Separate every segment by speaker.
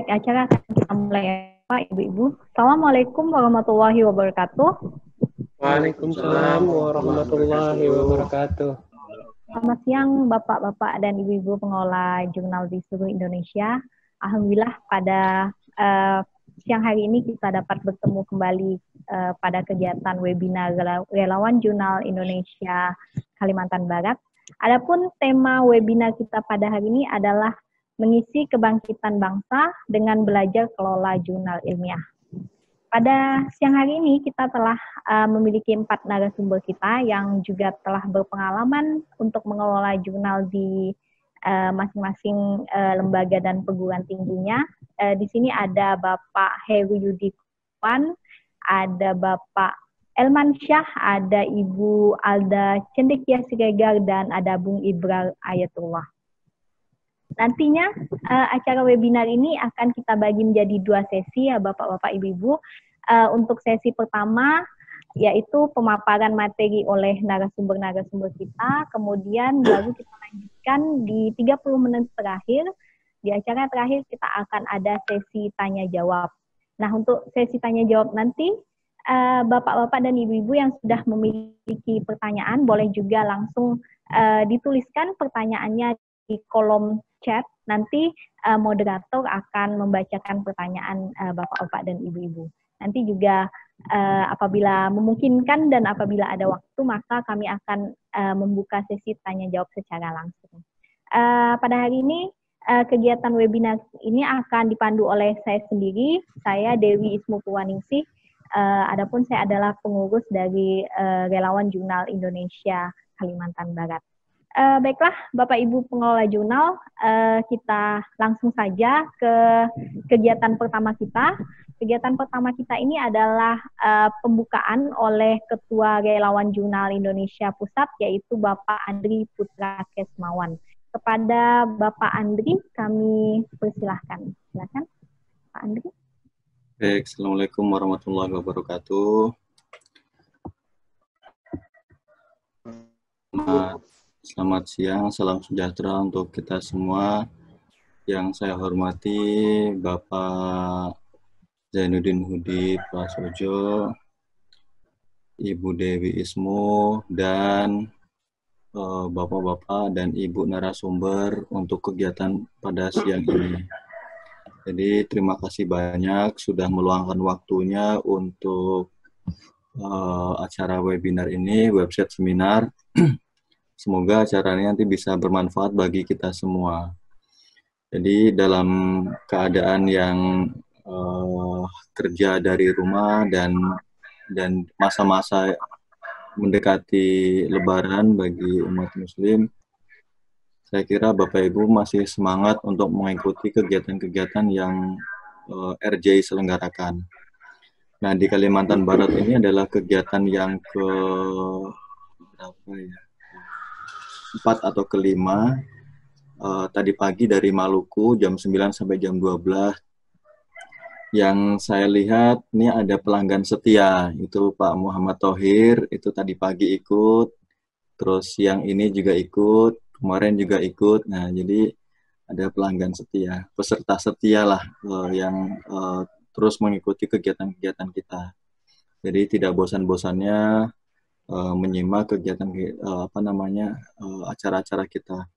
Speaker 1: Baik, acara akan kita mulai ya, Pak, Ibu-Ibu. Assalamualaikum warahmatullahi wabarakatuh.
Speaker 2: Waalaikumsalam warahmatullahi wabarakatuh.
Speaker 1: Selamat siang Bapak-Bapak dan Ibu-Ibu pengelola jurnal di seluruh Indonesia. Alhamdulillah pada uh, siang hari ini kita dapat bertemu kembali uh, pada kegiatan webinar Relawan Jurnal Indonesia Kalimantan Barat. Adapun tema webinar kita pada hari ini adalah mengisi kebangkitan bangsa dengan belajar kelola jurnal ilmiah. Pada siang hari ini kita telah uh, memiliki empat narasumber kita yang juga telah berpengalaman untuk mengelola jurnal di eh, masing-masing uh, lembaga dan perguruan tingginya. Uh, di sini ada Bapak Heru Yudipan, ada Bapak Elman Syah, ada Ibu Alda Cendekia Siregar, dan ada Bung Ibral Ayatullah. Nantinya uh, acara webinar ini akan kita bagi menjadi dua sesi ya Bapak-bapak Ibu-ibu. Uh, untuk sesi pertama yaitu pemaparan materi oleh narasumber-narasumber kita, kemudian baru kita lanjutkan di 30 menit terakhir. Di acara terakhir kita akan ada sesi tanya jawab. Nah, untuk sesi tanya jawab nanti uh, Bapak-bapak dan Ibu-ibu yang sudah memiliki pertanyaan boleh juga langsung dituliskan pertanyaannya di kolom chat, nanti uh, moderator akan membacakan pertanyaan uh, Bapak-Bapak dan Ibu-Ibu. Nanti juga uh, apabila memungkinkan dan apabila ada waktu, maka kami akan uh, membuka sesi tanya-jawab secara langsung. Uh, pada hari ini, uh, kegiatan webinar ini akan dipandu oleh saya sendiri, saya Dewi Ismu Purwaningsih. Uh, adapun saya adalah pengurus dari uh, Relawan Jurnal Indonesia Kalimantan Barat. Uh, baiklah, Bapak Ibu pengelola jurnal, uh, kita langsung saja ke kegiatan pertama kita. Kegiatan pertama kita ini adalah uh, pembukaan oleh Ketua Relawan Jurnal Indonesia Pusat, yaitu Bapak Andri Putra Kesmawan. Kepada Bapak Andri, kami persilahkan. Silakan, Pak Andri.
Speaker 3: Baik, Assalamualaikum warahmatullahi wabarakatuh. Selamat siang, salam sejahtera untuk kita semua. Yang saya hormati Bapak Zainuddin Hudi Prasojo, Ibu Dewi Ismu, dan eh, Bapak-Bapak dan Ibu narasumber untuk kegiatan pada siang ini. Jadi terima kasih banyak sudah meluangkan waktunya untuk uh, acara webinar ini, website seminar. Semoga acara ini nanti bisa bermanfaat bagi kita semua. Jadi dalam keadaan yang uh, kerja dari rumah dan dan masa-masa mendekati Lebaran bagi umat Muslim, saya kira Bapak Ibu masih semangat untuk mengikuti kegiatan-kegiatan yang uh, eh, RJ selenggarakan. Nah di Kalimantan Barat ini adalah kegiatan yang ke berapa ya? Keempat atau kelima uh, tadi pagi dari Maluku jam 9 sampai jam 12. Yang saya lihat ini ada pelanggan setia, itu Pak Muhammad Tohir, itu tadi pagi ikut, terus yang ini juga ikut, kemarin juga ikut. Nah, jadi ada pelanggan setia, peserta setia lah uh, yang uh, terus mengikuti kegiatan-kegiatan kita. Jadi tidak bosan-bosannya uh, menyimak kegiatan uh, apa namanya uh, acara-acara kita.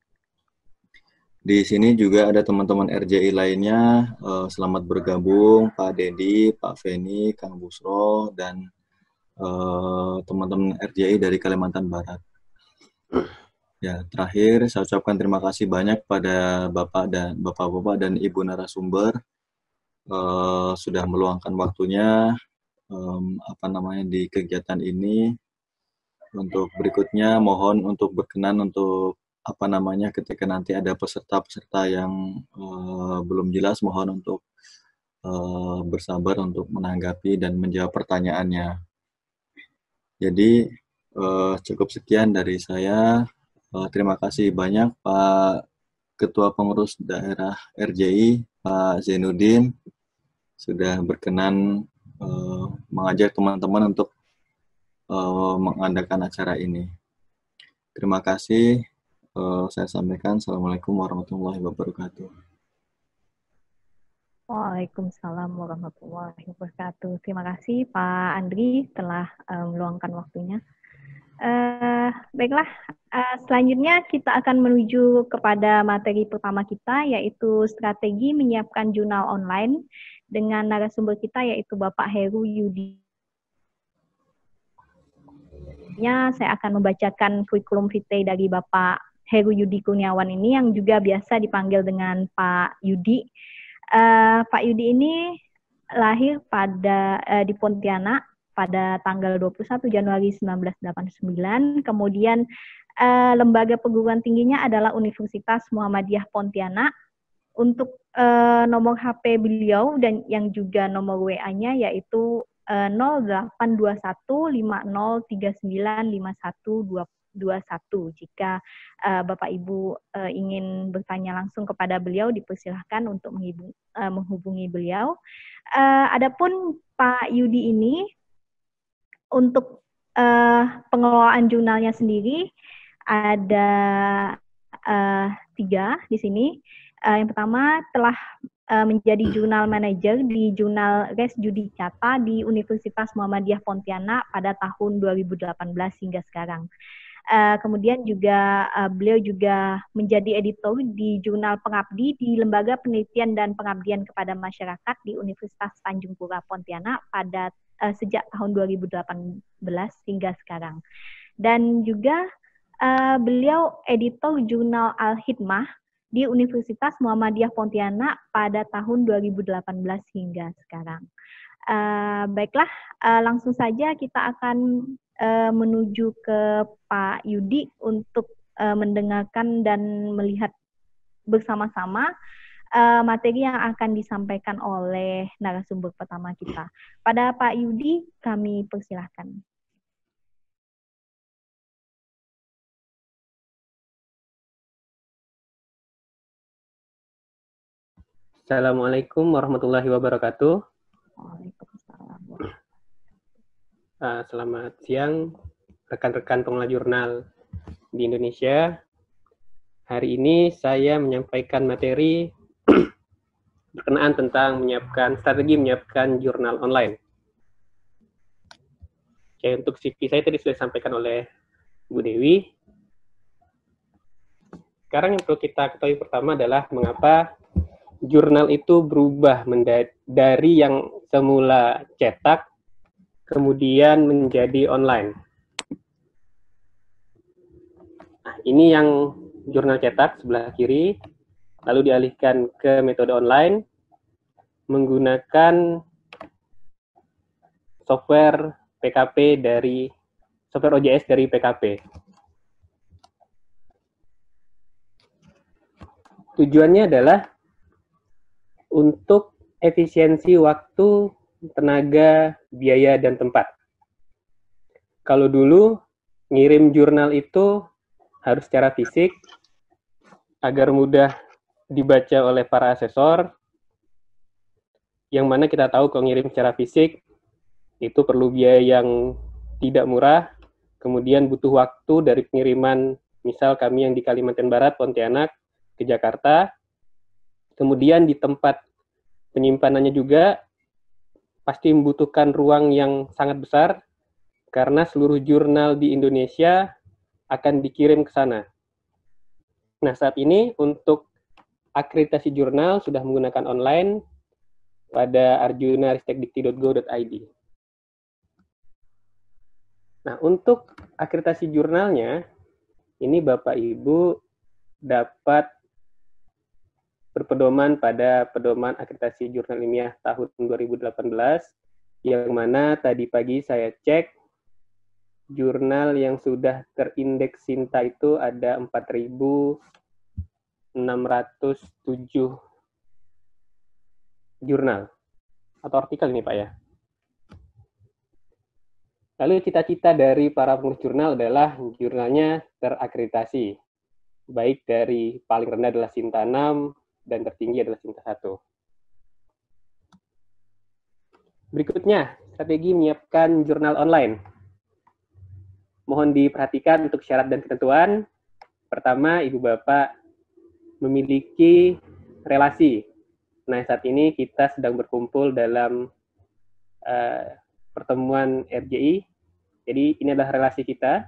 Speaker 3: Di sini juga ada teman-teman RJI lainnya. Uh, selamat bergabung Pak Dedi, Pak Feni, Kang Busro, dan teman-teman uh, RJI dari Kalimantan Barat. Ya, terakhir saya ucapkan terima kasih banyak pada Bapak dan Bapak-bapak dan Ibu narasumber uh, sudah meluangkan waktunya um, apa namanya di kegiatan ini untuk berikutnya mohon untuk berkenan untuk apa namanya ketika nanti ada peserta-peserta yang uh, belum jelas mohon untuk uh, bersabar untuk menanggapi dan menjawab pertanyaannya. Jadi uh, cukup sekian dari saya. Uh, terima kasih banyak Pak Ketua Pengurus Daerah RJI Pak Zainuddin sudah berkenan uh, mengajak teman-teman untuk uh, mengadakan acara ini. Terima kasih. Uh, saya sampaikan. Assalamualaikum warahmatullahi wabarakatuh.
Speaker 1: Waalaikumsalam warahmatullahi wabarakatuh. Terima kasih Pak Andri telah um, meluangkan waktunya. Uh, baiklah, uh, selanjutnya kita akan menuju kepada materi pertama kita, yaitu strategi menyiapkan jurnal online dengan narasumber kita, yaitu Bapak Heru Yudi. Saya akan membacakan kurikulum vitae dari Bapak Heru Yudi Kurniawan ini, yang juga biasa dipanggil dengan Pak Yudi. Uh, Pak Yudi ini lahir pada uh, di Pontianak pada tanggal 21 Januari 1989. Kemudian uh, lembaga perguruan tingginya adalah Universitas Muhammadiyah Pontianak. Untuk uh, nomor HP beliau dan yang juga nomor WA-nya yaitu uh, 082150395121 jika uh, Bapak Ibu uh, ingin bertanya langsung kepada beliau dipersilahkan untuk menghubungi, menghubungi beliau. Uh, adapun Pak Yudi ini untuk uh, pengelolaan jurnalnya sendiri ada uh, tiga di sini. Uh, yang pertama telah uh, menjadi jurnal manager di jurnal Res Judi Cata di Universitas Muhammadiyah Pontianak pada tahun 2018 hingga sekarang. Uh, kemudian juga uh, beliau juga menjadi editor di jurnal Pengabdi di Lembaga Penelitian dan Pengabdian kepada Masyarakat di Universitas Tanjung Pura Pontianak pada uh, sejak tahun 2018 hingga sekarang. Dan juga uh, beliau editor jurnal Al-Hikmah di Universitas Muhammadiyah Pontianak pada tahun 2018 hingga sekarang. Uh, baiklah, uh, langsung saja kita akan uh, menuju ke Pak Yudi untuk uh, mendengarkan dan melihat bersama-sama uh, materi yang akan disampaikan oleh narasumber pertama kita. Pada Pak Yudi, kami persilahkan.
Speaker 2: Assalamualaikum warahmatullahi wabarakatuh. Waalaikumsalam. Uh, selamat siang, rekan-rekan pengelola jurnal di Indonesia. Hari ini saya menyampaikan materi berkenaan tentang menyiapkan strategi menyiapkan jurnal online. Oke, untuk CV saya tadi sudah disampaikan oleh Bu Dewi. Sekarang yang perlu kita ketahui pertama adalah mengapa jurnal itu berubah dari yang semula cetak kemudian menjadi online. Nah, ini yang jurnal cetak sebelah kiri lalu dialihkan ke metode online menggunakan software PKP dari software OJS dari PKP. Tujuannya adalah untuk efisiensi waktu, tenaga, biaya, dan tempat. Kalau dulu ngirim jurnal itu harus secara fisik agar mudah dibaca oleh para asesor, yang mana kita tahu kalau ngirim secara fisik itu perlu biaya yang tidak murah, kemudian butuh waktu dari pengiriman, misal kami yang di Kalimantan Barat, Pontianak, ke Jakarta, kemudian di tempat penyimpanannya juga pasti membutuhkan ruang yang sangat besar, karena seluruh jurnal di Indonesia akan dikirim ke sana. Nah, saat ini untuk akreditasi jurnal sudah menggunakan online pada arjunaristekdikti.go.id. Nah, untuk akreditasi jurnalnya, ini Bapak Ibu dapat berpedoman pada pedoman akreditasi jurnal ilmiah tahun 2018, yang mana tadi pagi saya cek jurnal yang sudah terindeks Sinta itu ada 4.607 jurnal atau artikel ini Pak ya. Lalu cita-cita dari para pengurus jurnal adalah jurnalnya terakreditasi, baik dari paling rendah adalah Sinta 6 dan tertinggi adalah Sinta 1. Berikutnya, strategi menyiapkan jurnal online. Mohon diperhatikan untuk syarat dan ketentuan. Pertama, Ibu Bapak memiliki relasi Nah, saat ini kita sedang berkumpul dalam uh, pertemuan RJI. Jadi, ini adalah relasi kita.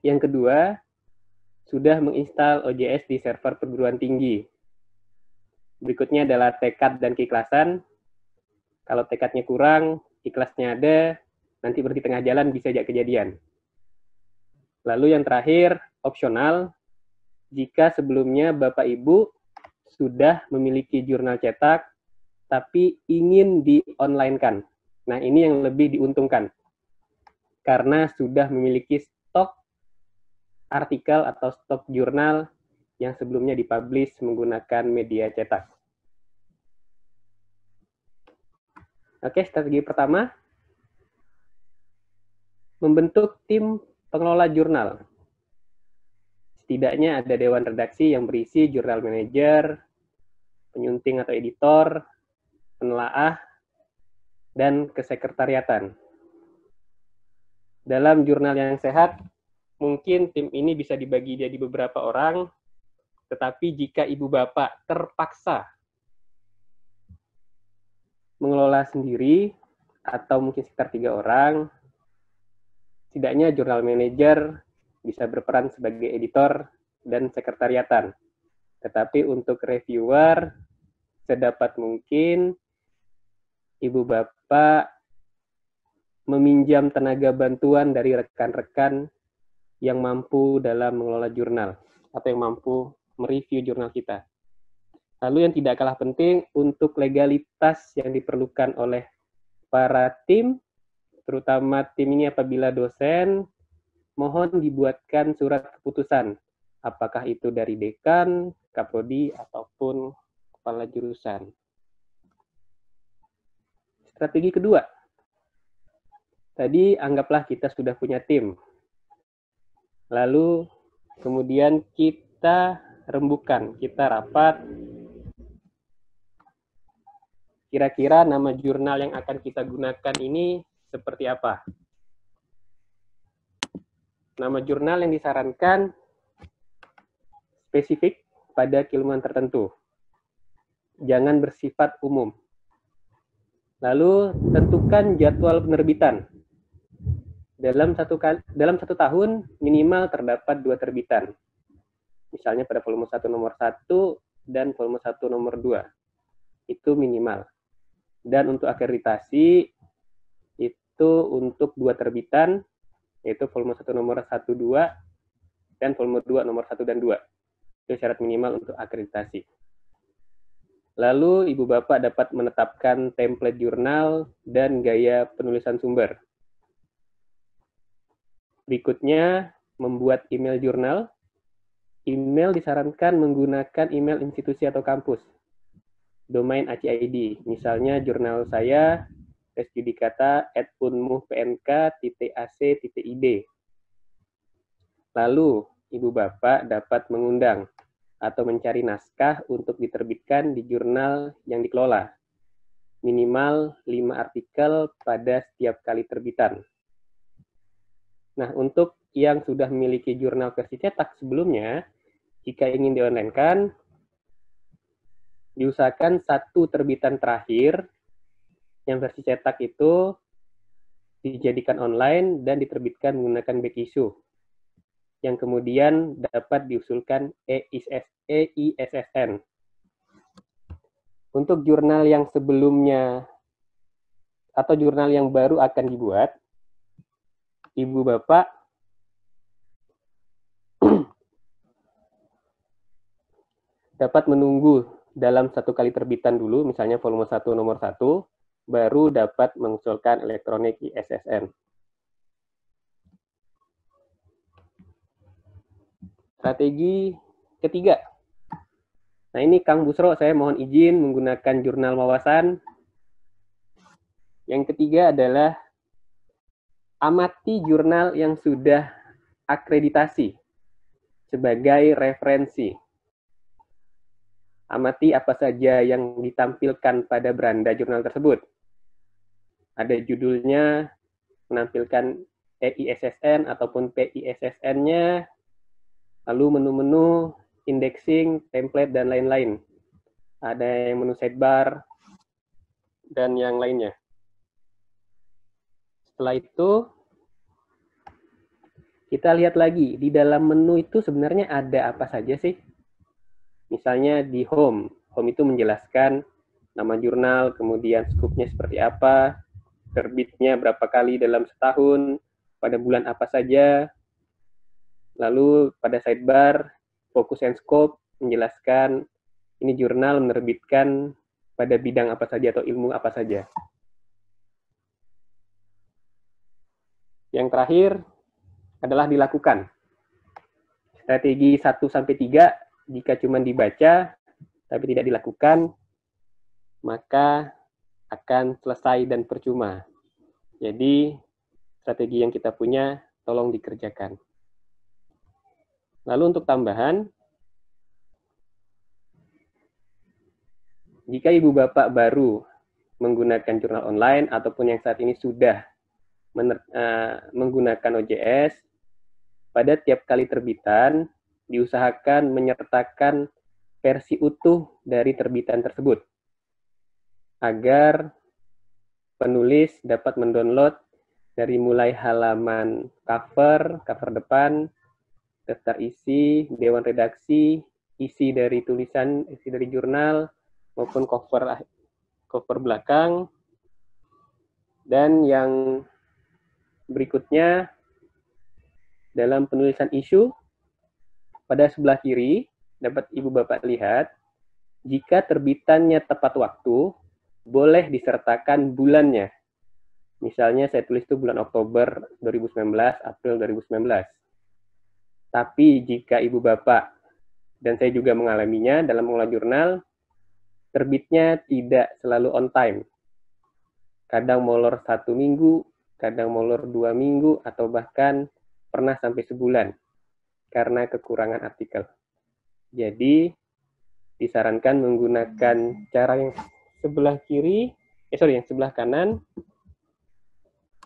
Speaker 2: Yang kedua, sudah menginstal OJS di server perguruan tinggi. Berikutnya adalah tekad dan keikhlasan. Kalau tekadnya kurang, ikhlasnya ada, nanti berarti tengah jalan bisa jadi kejadian. Lalu yang terakhir, opsional. Jika sebelumnya Bapak Ibu sudah memiliki jurnal cetak, tapi ingin di-online-kan. Nah, ini yang lebih diuntungkan. Karena sudah memiliki stok artikel atau stok jurnal yang sebelumnya dipublish menggunakan media cetak. Oke, strategi pertama, membentuk tim pengelola jurnal. Setidaknya ada dewan redaksi yang berisi jurnal manager, penyunting atau editor, penelaah, dan kesekretariatan. Dalam jurnal yang sehat, mungkin tim ini bisa dibagi jadi beberapa orang, tetapi jika ibu bapak terpaksa mengelola sendiri, atau mungkin sekitar tiga orang, setidaknya jurnal manager bisa berperan sebagai editor dan sekretariatan. Tetapi untuk reviewer, sedapat mungkin ibu bapak meminjam tenaga bantuan dari rekan-rekan yang mampu dalam mengelola jurnal atau yang mampu mereview jurnal kita. Lalu yang tidak kalah penting untuk legalitas yang diperlukan oleh para tim, terutama tim ini apabila dosen, mohon dibuatkan surat keputusan. Apakah itu dari dekan, kaprodi, ataupun kepala jurusan. Strategi kedua. Tadi anggaplah kita sudah punya tim. Lalu kemudian kita rembukan, kita rapat. Kira-kira nama jurnal yang akan kita gunakan ini seperti apa? Nama jurnal yang disarankan spesifik pada keilmuan tertentu jangan bersifat umum. Lalu tentukan jadwal penerbitan. Dalam satu dalam satu tahun minimal terdapat dua terbitan. Misalnya pada volume 1 nomor 1 dan volume 1 nomor 2. Itu minimal. Dan untuk akreditasi itu untuk dua terbitan yaitu volume 1 nomor 1 2 dan volume 2 nomor 1 dan 2. Itu syarat minimal untuk akreditasi. Lalu ibu bapak dapat menetapkan template jurnal dan gaya penulisan sumber. Berikutnya, membuat email jurnal. Email disarankan menggunakan email institusi atau kampus. Domain ACID, misalnya jurnal saya resjudikata at unmuh.pnk.ac.id. Lalu, ibu bapak dapat mengundang atau mencari naskah untuk diterbitkan di jurnal yang dikelola. Minimal 5 artikel pada setiap kali terbitan. Nah, untuk yang sudah memiliki jurnal versi cetak sebelumnya, jika ingin di-online-kan, diusahakan satu terbitan terakhir yang versi cetak itu dijadikan online dan diterbitkan menggunakan back issue yang kemudian dapat diusulkan EISSN. Untuk jurnal yang sebelumnya atau jurnal yang baru akan dibuat, Ibu Bapak dapat menunggu dalam satu kali terbitan dulu, misalnya volume 1 nomor 1, baru dapat mengusulkan elektronik ISSN. Strategi ketiga. Nah ini Kang Busro, saya mohon izin menggunakan jurnal wawasan. Yang ketiga adalah amati jurnal yang sudah akreditasi sebagai referensi. Amati apa saja yang ditampilkan pada beranda jurnal tersebut. Ada judulnya, menampilkan EISSN ataupun PISSN-nya, lalu menu-menu, indexing, template, dan lain-lain. ada yang menu sidebar, dan yang lainnya. Setelah itu, kita lihat lagi, di dalam menu itu sebenarnya ada apa saja sih? Misalnya di home, home itu menjelaskan nama jurnal, kemudian skupnya seperti apa, terbitnya berapa kali dalam setahun, pada bulan apa saja. Lalu pada sidebar, fokus and scope menjelaskan ini jurnal menerbitkan pada bidang apa saja atau ilmu apa saja. Yang terakhir adalah dilakukan. Strategi 1 sampai 3 jika cuma dibaca tapi tidak dilakukan maka akan selesai dan percuma. Jadi strategi yang kita punya tolong dikerjakan. Lalu untuk tambahan jika ibu bapak baru menggunakan jurnal online ataupun yang saat ini sudah uh, menggunakan OJS, pada tiap kali terbitan diusahakan menyertakan versi utuh dari terbitan tersebut agar penulis dapat mendownload dari mulai halaman cover, cover depan, daftar isi, dewan redaksi, isi dari tulisan, isi dari jurnal, maupun cover cover belakang. Dan yang berikutnya dalam penulisan isu pada sebelah kiri dapat Ibu Bapak lihat jika terbitannya tepat waktu boleh disertakan bulannya. Misalnya saya tulis itu bulan Oktober 2019, April 2019. Tapi jika Ibu Bapak dan saya juga mengalaminya dalam mengolah jurnal, terbitnya tidak selalu on time. Kadang molor satu minggu, kadang molor dua minggu, atau bahkan pernah sampai sebulan karena kekurangan artikel. Jadi, disarankan menggunakan cara yang sebelah kiri, eh sorry, yang sebelah kanan,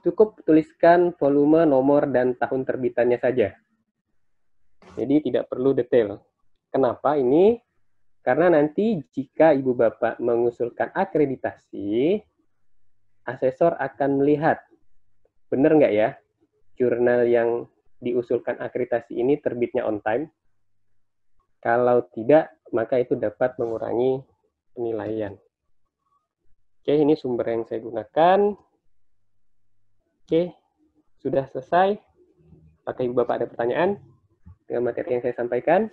Speaker 2: cukup tuliskan volume, nomor, dan tahun terbitannya saja. Jadi tidak perlu detail. Kenapa ini? Karena nanti jika ibu bapak mengusulkan akreditasi, asesor akan melihat benar nggak ya jurnal yang diusulkan akreditasi ini terbitnya on time. Kalau tidak, maka itu dapat mengurangi penilaian. Oke, ini sumber yang saya gunakan. Oke, sudah selesai. Apakah Ibu Bapak ada pertanyaan dengan materi yang saya sampaikan?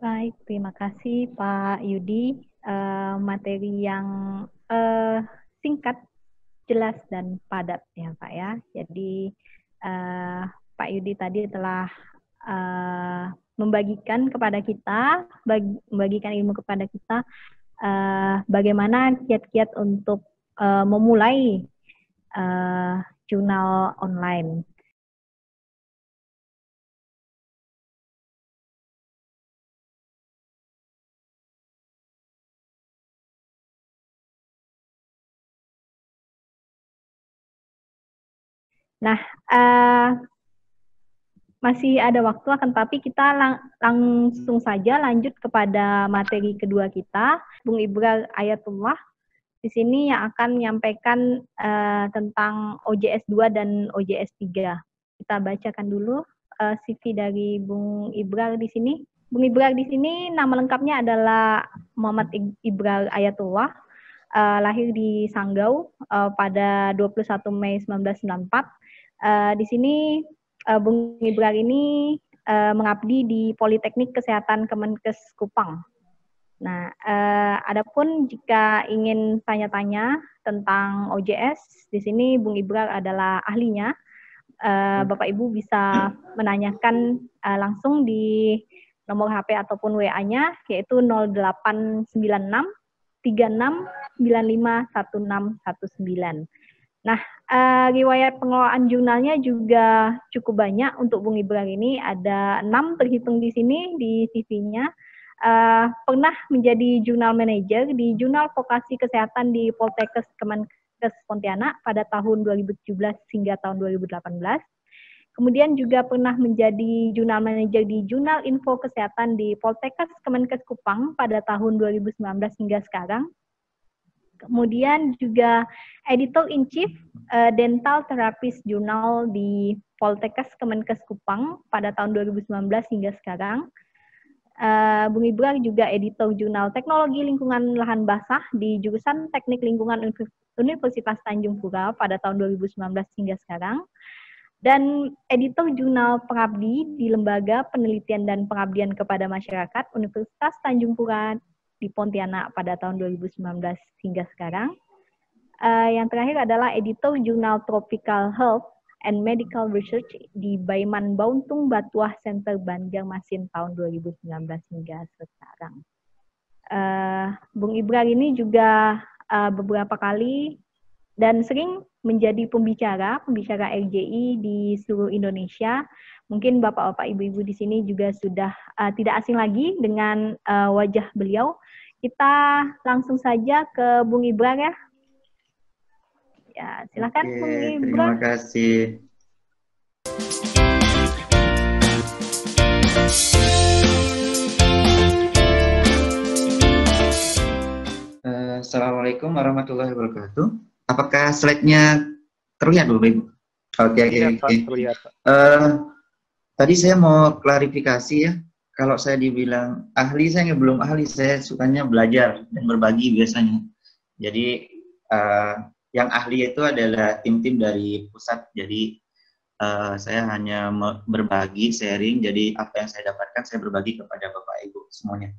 Speaker 1: Baik, terima kasih Pak Yudi. Uh, materi yang uh, singkat, jelas dan padat ya Pak ya. Jadi uh, Pak Yudi tadi telah uh, membagikan kepada kita, bagi, membagikan ilmu kepada kita uh, bagaimana kiat-kiat untuk uh, memulai uh, jurnal online. Nah, uh, masih ada waktu akan tapi kita lang langsung saja lanjut kepada materi kedua kita, Bung Ibra Ayatullah. Di sini yang akan menyampaikan uh, tentang OJS 2 dan OJS 3. Kita bacakan dulu uh, CV dari Bung Ibra di sini. Bung Ibra di sini nama lengkapnya adalah Muhammad Ibra Ayatullah. Uh, lahir di Sanggau uh, pada 21 Mei 1994 Uh, di sini uh, Bung Ibrar ini uh, mengabdi di Politeknik Kesehatan Kemenkes Kupang. Nah, uh, adapun jika ingin tanya-tanya tentang OJS, di sini Bung Ibrar adalah ahlinya. Uh, Bapak Ibu bisa menanyakan uh, langsung di nomor HP ataupun WA-nya yaitu 0896 36 95 1619. Nah, uh, riwayat pengelolaan jurnalnya juga cukup banyak untuk Bung Ibrahim ini. Ada enam terhitung di sini di CV-nya. Uh, eh, pernah menjadi jurnal manager di Jurnal Vokasi Kesehatan di Poltekkes Kemenkes Pontianak pada tahun 2017 hingga tahun 2018. Kemudian juga pernah menjadi jurnal manager di Jurnal Info Kesehatan di Poltekkes Kemenkes Kupang pada tahun 2019 hingga sekarang. Kemudian juga editor in chief uh, Dental Therapist Journal di Poltekkes Kemenkes Kupang pada tahun 2019 hingga sekarang. Uh, Bung Ibra juga editor jurnal Teknologi Lingkungan Lahan Basah di jurusan Teknik Lingkungan Universitas Tanjung Pura pada tahun 2019 hingga sekarang. Dan editor jurnal Pengabdi di Lembaga Penelitian dan Pengabdian kepada Masyarakat Universitas Tanjung Pura di Pontianak pada tahun 2019 hingga sekarang. Uh, yang terakhir adalah editor jurnal Tropical Health and Medical Research di Baiman Bauntung Batuah Center Banjarmasin tahun 2019 hingga sekarang. Uh, Bung Ibrar ini juga uh, beberapa kali dan sering menjadi pembicara, pembicara RJI di seluruh Indonesia. Mungkin Bapak-bapak, Ibu-ibu di sini juga sudah uh, tidak asing lagi dengan uh, wajah beliau. Kita langsung saja ke Bung Ibrar ya.
Speaker 4: Ya, silakan Oke, Bung Ibrar. Terima kasih. Eh, Assalamualaikum warahmatullahi wabarakatuh. Apakah slide-nya terlihat, Bapak Ibu? Oke, oke, oke. Tadi saya mau klarifikasi ya. Kalau saya dibilang ahli, saya belum ahli. Saya sukanya belajar dan berbagi biasanya. Jadi uh, yang ahli itu adalah tim-tim dari pusat. Jadi uh, saya hanya berbagi, sharing. Jadi apa yang saya dapatkan saya berbagi kepada Bapak Ibu semuanya.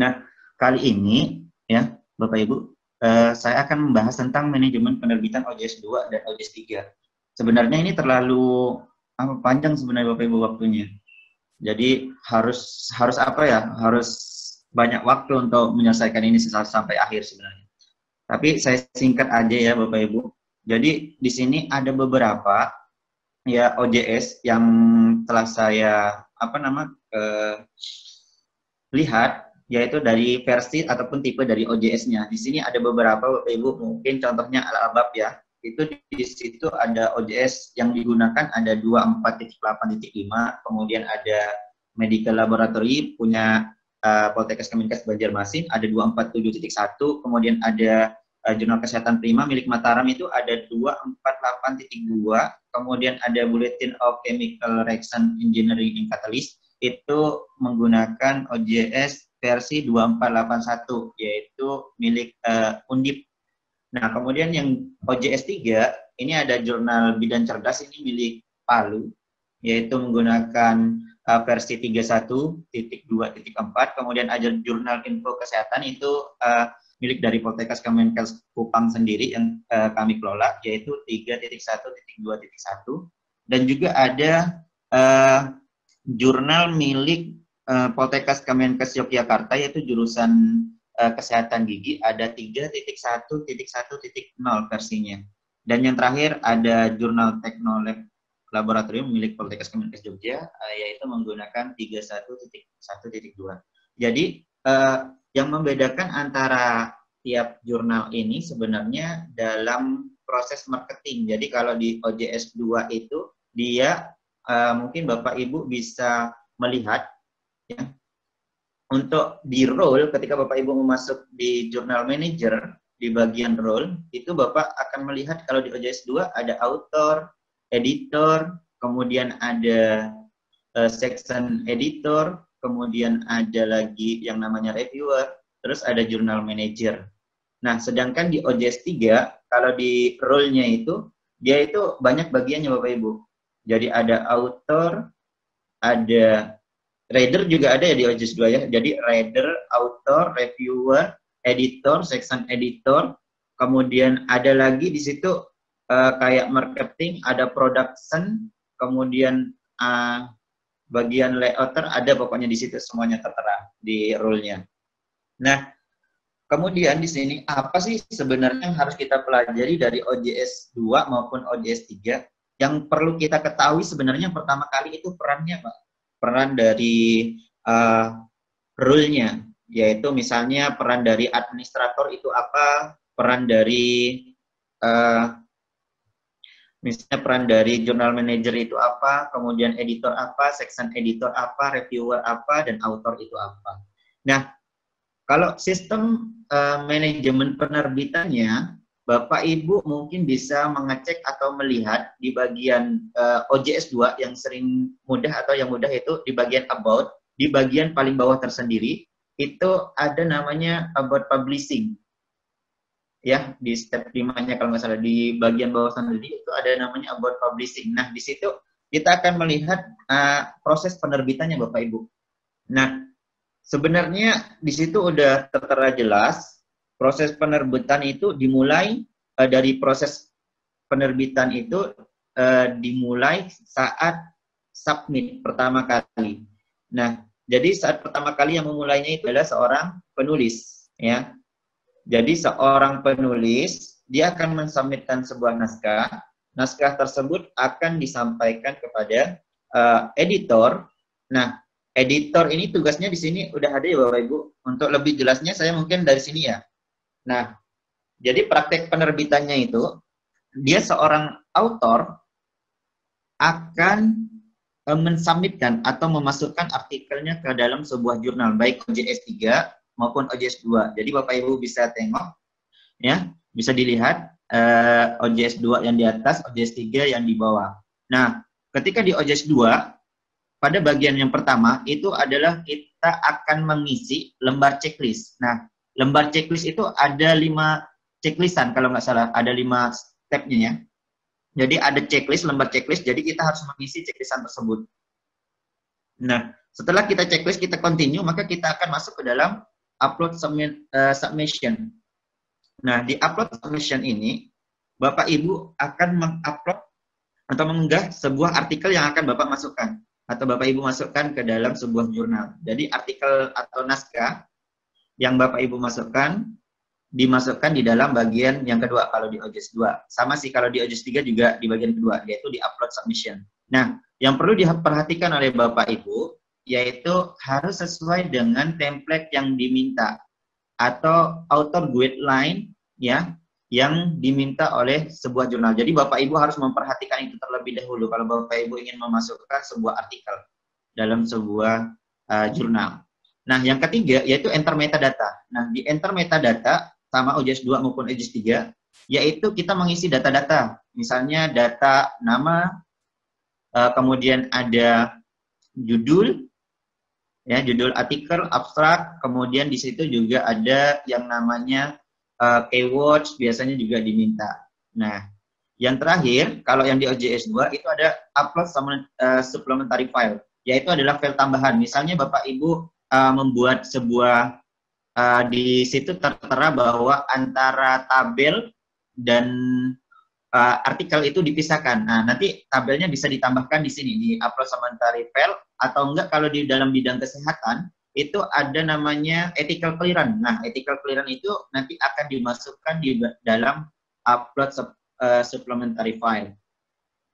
Speaker 4: Nah kali ini ya Bapak Ibu uh, saya akan membahas tentang manajemen penerbitan OJS 2 dan OJS 3. Sebenarnya ini terlalu apa, panjang sebenarnya Bapak Ibu waktunya. Jadi harus harus apa ya? Harus banyak waktu untuk menyelesaikan ini sampai akhir sebenarnya. Tapi saya singkat aja ya Bapak Ibu. Jadi di sini ada beberapa ya OJS yang telah saya apa nama eh, lihat yaitu dari versi ataupun tipe dari OJS-nya. Di sini ada beberapa Bapak Ibu, mungkin contohnya Al-Abab ya. Itu di situ ada OJS yang digunakan ada 24.8.5, kemudian ada Medical Laboratory punya uh, Poltekkes Kemenkes Banjarmasin ada 247.1, kemudian ada uh, Jurnal Kesehatan Prima milik Mataram itu ada 248.2, kemudian ada Bulletin of Chemical Reaction Engineering in Catalyst. Itu menggunakan OJS versi 2481 yaitu milik uh, Undip. Nah, kemudian yang OJS 3 ini ada jurnal bidan cerdas ini milik Palu yaitu menggunakan uh, versi 31.2.4 kemudian ada jurnal info kesehatan itu uh, milik dari Poltekkes Kemenkes Kupang sendiri yang uh, kami kelola yaitu 3.1.2.1 dan juga ada uh, jurnal milik uh, Poltekkes Kemenkes Yogyakarta yaitu jurusan uh, kesehatan gigi ada 3.1.1.0 versinya. Dan yang terakhir ada jurnal Teknolab Laboratorium milik Poltekkes Kemenkes Jogja uh, yaitu menggunakan 31.1.2. Jadi uh, yang membedakan antara tiap jurnal ini sebenarnya dalam proses marketing. Jadi kalau di OJS 2 itu dia mungkin Bapak Ibu bisa melihat ya untuk di role ketika Bapak Ibu memasuk di jurnal manager di bagian role itu Bapak akan melihat kalau di OJS 2 ada author, editor, kemudian ada uh, section editor, kemudian ada lagi yang namanya reviewer, terus ada jurnal manager. Nah, sedangkan di OJS 3 kalau di role-nya itu dia itu banyak bagiannya Bapak Ibu. Jadi ada author, ada Reader juga ada ya di OJS 2 ya. Jadi reader, author, reviewer, editor, section editor, kemudian ada lagi di situ uh, kayak marketing, ada production, kemudian uh, bagian layouter ada pokoknya di situ semuanya tertera di role-nya. Nah, kemudian di sini apa sih sebenarnya yang harus kita pelajari dari OJS 2 maupun OJS 3? Yang perlu kita ketahui sebenarnya pertama kali itu perannya, Pak peran dari uh, rule-nya, yaitu misalnya peran dari administrator itu apa, peran dari uh, Misalnya peran dari jurnal manager itu apa, kemudian editor apa, section editor apa, reviewer apa, dan author itu apa. Nah, kalau sistem uh, manajemen penerbitannya, Bapak Ibu mungkin bisa mengecek atau melihat di bagian uh, OJS 2 yang sering mudah atau yang mudah itu di bagian about, di bagian paling bawah tersendiri, itu ada namanya about publishing. Ya, di step 5-nya kalau nggak salah, di bagian bawah sendiri itu ada namanya about publishing. Nah, di situ kita akan melihat uh, proses penerbitannya Bapak Ibu. Nah, Sebenarnya di situ udah tertera jelas proses penerbitan itu dimulai uh, dari proses penerbitan itu uh, dimulai saat submit pertama kali. Nah, jadi saat pertama kali yang memulainya itu adalah seorang penulis, ya. Jadi seorang penulis dia akan mensubmitkan sebuah naskah. Naskah tersebut akan disampaikan kepada uh, editor. Nah, editor ini tugasnya di sini udah ada ya Bapak Ibu. Untuk lebih jelasnya saya mungkin dari sini ya. Nah, jadi praktek penerbitannya itu dia seorang autor akan e, mensubmitkan atau memasukkan artikelnya ke dalam sebuah jurnal baik OJS 3 maupun OJS 2. Jadi Bapak Ibu bisa tengok ya, bisa dilihat uh, OJS 2 yang di atas, OJS 3 yang di bawah. Nah, ketika di OJS 2 pada bagian yang pertama itu adalah kita akan mengisi lembar checklist. Nah, lembar checklist itu ada lima checklistan kalau nggak salah, ada lima stepnya ya. Jadi ada checklist, lembar checklist, jadi kita harus mengisi checklistan tersebut. Nah, setelah kita checklist, kita continue, maka kita akan masuk ke dalam upload submit, uh, submission. Nah, di upload submission ini, Bapak Ibu akan mengupload atau mengunggah sebuah artikel yang akan Bapak masukkan atau Bapak Ibu masukkan ke dalam sebuah jurnal. Jadi artikel atau naskah yang Bapak Ibu masukkan dimasukkan di dalam bagian yang kedua kalau di OJS 2. Sama sih kalau di OJS 3 juga di bagian kedua yaitu di upload submission. Nah, yang perlu diperhatikan oleh Bapak Ibu yaitu harus sesuai dengan template yang diminta atau author guideline ya yang diminta oleh sebuah jurnal. Jadi Bapak Ibu harus memperhatikan itu terlebih dahulu kalau Bapak Ibu ingin memasukkan sebuah artikel dalam sebuah uh, jurnal. Nah, yang ketiga yaitu enter metadata. Nah, di enter metadata sama OJS 2 maupun OJS 3 yaitu kita mengisi data-data. Misalnya data nama uh, kemudian ada judul ya, judul artikel, abstrak, kemudian di situ juga ada yang namanya uh, keywords biasanya juga diminta. Nah, yang terakhir, kalau yang di OJS 2 itu ada upload uh, supplementary file, yaitu adalah file tambahan. Misalnya Bapak Ibu uh, membuat sebuah uh, di situ tertera bahwa antara tabel dan uh, artikel itu dipisahkan. Nah, nanti tabelnya bisa ditambahkan di sini di upload supplementary file atau enggak kalau di dalam bidang kesehatan itu ada namanya ethical clearance. Nah, ethical clearance itu nanti akan dimasukkan di dalam upload uh, supplementary file.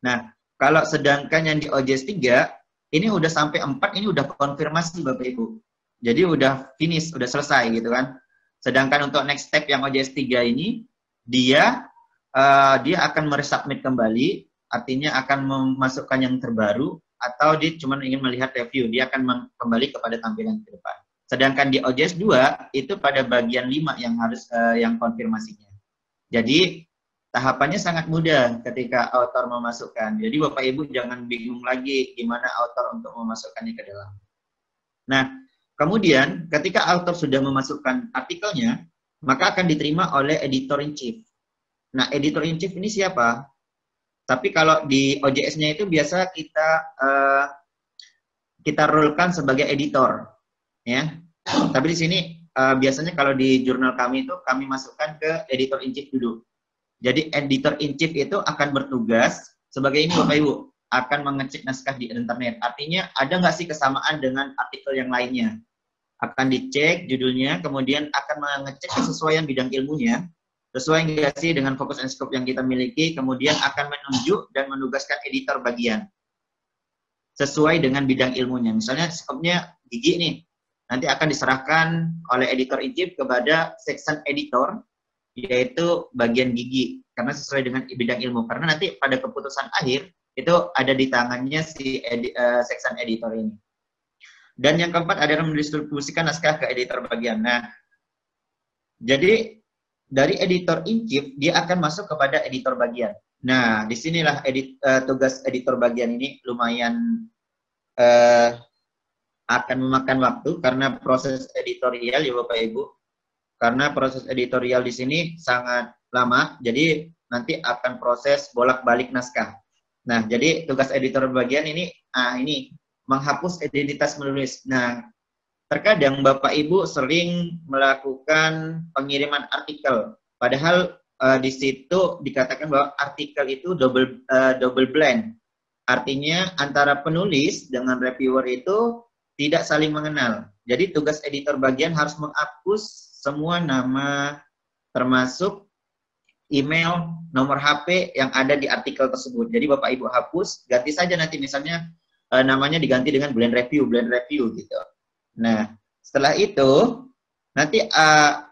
Speaker 4: Nah, kalau sedangkan yang di OJS 3, ini udah sampai 4, ini udah konfirmasi Bapak Ibu. Jadi udah finish, udah selesai gitu kan. Sedangkan untuk next step yang OJS 3 ini, dia uh, dia akan meresubmit kembali, artinya akan memasukkan yang terbaru, atau dia cuma ingin melihat review, dia akan kembali kepada tampilan ke depan. Sedangkan di OJS 2 itu pada bagian 5 yang harus uh, yang konfirmasinya. Jadi tahapannya sangat mudah ketika author memasukkan. Jadi Bapak Ibu jangan bingung lagi gimana author untuk memasukkannya ke dalam. Nah, kemudian ketika author sudah memasukkan artikelnya, maka akan diterima oleh editor in chief. Nah, editor in chief ini siapa? Tapi kalau di OJS-nya itu biasa kita uh, kita rolekan sebagai editor, ya. Tapi di sini uh, biasanya kalau di jurnal kami itu kami masukkan ke editor in chief dulu. Jadi editor in chief itu akan bertugas sebagai ini Bapak Ibu akan mengecek naskah di internet. Artinya ada nggak sih kesamaan dengan artikel yang lainnya? Akan dicek judulnya, kemudian akan mengecek kesesuaian bidang ilmunya, sesuai nggak sih dengan fokus and scope yang kita miliki, kemudian akan menunjuk dan menugaskan editor bagian sesuai dengan bidang ilmunya. Misalnya skopnya gigi nih, nanti akan diserahkan oleh editor in chief kepada section editor yaitu bagian gigi karena sesuai dengan bidang ilmu karena nanti pada keputusan akhir itu ada di tangannya si edi, uh, seksan editor ini. Dan yang keempat adalah mendistribusikan naskah ke editor bagian. Nah, jadi dari editor in chief dia akan masuk kepada editor bagian. Nah, di sinilah edit, uh, tugas editor bagian ini lumayan uh, akan memakan waktu karena proses editorial ya Bapak Ibu. Karena proses editorial di sini sangat lama, jadi nanti akan proses bolak-balik naskah. Nah, jadi tugas editor bagian ini, ah ini menghapus identitas menulis. Nah, terkadang Bapak Ibu sering melakukan pengiriman artikel, padahal uh, di situ dikatakan bahwa artikel itu double uh, double blend. Artinya antara penulis dengan reviewer itu tidak saling mengenal. Jadi tugas editor bagian harus menghapus semua nama termasuk email, nomor HP yang ada di artikel tersebut. Jadi Bapak Ibu hapus, ganti saja nanti misalnya uh, namanya diganti dengan blend review, blend review gitu. Nah, setelah itu nanti uh,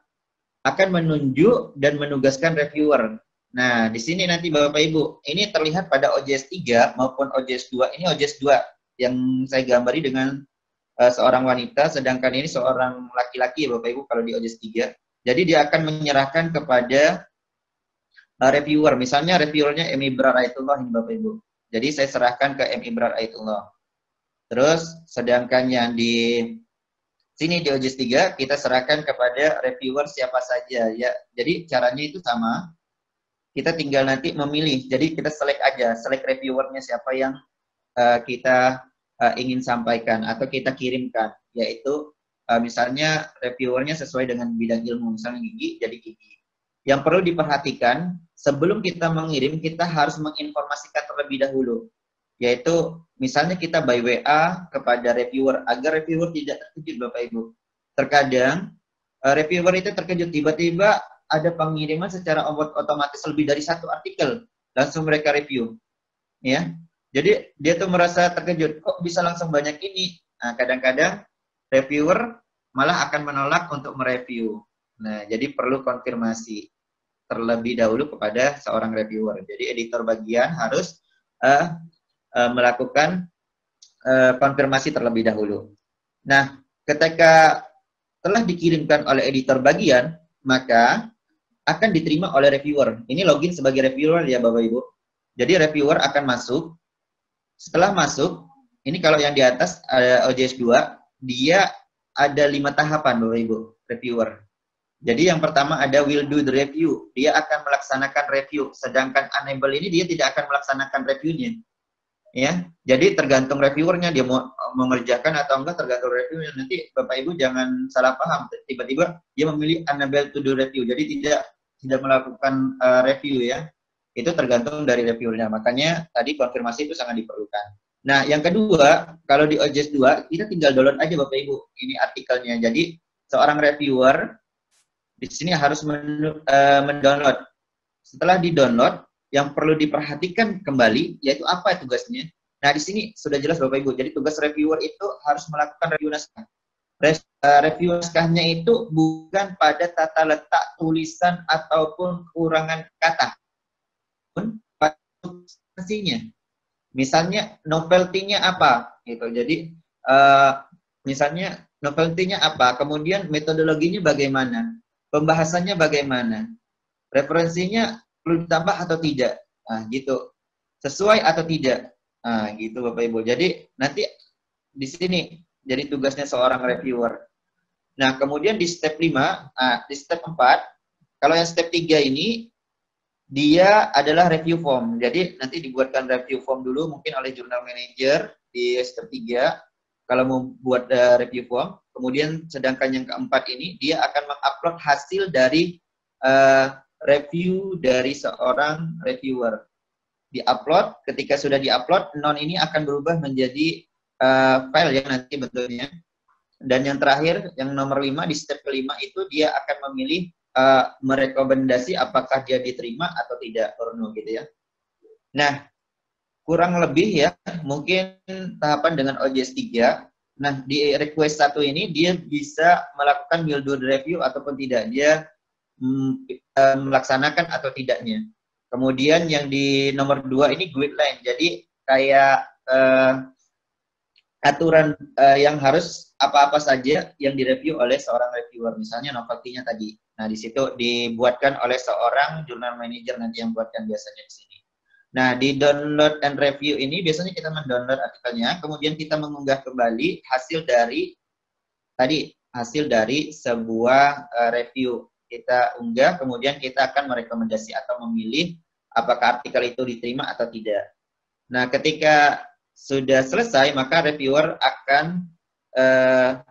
Speaker 4: akan menunjuk dan menugaskan reviewer. Nah, di sini nanti Bapak Ibu, ini terlihat pada OJS 3 maupun OJS 2. Ini OJS 2 yang saya gambari dengan uh, seorang wanita, sedangkan ini seorang laki-laki Bapak Ibu kalau di OJS 3. Jadi dia akan menyerahkan kepada uh, reviewer. Misalnya reviewernya Emi Ibrar Ayatullah ini Bapak Ibu. Jadi saya serahkan ke M. Ibrar Ayatullah. Terus sedangkan yang di sini di OJS 3 kita serahkan kepada reviewer siapa saja ya. Jadi caranya itu sama. Kita tinggal nanti memilih. Jadi kita select aja, select reviewernya siapa yang uh, kita uh, ingin sampaikan atau kita kirimkan, yaitu uh, misalnya reviewernya sesuai dengan bidang ilmu, misalnya gigi jadi gigi. Yang perlu diperhatikan sebelum kita mengirim kita harus menginformasikan terlebih dahulu yaitu misalnya kita by WA kepada reviewer agar reviewer tidak terkejut Bapak Ibu. Terkadang uh, reviewer itu terkejut tiba-tiba ada pengiriman secara otomatis lebih dari satu artikel langsung mereka review. Ya. Jadi dia tuh merasa terkejut, kok bisa langsung banyak ini? Nah, kadang-kadang reviewer malah akan menolak untuk mereview. Nah, jadi perlu konfirmasi terlebih dahulu kepada seorang reviewer. Jadi editor bagian harus uh, uh, melakukan uh, konfirmasi terlebih dahulu. Nah, ketika telah dikirimkan oleh editor bagian, maka akan diterima oleh reviewer. Ini login sebagai reviewer ya Bapak Ibu. Jadi reviewer akan masuk. Setelah masuk, ini kalau yang di atas uh, OJS 2, dia ada lima tahapan Bapak Ibu, reviewer. Jadi yang pertama ada will do the review. Dia akan melaksanakan review. Sedangkan unable ini dia tidak akan melaksanakan reviewnya ya jadi tergantung reviewernya dia mau mengerjakan atau enggak tergantung reviewernya nanti bapak ibu jangan salah paham tiba-tiba dia memilih unable to do review jadi tidak tidak melakukan uh, review ya itu tergantung dari reviewernya makanya tadi konfirmasi itu sangat diperlukan nah yang kedua kalau di OJS 2 kita tinggal download aja bapak ibu ini artikelnya jadi seorang reviewer di sini harus uh, mendownload setelah di download yang perlu diperhatikan kembali yaitu apa tugasnya. Nah, di sini sudah jelas Bapak Ibu. Jadi tugas reviewer itu harus melakukan review naskah. Eh, review naskahnya itu bukan pada tata letak tulisan ataupun kurangan kata. Pun substansinya. Misalnya novelty-nya apa gitu. Jadi uh, misalnya novelty-nya apa, kemudian metodologinya bagaimana, pembahasannya bagaimana, referensinya perlu ditambah atau tidak. Nah, gitu. Sesuai atau tidak. Nah, gitu Bapak Ibu. Jadi nanti di sini jadi tugasnya seorang reviewer. Nah, kemudian di step 5, nah, di step 4, kalau yang step 3 ini dia adalah review form. Jadi nanti dibuatkan review form dulu mungkin oleh jurnal manager di step 3 kalau mau buat uh, review form. Kemudian sedangkan yang keempat ini dia akan mengupload hasil dari uh, review dari seorang reviewer. Di-upload, ketika sudah di-upload, non ini akan berubah menjadi uh, file yang nanti bentuknya. Dan yang terakhir, yang nomor 5, di step kelima itu dia akan memilih uh, merekomendasi apakah dia diterima atau tidak, Orno gitu ya. Nah, kurang lebih ya, mungkin tahapan dengan OJS 3. Nah, di request satu ini dia bisa melakukan build review ataupun tidak. Dia melaksanakan atau tidaknya. Kemudian yang di nomor dua ini guideline. Jadi kayak uh, aturan uh, yang harus apa-apa saja yang direview oleh seorang reviewer. Misalnya novelty-nya tadi. Nah, di situ dibuatkan oleh seorang jurnal manager nanti yang buatkan biasanya di sini. Nah, di download and review ini biasanya kita mendownload artikelnya, kemudian kita mengunggah kembali hasil dari tadi hasil dari sebuah uh, review. Kita unggah, kemudian kita akan merekomendasi atau memilih apakah artikel itu diterima atau tidak. Nah, ketika sudah selesai, maka reviewer akan uh,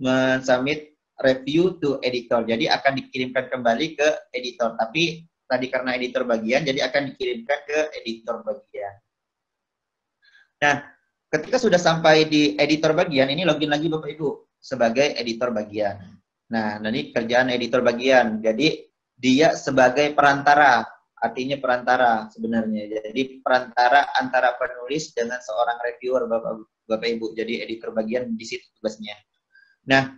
Speaker 4: mensubmit review to editor. Jadi akan dikirimkan kembali ke editor. Tapi tadi karena editor bagian, jadi akan dikirimkan ke editor bagian. Nah, ketika sudah sampai di editor bagian, ini login lagi Bapak Ibu sebagai editor bagian. Nah, ini kerjaan editor bagian. Jadi dia sebagai perantara, artinya perantara sebenarnya. Jadi perantara antara penulis dengan seorang reviewer Bapak Bapak Ibu. Jadi editor bagian di situ tugasnya. Nah,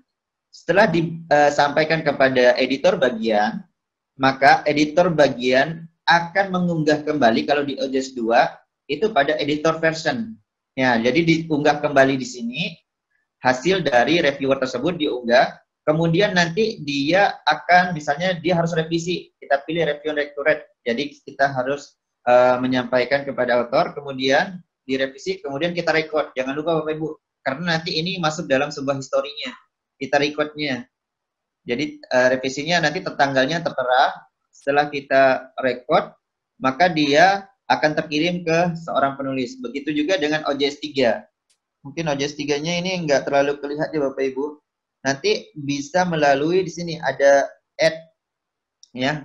Speaker 4: setelah disampaikan eh, kepada editor bagian, maka editor bagian akan mengunggah kembali kalau di OJS 2 itu pada editor version. Ya, jadi diunggah kembali di sini hasil dari reviewer tersebut diunggah, kemudian nanti dia akan misalnya dia harus revisi, kita pilih review rectorate. Jadi kita harus uh, menyampaikan kepada author, kemudian direvisi, kemudian kita record. Jangan lupa Bapak Ibu, karena nanti ini masuk dalam sebuah historinya. Kita recordnya. Jadi uh, revisinya nanti tanggalnya tertera. Setelah kita record, maka dia akan terkirim ke seorang penulis. Begitu juga dengan OJS 3. Mungkin OJS 3-nya ini nggak terlalu kelihatan ya Bapak Ibu. Nanti bisa melalui di sini ada add ya.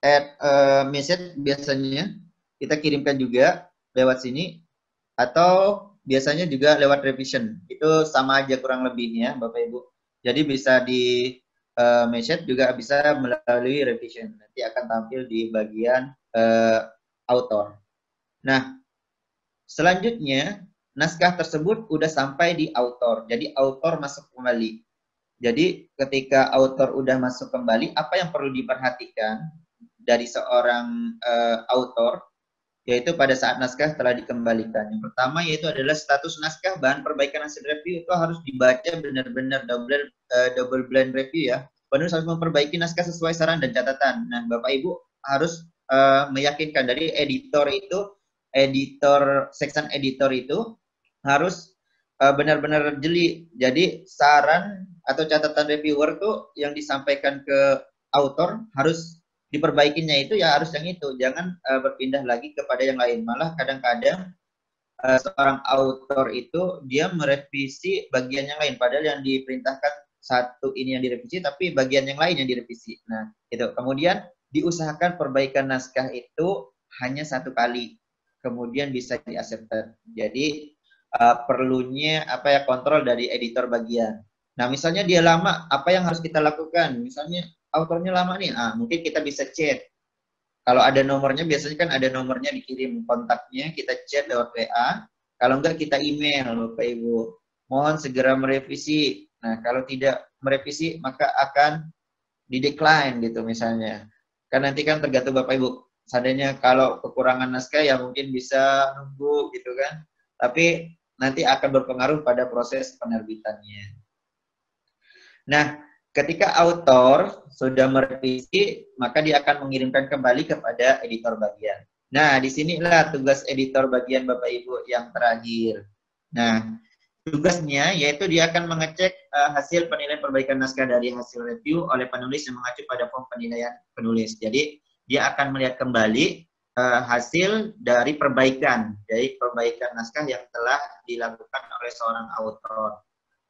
Speaker 4: Add uh, message biasanya kita kirimkan juga lewat sini atau biasanya juga lewat revision. Itu sama aja kurang lebihnya Bapak Ibu. Jadi bisa di uh, message juga bisa melalui revision. Nanti akan tampil di bagian uh, author. Nah, selanjutnya naskah tersebut udah sampai di author. Jadi author masuk kembali. Jadi ketika author udah masuk kembali, apa yang perlu diperhatikan dari seorang uh, author yaitu pada saat naskah telah dikembalikan. Yang pertama yaitu adalah status naskah bahan perbaikan hasil review itu harus dibaca benar-benar double uh, double blend review ya. Penulis harus memperbaiki naskah sesuai saran dan catatan. Nah, Bapak Ibu harus uh, meyakinkan dari editor itu, editor section editor itu harus uh, benar-benar jeli. Jadi saran atau catatan reviewer tuh yang disampaikan ke author harus diperbaikinya. Itu ya harus yang itu. Jangan uh, berpindah lagi kepada yang lain. Malah kadang-kadang uh, seorang autor itu dia merevisi bagian yang lain. Padahal yang diperintahkan satu ini yang direvisi tapi bagian yang lain yang direvisi. Nah itu kemudian diusahakan perbaikan naskah itu hanya satu kali. Kemudian bisa di jadi uh, perlunya apa ya kontrol dari editor bagian nah misalnya dia lama apa yang harus kita lakukan misalnya autornya lama nih, ah mungkin kita bisa chat. Kalau ada nomornya, biasanya kan ada nomornya dikirim kontaknya, kita chat lewat WA. Kalau enggak kita email, Bapak Ibu. Mohon segera merevisi. Nah, kalau tidak merevisi, maka akan di decline gitu misalnya. Kan nanti kan tergantung Bapak Ibu. Seandainya kalau kekurangan naskah ya mungkin bisa nunggu gitu kan. Tapi nanti akan berpengaruh pada proses penerbitannya. Nah, Ketika author sudah merevisi, maka dia akan mengirimkan kembali kepada editor bagian. Nah, di sinilah tugas editor bagian Bapak Ibu yang terakhir. Nah, tugasnya yaitu dia akan mengecek uh, hasil penilaian perbaikan naskah dari hasil review oleh penulis yang mengacu pada form penilaian penulis. Jadi, dia akan melihat kembali uh, hasil dari perbaikan, dari perbaikan naskah yang telah dilakukan oleh seorang autor.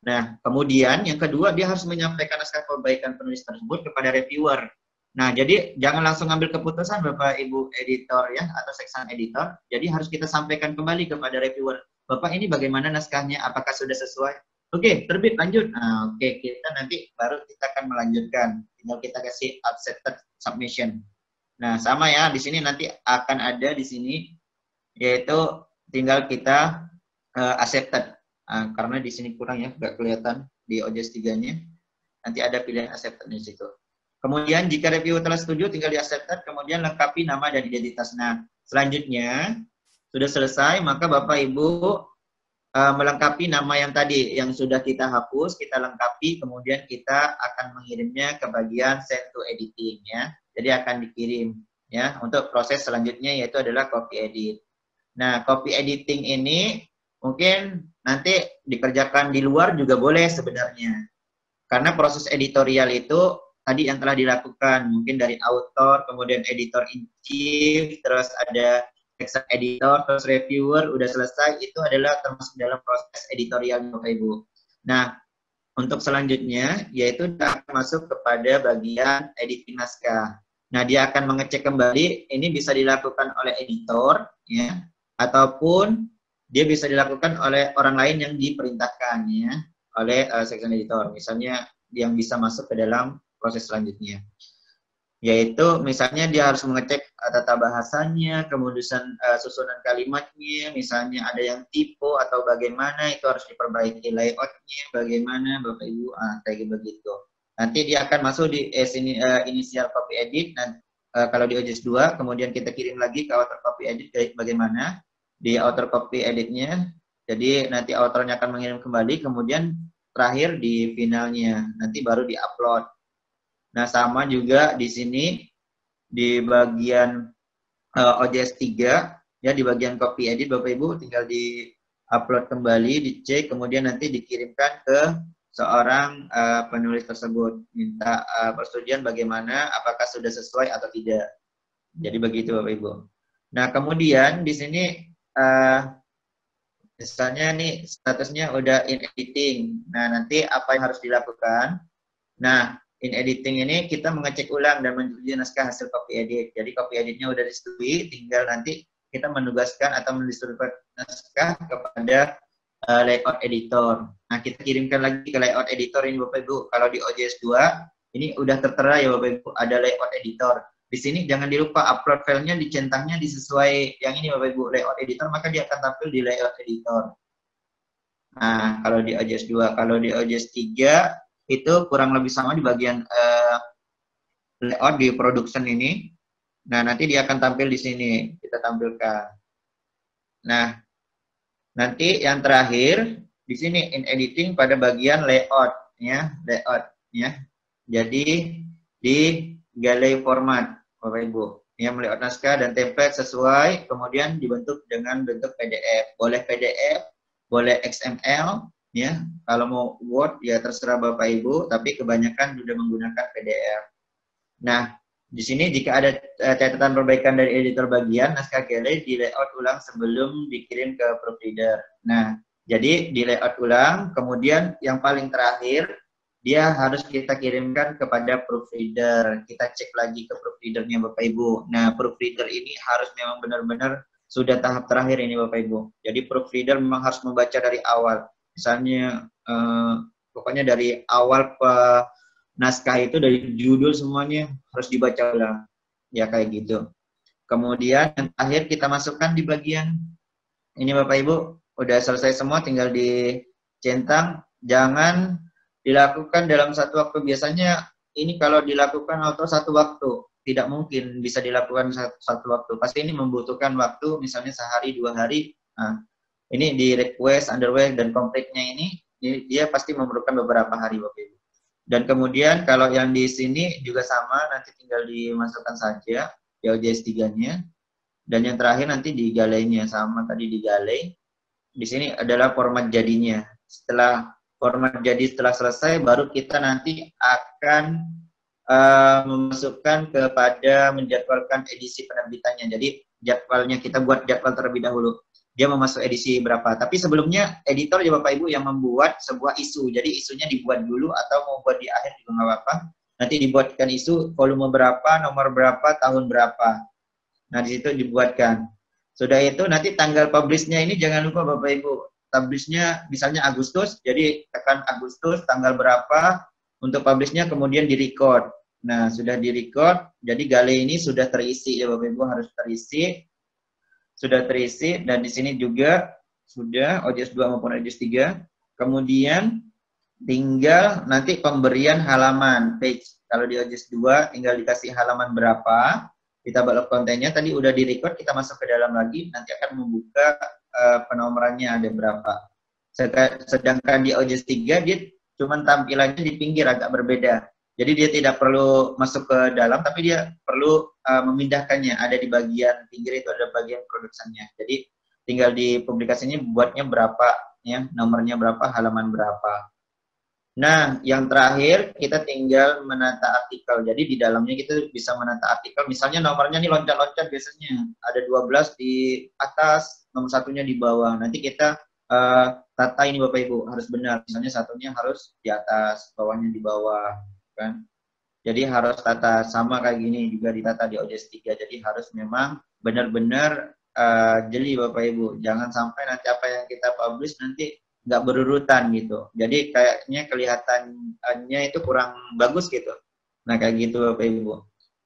Speaker 4: Nah, kemudian yang kedua dia harus menyampaikan naskah perbaikan penulis tersebut kepada reviewer. Nah, jadi jangan langsung ambil keputusan Bapak Ibu editor ya atau section editor. Jadi harus kita sampaikan kembali kepada reviewer. Bapak ini bagaimana naskahnya? Apakah sudah sesuai? Oke, terbit lanjut. Nah, oke, kita nanti baru kita akan melanjutkan. Tinggal kita kasih accepted submission. Nah, sama ya, di sini nanti akan ada di sini yaitu tinggal kita uh, accepted Uh, karena di sini kurang ya, nggak kelihatan di OJS 3-nya. Nanti ada pilihan acceptance di situ. Kemudian jika review telah setuju, tinggal di accepted, kemudian lengkapi nama dan identitas. Nah, selanjutnya sudah selesai, maka Bapak Ibu uh, melengkapi nama yang tadi yang sudah kita hapus, kita lengkapi, kemudian kita akan mengirimnya ke bagian send to editing ya. Jadi akan dikirim ya untuk proses selanjutnya yaitu adalah copy edit. Nah, copy editing ini mungkin nanti dikerjakan di luar juga boleh sebenarnya. Karena proses editorial itu tadi yang telah dilakukan mungkin dari author kemudian editor in chief terus ada editor terus reviewer udah selesai itu adalah termasuk dalam proses editorial Bapak Ibu. Nah, untuk selanjutnya yaitu akan masuk kepada bagian editing naskah. Nah, dia akan mengecek kembali ini bisa dilakukan oleh editor ya ataupun dia bisa dilakukan oleh orang lain yang diperintahkan ya oleh uh, section editor. Misalnya yang bisa masuk ke dalam proses selanjutnya yaitu misalnya dia harus mengecek tata bahasanya, kemudian uh, susunan kalimatnya, misalnya ada yang tipe atau bagaimana itu harus diperbaiki layoutnya, bagaimana Bapak Ibu, ah, kayak begitu. Nanti dia akan masuk di eh, sini, uh, inisial copy edit, dan uh, kalau di OJS 2, kemudian kita kirim lagi ke author copy edit bagaimana? Di author copy editnya, jadi nanti authornya akan mengirim kembali, kemudian terakhir di finalnya, nanti baru di upload Nah, sama juga di sini di bagian uh, OJS 3 ya di bagian copy edit Bapak Ibu tinggal di upload kembali, dicek kemudian nanti dikirimkan ke seorang uh, penulis tersebut minta uh, persetujuan bagaimana apakah sudah sesuai atau tidak. Jadi begitu Bapak Ibu. Nah, kemudian di sini uh, misalnya nih statusnya udah in editing. Nah, nanti apa yang harus dilakukan? Nah, in editing ini kita mengecek ulang dan menuju naskah hasil copy edit. Jadi copy editnya udah disetujui, tinggal nanti kita menugaskan atau mendistribusikan naskah kepada uh, layout editor. Nah, kita kirimkan lagi ke layout editor ini Bapak Ibu. Kalau di OJS 2, ini udah tertera ya Bapak Ibu, ada layout editor. Di sini jangan dilupa upload filenya, dicentangnya disesuai yang ini Bapak Ibu, layout editor, maka dia akan tampil di layout editor. Nah, kalau di OJS 2, kalau di OJS 3, itu kurang lebih sama di bagian uh, layout di production ini. Nah, nanti dia akan tampil di sini. Kita tampilkan. Nah, nanti yang terakhir di sini in editing pada bagian layout ya, layout ya. Jadi di gallery format Bapak Ibu. Ya, layout naskah dan template sesuai, kemudian dibentuk dengan bentuk PDF. Boleh PDF, boleh XML, ya kalau mau Word ya terserah Bapak Ibu tapi kebanyakan sudah menggunakan PDF nah di sini jika ada uh, catatan perbaikan dari editor bagian naskah gallery di layout ulang sebelum dikirim ke proofreader nah jadi di layout ulang kemudian yang paling terakhir dia harus kita kirimkan kepada proofreader kita cek lagi ke proofreadernya Bapak Ibu. Nah proofreader ini harus memang benar-benar sudah tahap terakhir ini Bapak Ibu. Jadi proofreader memang harus membaca dari awal. Misalnya uh, pokoknya dari awal pe naskah itu dari judul semuanya harus dibaca ulang. Ya kayak gitu. Kemudian yang terakhir kita masukkan di bagian ini bapak ibu. Udah selesai semua tinggal dicentang. Jangan dilakukan dalam satu waktu. Biasanya ini kalau dilakukan auto satu waktu. Tidak mungkin bisa dilakukan satu, satu waktu. Pasti ini membutuhkan waktu misalnya sehari dua hari. Nah, ini di request, underway, dan complete-nya ini, dia pasti memerlukan beberapa hari Bapak Ibu. Dan kemudian kalau yang di sini juga sama, nanti tinggal dimasukkan saja OJS 3-nya. Dan yang terakhir nanti di galenya sama tadi di galay. Di sini adalah format jadinya. Setelah format jadi setelah selesai, baru kita nanti akan uh, memasukkan kepada menjadwalkan edisi penerbitannya. Jadi jadwalnya kita buat jadwal terlebih dahulu dia mau masuk edisi berapa. Tapi sebelumnya editor ya Bapak Ibu yang membuat sebuah isu. Jadi isunya dibuat dulu atau mau buat di akhir juga nggak apa-apa. Nanti dibuatkan isu volume berapa, nomor berapa, tahun berapa. Nah di situ dibuatkan. Sudah itu nanti tanggal publishnya ini jangan lupa Bapak Ibu. Publishnya misalnya Agustus, jadi tekan Agustus tanggal berapa untuk publishnya kemudian di record. Nah sudah di record, jadi gale ini sudah terisi ya Bapak Ibu harus terisi sudah terisi dan di sini juga sudah OJS 2 maupun OJS 3. Kemudian tinggal nanti pemberian halaman page. Kalau di OJS 2 tinggal dikasih halaman berapa, kita balok kontennya tadi udah di record, kita masuk ke dalam lagi, nanti akan membuka uh, penomorannya ada berapa. Sedangkan di OJS 3 dia cuma tampilannya di pinggir agak berbeda. Jadi dia tidak perlu masuk ke dalam, tapi dia perlu uh, memindahkannya. Ada di bagian pinggir itu ada bagian produksinya. Jadi tinggal di publikasinya buatnya berapa, ya nomornya berapa, halaman berapa. Nah, yang terakhir kita tinggal menata artikel. Jadi di dalamnya kita bisa menata artikel. Misalnya nomornya nih loncat-loncat biasanya ada 12 di atas, nomor satunya di bawah. Nanti kita uh, tata ini Bapak Ibu harus benar. Misalnya satunya harus di atas, bawahnya di bawah, kan? Jadi harus tata sama kayak gini juga ditata di OJS 3. Jadi harus memang benar-benar uh, jeli Bapak Ibu. Jangan sampai nanti apa yang kita publish nanti nggak berurutan gitu. Jadi kayaknya kelihatannya itu kurang bagus gitu. Nah kayak gitu Bapak Ibu.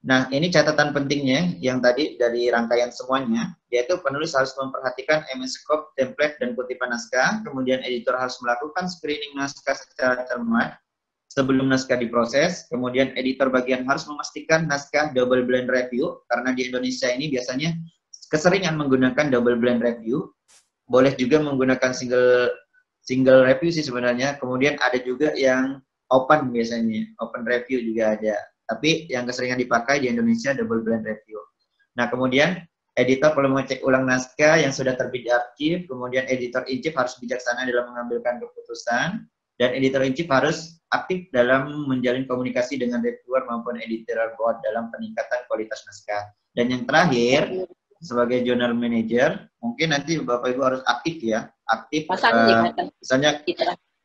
Speaker 4: Nah ini catatan pentingnya yang tadi dari rangkaian semuanya, yaitu penulis harus memperhatikan MS Scope, template, dan kutipan naskah. Kemudian editor harus melakukan screening naskah secara cermat sebelum naskah diproses. Kemudian editor bagian harus memastikan naskah double blend review, karena di Indonesia ini biasanya keseringan menggunakan double blend review. Boleh juga menggunakan single single review sih sebenarnya. Kemudian ada juga yang open biasanya, open review juga ada. Tapi yang keseringan dipakai di Indonesia double blend review. Nah, kemudian editor perlu mengecek ulang naskah yang sudah terbit di arsip, kemudian editor in harus bijaksana dalam mengambilkan keputusan, dan editor in chief harus aktif dalam menjalin komunikasi dengan reviewer maupun editorial board dalam peningkatan kualitas naskah. Dan yang terakhir, sebagai journal manager, mungkin nanti Bapak Ibu harus aktif ya, aktif uh, misalnya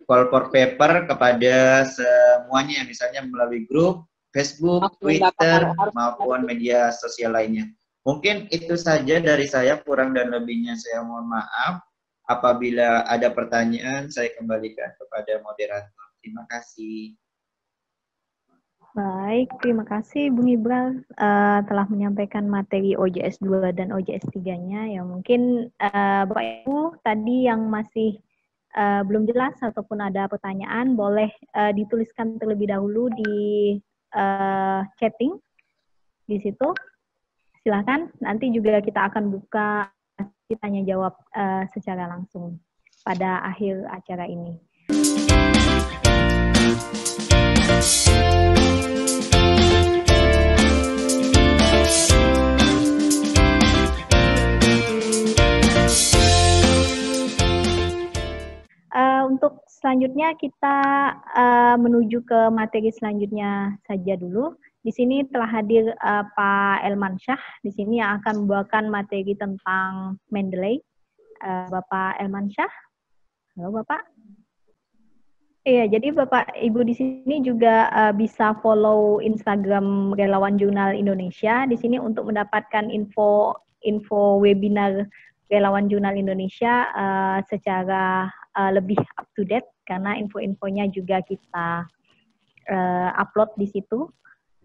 Speaker 4: call for paper kepada semuanya, misalnya melalui grup, Facebook, Twitter, maupun media sosial lainnya. Mungkin itu saja dari saya, kurang dan lebihnya saya mohon maaf. Apabila ada pertanyaan, saya kembalikan kepada moderator. Terima kasih.
Speaker 1: Baik, terima kasih Bung Ibral uh, telah menyampaikan materi OJS 2 dan OJS 3-nya. Ya mungkin uh, Bapak Ibu tadi yang masih uh, belum jelas ataupun ada pertanyaan boleh uh, dituliskan terlebih dahulu di uh, chatting di situ. Silakan. Nanti juga kita akan buka tanya jawab uh, secara langsung pada akhir acara ini. untuk selanjutnya kita uh, menuju ke materi selanjutnya saja dulu. Di sini telah hadir uh, Pak Elman Syah. Di sini yang akan membawakan materi tentang Mendeley. Uh, Bapak Elman Syah. Halo Bapak. Iya, jadi Bapak Ibu di sini juga uh, bisa follow Instagram Relawan Jurnal Indonesia di sini untuk mendapatkan info info webinar Relawan Jurnal Indonesia uh, secara uh, lebih up to date karena info-infonya juga kita uh, upload di situ.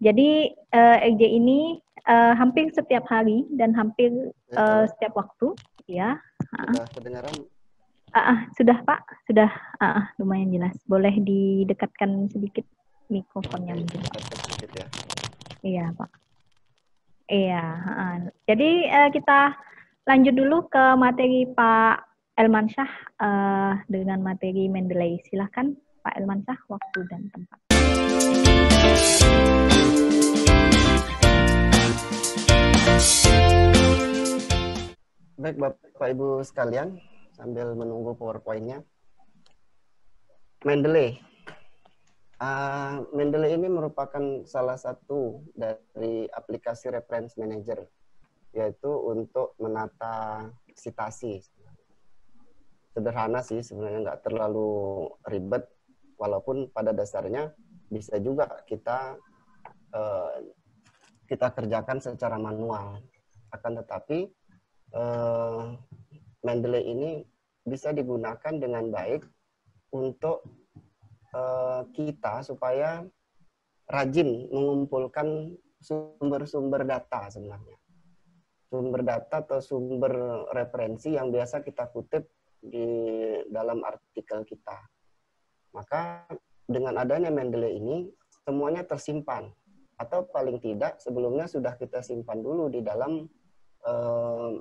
Speaker 1: Jadi uh, EJ ini uh, hampir setiap hari dan hampir uh, setiap waktu, ya.
Speaker 5: Sudah kedengaran?
Speaker 1: Uh, uh, sudah Pak, sudah uh, uh, lumayan jelas. Boleh didekatkan sedikit mikrofonnya mungkin. Sedikit ya. Iya Pak. Iya. Uh, jadi uh, kita lanjut dulu ke materi Pak Elman Syah uh, dengan materi Mendeley. Silahkan Pak Elman Syah, waktu dan tempat.
Speaker 5: Baik Bapak Ibu sekalian, sambil menunggu PowerPoint-nya. Mendeley. Uh, Mendeley ini merupakan salah satu dari aplikasi reference manager, yaitu untuk menata citasi sederhana sih sebenarnya nggak terlalu ribet walaupun pada dasarnya bisa juga kita uh, kita kerjakan secara manual akan tetapi uh, Mendeley ini bisa digunakan dengan baik untuk uh, kita supaya rajin mengumpulkan sumber-sumber data sebenarnya sumber data atau sumber referensi yang biasa kita kutip di dalam artikel kita. Maka dengan adanya Mendeley ini semuanya tersimpan atau paling tidak sebelumnya sudah kita simpan dulu di dalam uh,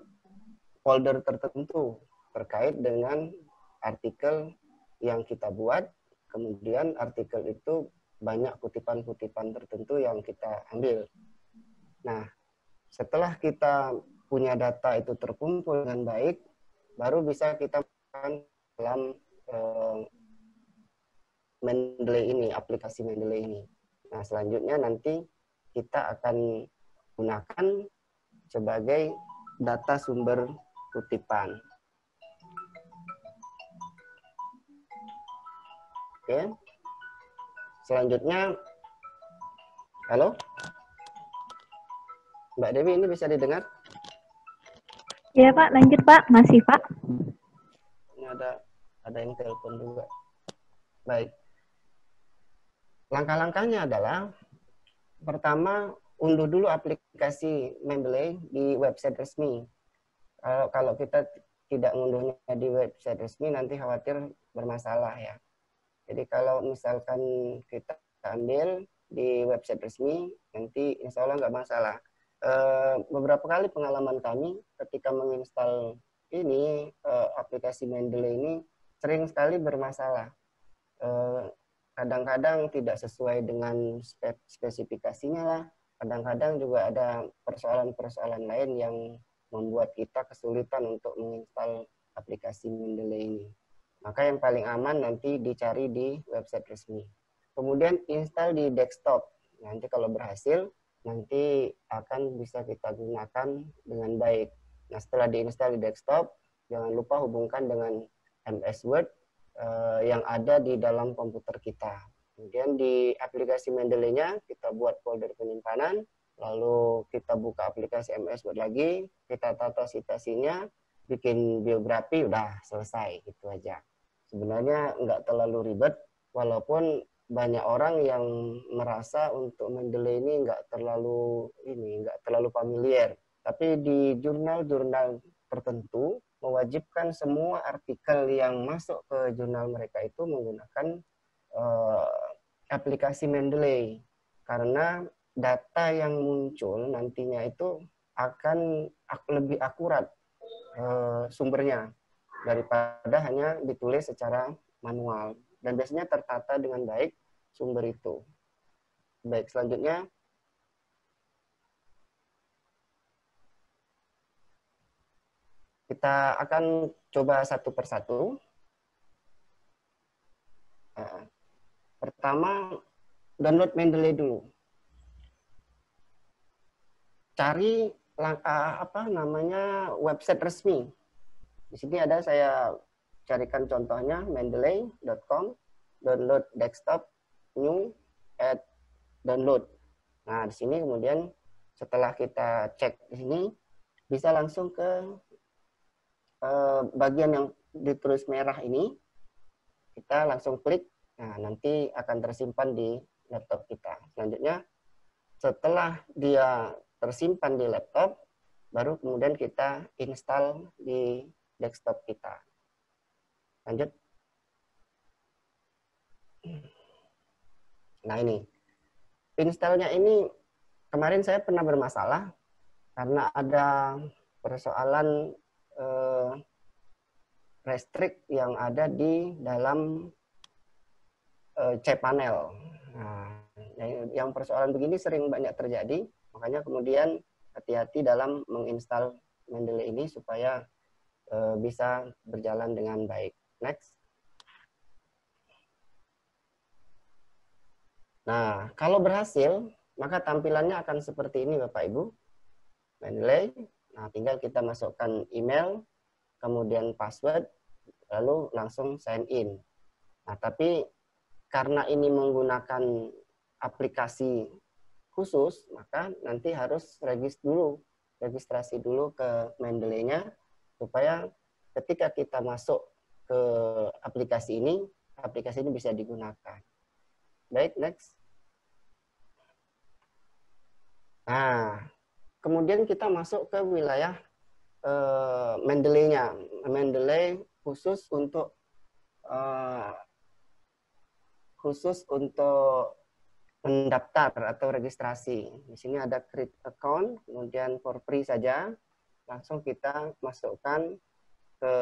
Speaker 5: folder tertentu terkait dengan artikel yang kita buat kemudian artikel itu banyak kutipan-kutipan tertentu yang kita ambil. Nah, setelah kita punya data itu terkumpul dengan baik, baru bisa kita dalam eh, Mendeley ini, aplikasi Mendeley ini. Nah, selanjutnya nanti kita akan gunakan sebagai data sumber kutipan. Oke. Selanjutnya, halo? Mbak Dewi ini bisa didengar?
Speaker 1: Iya Pak, lanjut Pak, masih Pak.
Speaker 5: Ini ada ada yang telepon juga. Baik. Langkah-langkahnya adalah pertama unduh dulu aplikasi Mendeley di website resmi. Kalau kalau kita tidak mengunduhnya di website resmi nanti khawatir bermasalah ya. Jadi kalau misalkan kita ambil di website resmi, nanti insya Allah nggak masalah. E, beberapa kali pengalaman kami ketika menginstal ini e, aplikasi Mendeley ini sering sekali bermasalah. Eh, kadang-kadang tidak sesuai dengan spesifikasinya lah. Kadang-kadang juga ada persoalan-persoalan lain yang membuat kita kesulitan untuk menginstal aplikasi Mendeley ini. Maka yang paling aman nanti dicari di website resmi. Kemudian install di desktop. Nanti kalau berhasil, nanti akan bisa kita gunakan dengan baik. Nah, setelah diinstal di desktop, jangan lupa hubungkan dengan MS Word uh, yang ada di dalam komputer kita. Kemudian di aplikasi Mendeley-nya kita buat folder penyimpanan, lalu kita buka aplikasi MS Word lagi, kita tata citasinya, bikin biografi, udah selesai, itu aja. Sebenarnya nggak terlalu ribet walaupun banyak orang yang merasa untuk Mendeley ini nggak terlalu ini nggak terlalu familiar. Tapi di jurnal-jurnal tertentu mewajibkan semua artikel yang masuk ke jurnal mereka itu menggunakan uh, aplikasi Mendeley karena data yang muncul nantinya itu akan lebih akurat uh, sumbernya daripada hanya ditulis secara manual dan biasanya tertata dengan baik sumber itu. Baik, selanjutnya kita akan coba satu persatu. Nah, pertama, download Mendeley dulu. Cari langkah apa namanya website resmi di sini ada saya carikan contohnya mendeley.com download desktop new add download. Nah, di sini kemudian setelah kita cek di sini bisa langsung ke uh, bagian yang ditulis merah ini. Kita langsung klik. Nah, nanti akan tersimpan di laptop kita. Selanjutnya setelah dia tersimpan di laptop, baru kemudian kita install di desktop kita. Lanjut. Nah ini, installnya ini kemarin saya pernah bermasalah karena ada persoalan eh, restrict yang ada di dalam eh, cPanel. Nah, yang persoalan begini sering banyak terjadi, makanya kemudian hati-hati dalam menginstal Mendeley ini supaya uh, bisa berjalan dengan baik. Next. Nah, kalau berhasil, maka tampilannya akan seperti ini Bapak Ibu. Mendeley. Nah, tinggal kita masukkan email, kemudian password, lalu langsung sign in. Nah, tapi karena ini menggunakan aplikasi khusus, maka nanti harus regis dulu, registrasi dulu ke Mendeley-nya supaya ketika kita masuk ke aplikasi ini, aplikasi ini bisa digunakan. Baik, next. Nah, kemudian kita masuk ke wilayah uh, Mendeley-nya. Mendeley khusus untuk uh, khusus untuk mendaftar atau registrasi. Di sini ada create account, kemudian for free saja. Langsung kita masukkan ke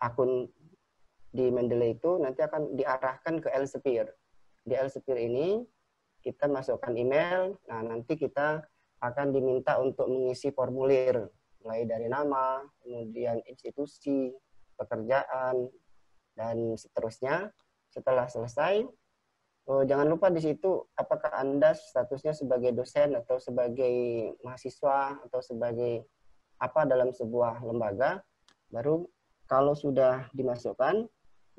Speaker 5: akun di Mendeley itu, nanti akan diarahkan ke Elsevier. Di Elsevier ini, kita masukkan email, nah nanti kita akan diminta untuk mengisi formulir, mulai dari nama, kemudian institusi, pekerjaan, dan seterusnya. Setelah selesai, Oh, jangan lupa di situ apakah Anda statusnya sebagai dosen atau sebagai mahasiswa atau sebagai apa dalam sebuah lembaga. Baru kalau sudah dimasukkan,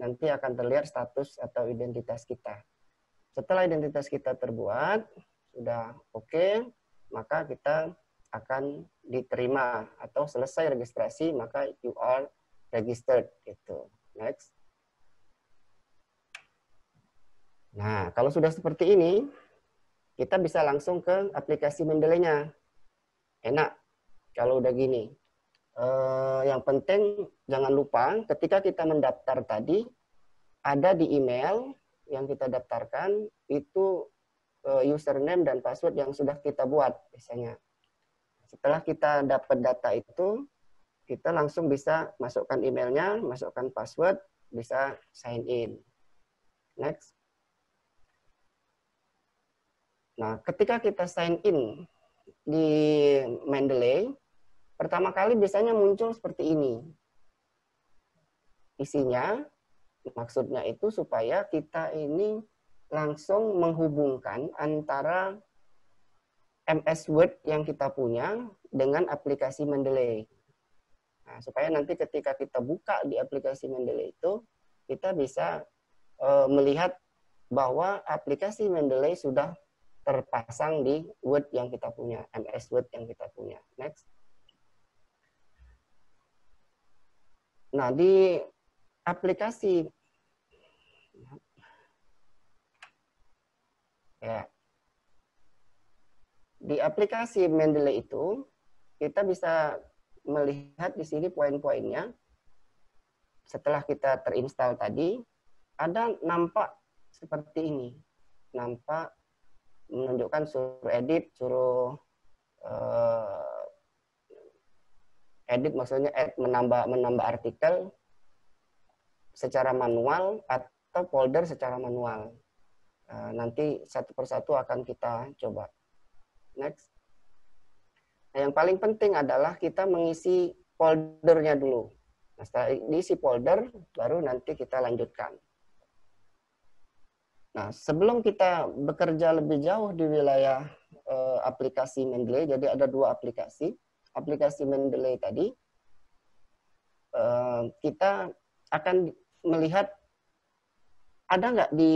Speaker 5: nanti akan terlihat status atau identitas kita. Setelah identitas kita terbuat, sudah oke, okay, maka kita akan diterima atau selesai registrasi, maka you are registered. Gitu. Next. Nah, kalau sudah seperti ini, kita bisa langsung ke aplikasi Mendeley-nya. Enak kalau udah gini. Uh, yang penting jangan lupa ketika kita mendaftar tadi, ada di email yang kita daftarkan itu uh, username dan password yang sudah kita buat biasanya. Setelah kita dapat data itu, kita langsung bisa masukkan emailnya, masukkan password, bisa sign in. Next. Nah, ketika kita sign in di Mendeley, pertama kali biasanya muncul seperti ini. Isinya, maksudnya itu supaya kita ini langsung menghubungkan antara MS Word yang kita punya dengan aplikasi Mendeley. Nah, supaya nanti ketika kita buka di aplikasi Mendeley itu, kita bisa uh, melihat bahwa aplikasi Mendeley sudah terpasang di Word yang kita punya, MS Word yang kita punya. Next. Nah, di aplikasi ya di aplikasi Mendeley itu kita bisa melihat di sini poin-poinnya. Setelah kita terinstall tadi, ada nampak seperti ini. Nampak menunjukkan suruh edit, suruh uh, edit maksudnya add, menambah menambah artikel secara manual atau folder secara manual. Uh, nanti satu persatu akan kita coba. Next. Nah, yang paling penting adalah kita mengisi foldernya dulu. Nah, setelah diisi folder, baru nanti kita lanjutkan. Nah, sebelum kita bekerja lebih jauh di wilayah uh, aplikasi Mendeley, jadi ada dua aplikasi. Aplikasi Mendeley tadi, uh, kita akan melihat ada nggak di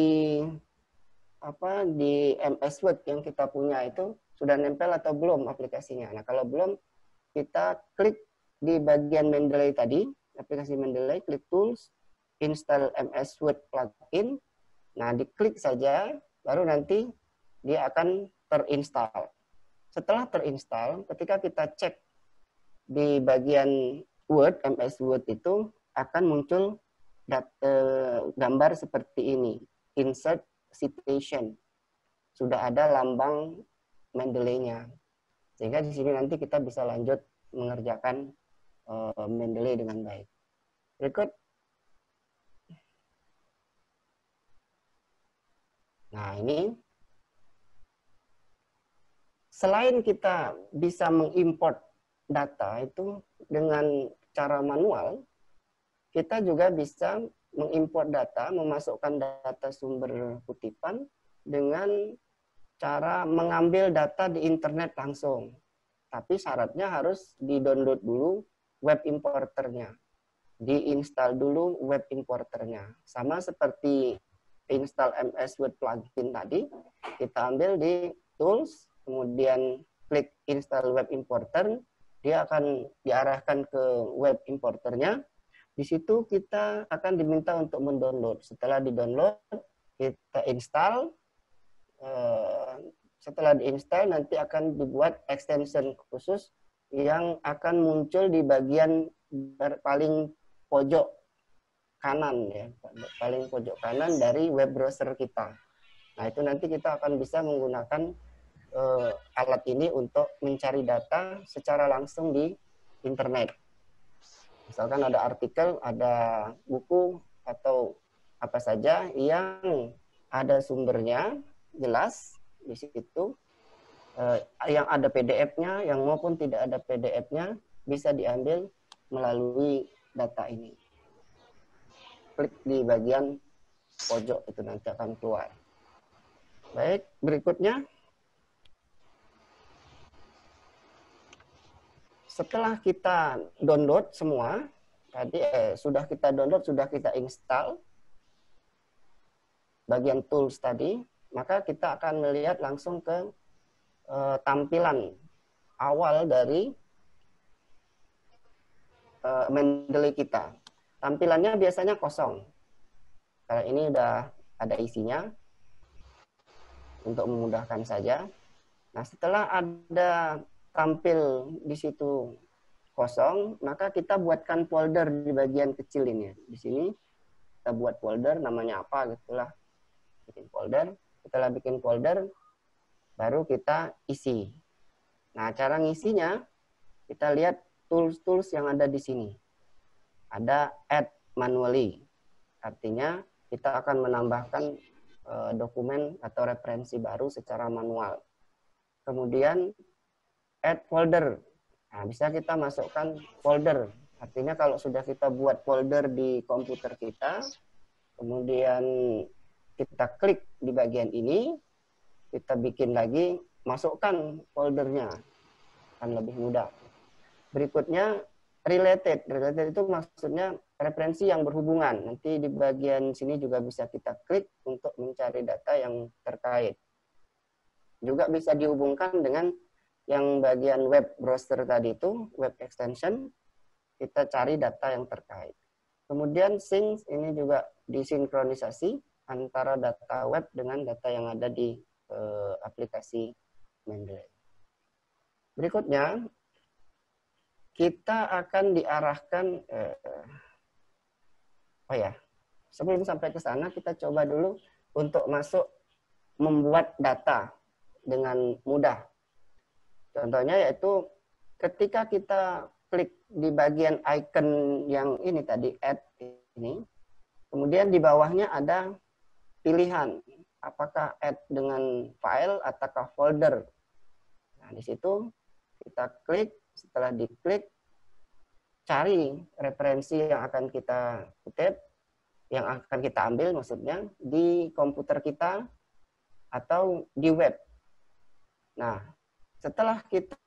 Speaker 5: apa di MS Word yang kita punya itu sudah nempel atau belum aplikasinya. Nah, kalau belum, kita klik di bagian Mendeley tadi, aplikasi Mendeley, klik Tools, install MS Word plugin, Nah, diklik saja, baru nanti dia akan terinstall. Setelah terinstall, ketika kita cek di bagian Word, MS Word itu akan muncul data, eh, gambar seperti ini. Insert citation. Sudah ada lambang Mendeley-nya. Sehingga di sini nanti kita bisa lanjut mengerjakan uh, Mendeley dengan baik. Berikut Nah, ini selain kita bisa mengimport data itu dengan cara manual, kita juga bisa mengimport data, memasukkan data sumber kutipan dengan cara mengambil data di internet langsung. Tapi syaratnya harus di-download dulu web importernya. Diinstal dulu web importernya. Sama seperti install MS Word plugin tadi, kita ambil di tools, kemudian klik install web importer, dia akan diarahkan ke web importernya. Di situ kita akan diminta untuk mendownload. Setelah di-download, kita install. Eh, setelah diinstal, nanti akan dibuat extension khusus yang akan muncul di bagian paling pojok kanan ya, paling pojok kanan dari web browser kita. Nah, itu nanti kita akan bisa menggunakan uh, alat ini untuk mencari data secara langsung di internet. Misalkan ada artikel, ada buku, atau apa saja yang ada sumbernya jelas di situ, uh, yang ada PDF-nya, yang maupun tidak ada PDF-nya bisa diambil melalui data ini. Klik di bagian pojok itu nanti akan keluar. Baik, berikutnya. Setelah kita download semua, tadi eh, sudah kita download, sudah kita install bagian tools tadi, maka kita akan melihat langsung ke eh, tampilan awal dari eh, Mendeley kita. Tampilannya biasanya kosong. Karena ini udah ada isinya, untuk memudahkan saja. Nah, setelah ada tampil di situ kosong, maka kita buatkan folder di bagian kecil ini. Di sini kita buat folder, namanya apa gitulah. Bikin folder. Setelah bikin folder, baru kita isi. Nah, cara ngisinya, kita lihat tools-tools yang ada di sini. Ada add manually. Artinya, kita akan menambahkan uh, dokumen atau referensi baru secara manual. Kemudian add folder. Nah, bisa kita masukkan folder. Artinya kalau sudah kita buat folder di komputer kita, kemudian kita klik di bagian ini, kita bikin lagi, masukkan foldernya. Akan lebih mudah. Berikutnya related. Related itu maksudnya referensi yang berhubungan. Nanti di bagian sini juga bisa kita klik untuk mencari data yang terkait. Juga bisa dihubungkan dengan yang bagian web browser tadi itu, web extension, kita cari data yang terkait. Kemudian sync ini juga disinkronisasi antara data web dengan data yang ada di uh, aplikasi Mendeley. Berikutnya, kita akan diarahkan eh, oh ya sebelum sampai ke sana kita coba dulu untuk masuk membuat data dengan mudah. Contohnya yaitu ketika kita klik di bagian icon yang ini tadi add ini kemudian di bawahnya ada pilihan apakah add dengan file ataukah folder. Nah di situ kita klik setelah diklik, cari referensi yang akan kita kutip, yang akan kita ambil maksudnya, di komputer kita atau di web. Nah, setelah kita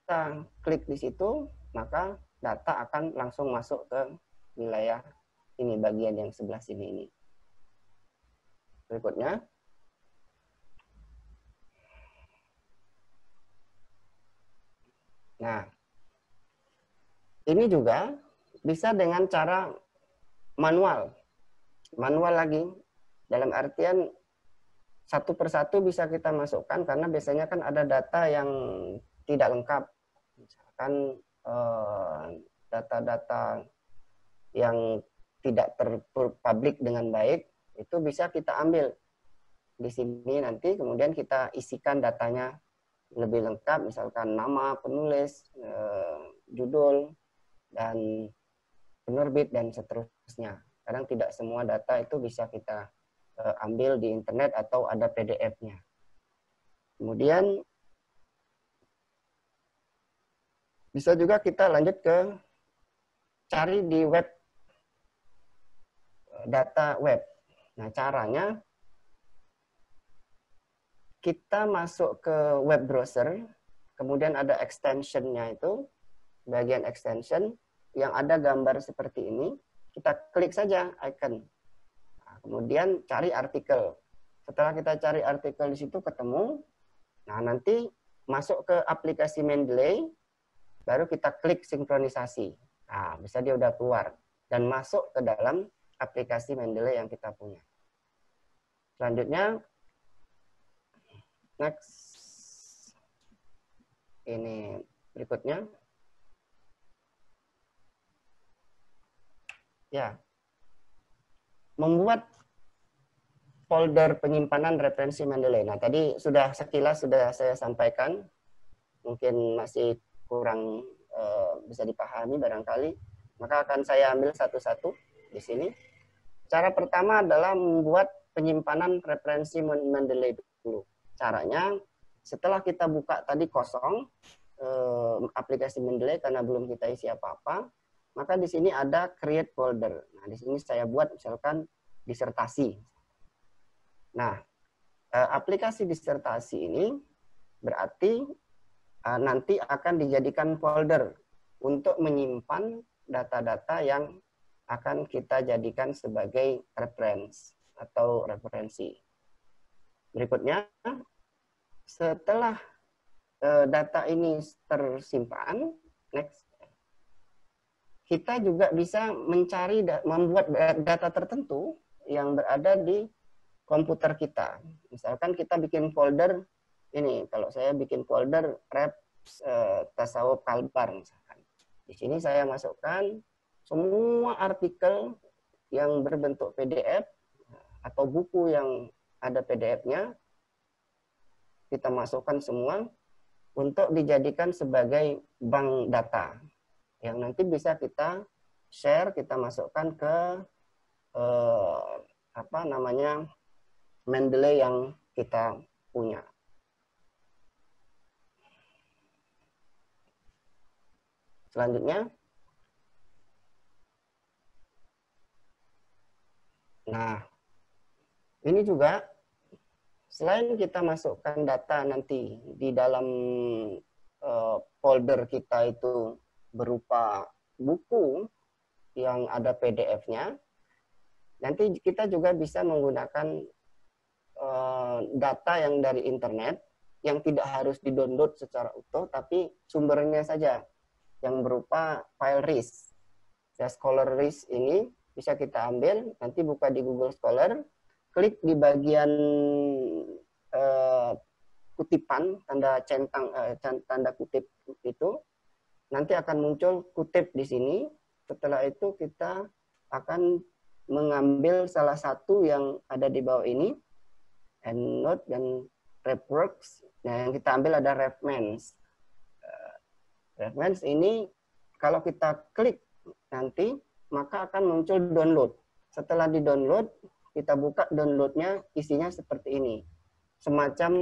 Speaker 5: klik di situ, maka data akan langsung masuk ke wilayah ini, bagian yang sebelah sini ini. Berikutnya, Nah, ini juga bisa dengan cara manual. Manual lagi, dalam artian satu persatu bisa kita masukkan karena biasanya kan ada data yang tidak lengkap. Misalkan eh, data-data yang tidak terpublik dengan baik, itu bisa kita ambil di sini nanti, kemudian kita isikan datanya lebih lengkap, misalkan nama penulis, eh, judul, dan penerbit dan seterusnya. Kadang tidak semua data itu bisa kita uh, ambil di internet atau ada PDF-nya. Kemudian bisa juga kita lanjut ke cari di web data web. Nah, caranya kita masuk ke web browser, kemudian ada extension-nya itu, bagian extension yang ada gambar seperti ini, kita klik saja icon. Nah, kemudian cari artikel. Setelah kita cari artikel di situ ketemu, nah nanti masuk ke aplikasi Mendeley, baru kita klik sinkronisasi. Nah, bisa dia udah keluar dan masuk ke dalam aplikasi Mendeley yang kita punya. Selanjutnya, next. Ini berikutnya. Ya membuat folder penyimpanan referensi Mendeley. Nah, tadi sudah sekilas sudah saya sampaikan, mungkin masih kurang uh, bisa dipahami barangkali, maka akan saya ambil satu-satu di sini. Cara pertama adalah membuat penyimpanan referensi Mendeley dulu. Caranya, setelah kita buka tadi kosong, uh, aplikasi Mendeley karena belum kita isi apa-apa, maka di sini ada create folder. Nah, di sini saya buat misalkan disertasi Nah, eh, aplikasi disertasi ini berarti eh, nanti akan dijadikan folder untuk menyimpan data-data yang akan kita jadikan sebagai reference atau referensi. Berikutnya, setelah eh, data ini tersimpan, next, kita juga bisa mencari membuat data tertentu yang berada di komputer kita. Misalkan kita bikin folder ini, kalau saya bikin folder rap uh, tasawuf kalbar misalkan. Di sini saya masukkan semua artikel yang berbentuk PDF atau buku yang ada PDF-nya kita masukkan semua untuk dijadikan sebagai bank data yang nanti bisa kita share, kita masukkan ke eh, apa namanya Mendeley yang kita punya. Selanjutnya, nah ini juga selain kita masukkan data nanti di dalam uh, folder kita itu berupa buku yang ada PDF-nya, nanti kita juga bisa menggunakan Eh, data yang dari internet yang tidak harus didownload secara utuh, tapi sumbernya saja yang berupa file RIS. Ya, Scholar RIS ini bisa kita ambil, nanti buka di Google Scholar, klik di bagian uh, kutipan, tanda centang, uh, tanda kutip itu, nanti akan muncul kutip di sini. Setelah itu kita akan mengambil salah satu yang ada di bawah ini, EndNote dan RepWorks. Nah, yang kita ambil ada RepMans. Uh, RepMans ini kalau kita klik nanti, maka akan muncul download. Setelah di-download, kita buka downloadnya, isinya seperti ini. Semacam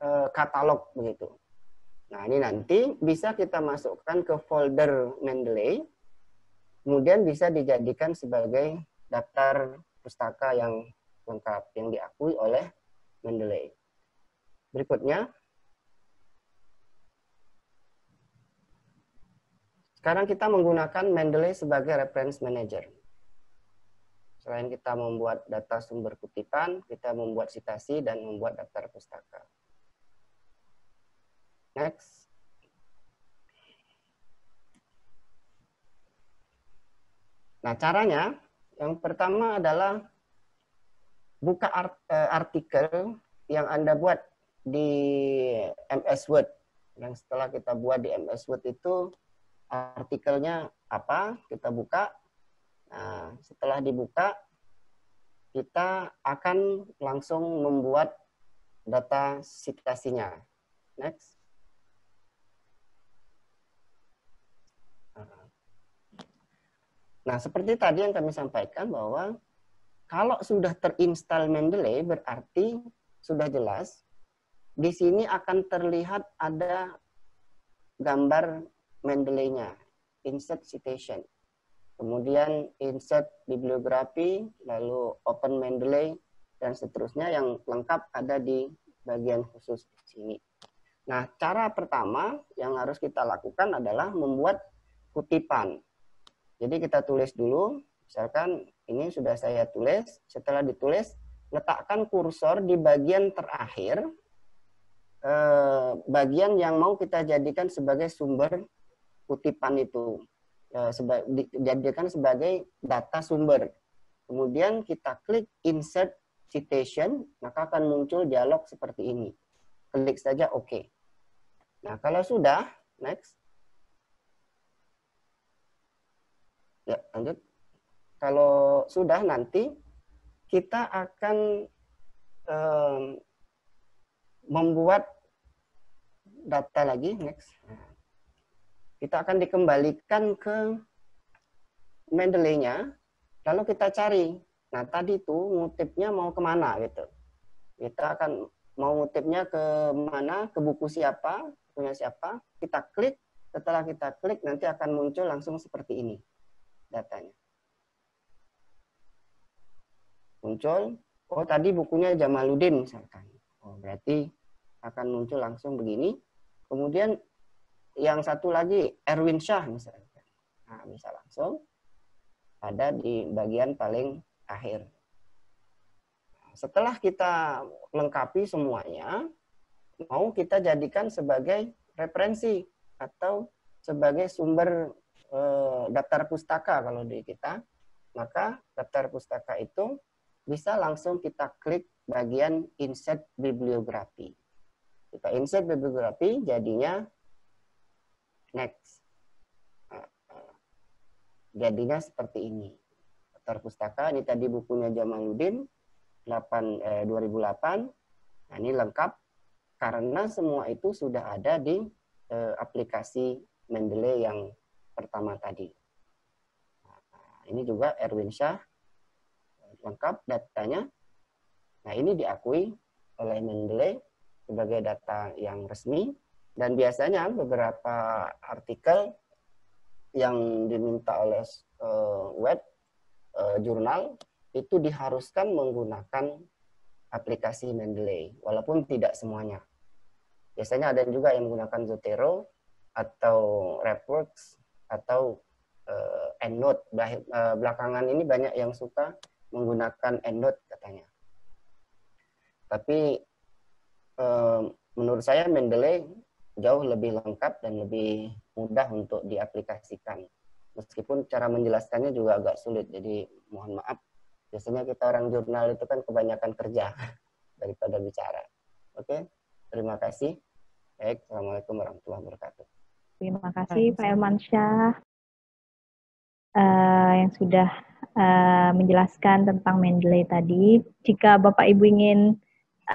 Speaker 5: uh, katalog begitu. Nah, ini nanti bisa kita masukkan ke folder Mendeley, kemudian bisa dijadikan sebagai daftar pustaka yang lengkap yang diakui oleh Mendeley. Berikutnya, sekarang kita menggunakan Mendeley sebagai reference manager. Selain kita membuat data sumber kutipan, kita membuat citasi dan membuat daftar pustaka. Next. Nah, caranya yang pertama adalah buka art, uh, artikel yang Anda buat di MS Word. Yang setelah kita buat di MS Word itu artikelnya apa, kita buka. Nah, setelah dibuka, kita akan langsung membuat data citasinya. Next. Nah, seperti tadi yang kami sampaikan bahwa kalau sudah terinstall Mendeley berarti sudah jelas di sini akan terlihat ada gambar Mendeley-nya, insert citation. Kemudian insert bibliografi, lalu open Mendeley dan seterusnya yang lengkap ada di bagian khusus di sini. Nah, cara pertama yang harus kita lakukan adalah membuat kutipan. Jadi kita tulis dulu, misalkan ini sudah saya tulis. Setelah ditulis, letakkan kursor di bagian terakhir, eh, bagian yang mau kita jadikan sebagai sumber kutipan itu. Eh, seba, dijadikan sebagai data sumber. Kemudian kita klik insert citation, maka akan muncul dialog seperti ini. Klik saja OK. Nah, kalau sudah, next. Ya, lanjut. Kalau sudah nanti kita akan um, membuat data lagi next. Kita akan dikembalikan ke Mendeley-nya lalu kita cari. Nah tadi tuh ngutipnya mau ke mana gitu. Kita akan mau ngutipnya ke mana ke buku siapa punya siapa. Kita klik setelah kita klik nanti akan muncul langsung seperti ini datanya muncul oh tadi bukunya Jamaluddin misalkan oh berarti akan muncul langsung begini kemudian yang satu lagi Erwin Shah misalnya. Nah, bisa langsung ada di bagian paling akhir. Setelah kita lengkapi semuanya, mau kita jadikan sebagai referensi atau sebagai sumber e, daftar pustaka kalau di kita, maka daftar pustaka itu bisa langsung kita klik bagian insert bibliografi. Kita insert bibliografi jadinya next. Jadinya seperti ini. Daftar pustaka, ini tadi bukunya Jamaluddin, 8, eh, 2008. Nah, ini lengkap karena semua itu sudah ada di eh, aplikasi Mendeley yang pertama tadi. Nah, ini juga Erwin Shah, lengkap datanya. Nah, ini diakui oleh Mendeley sebagai data yang resmi dan biasanya beberapa artikel yang diminta oleh uh, web uh, jurnal itu diharuskan menggunakan aplikasi Mendeley, walaupun tidak semuanya. Biasanya ada juga yang menggunakan Zotero atau RepWorks atau uh, EndNote. Belakangan ini banyak yang suka menggunakan EndNote katanya. Tapi menurut saya Mendeley jauh lebih lengkap dan lebih mudah untuk diaplikasikan. Meskipun cara menjelaskannya juga agak sulit, jadi mohon maaf. Biasanya kita orang jurnal itu kan kebanyakan kerja daripada bicara. Oke, terima kasih. Baik, Assalamualaikum warahmatullahi wabarakatuh.
Speaker 1: Terima kasih Pak Elmansyah uh, yang sudah uh, menjelaskan tentang Mendeley tadi. Jika Bapak Ibu ingin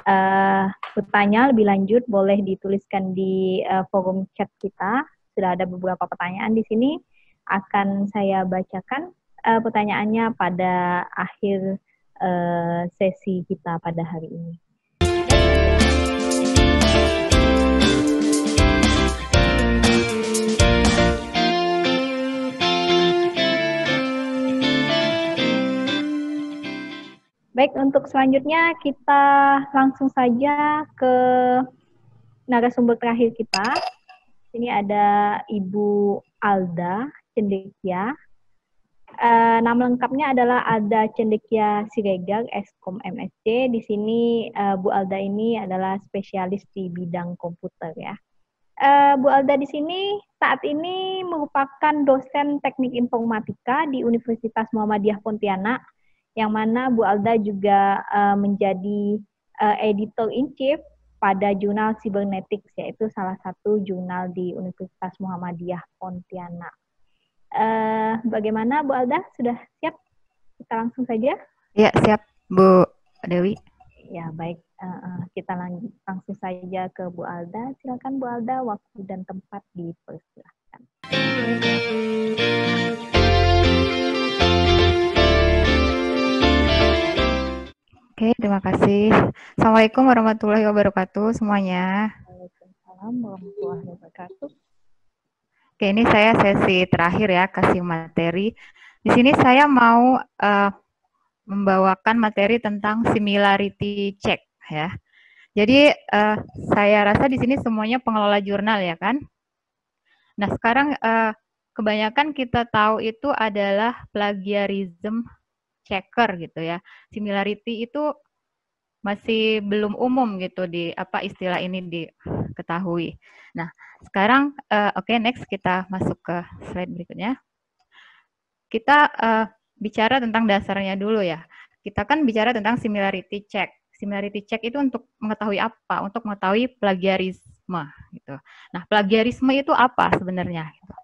Speaker 1: uh, bertanya lebih lanjut boleh dituliskan di uh, forum chat kita. Sudah ada beberapa pertanyaan di sini. Akan saya bacakan uh, pertanyaannya pada akhir uh, sesi kita pada hari ini. Baik, untuk selanjutnya kita langsung saja ke narasumber terakhir kita. Ini ada Ibu Alda Cendekia. Uh, nama lengkapnya adalah Alda Cendekia Siregar, Eskom MSc. Di sini uh, Bu Alda ini adalah spesialis di bidang komputer ya. Uh, Bu Alda di sini saat ini merupakan dosen teknik informatika di Universitas Muhammadiyah Pontianak yang mana Bu Alda juga uh, menjadi uh, editor in chief pada jurnal Cybernetics yaitu salah satu jurnal di Universitas Muhammadiyah Pontianak. Uh, bagaimana Bu Alda sudah siap? Kita langsung saja.
Speaker 6: Ya siap Bu Dewi.
Speaker 1: Ya baik, uh, kita lanjut langsung saja ke Bu Alda. Silakan Bu Alda, waktu dan tempat dipersilahkan.
Speaker 6: Oke, terima kasih. Assalamualaikum warahmatullahi wabarakatuh semuanya.
Speaker 1: Waalaikumsalam warahmatullahi wabarakatuh.
Speaker 6: Oke, ini saya sesi terakhir ya, kasih materi. Di sini saya mau uh, membawakan materi tentang similarity check ya. Jadi uh, saya rasa di sini semuanya pengelola jurnal ya kan. Nah sekarang uh, kebanyakan kita tahu itu adalah plagiarism checker gitu ya. Similarity itu masih belum umum gitu di apa istilah ini diketahui. Nah, sekarang uh, oke okay, next kita masuk ke slide berikutnya. Kita uh, bicara tentang dasarnya dulu ya. Kita kan bicara tentang similarity check. Similarity check itu untuk mengetahui apa? Untuk mengetahui plagiarisme gitu. Nah, plagiarisme itu apa sebenarnya gitu.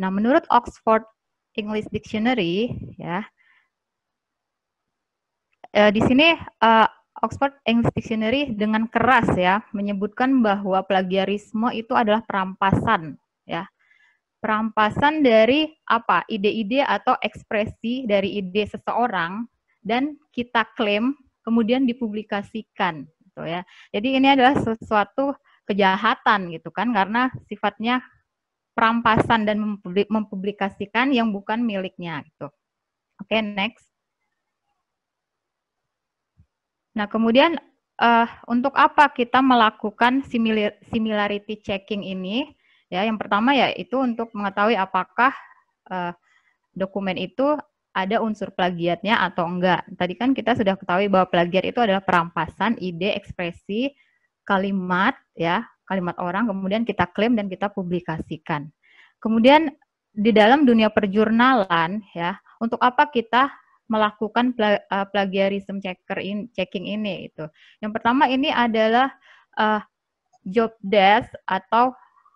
Speaker 6: Nah, menurut Oxford English Dictionary ya, uh, di sini uh, Oxford English Dictionary dengan keras ya menyebutkan bahwa plagiarisme itu adalah perampasan ya. Perampasan dari apa? ide-ide atau ekspresi dari ide seseorang dan kita klaim kemudian dipublikasikan gitu ya. Jadi ini adalah sesuatu kejahatan gitu kan karena sifatnya perampasan dan mempublikasikan yang bukan miliknya gitu. Oke, okay, next. Nah, kemudian uh, untuk apa kita melakukan similar, similarity checking ini? Ya, yang pertama ya itu untuk mengetahui apakah uh, dokumen itu ada unsur plagiatnya atau enggak. Tadi kan kita sudah ketahui bahwa plagiat itu adalah perampasan ide, ekspresi, kalimat ya, kalimat orang kemudian kita klaim dan kita publikasikan. Kemudian di dalam dunia perjurnalan ya, untuk apa kita melakukan uh, plagiarism checker in, checking ini itu. Yang pertama ini adalah uh, job desk atau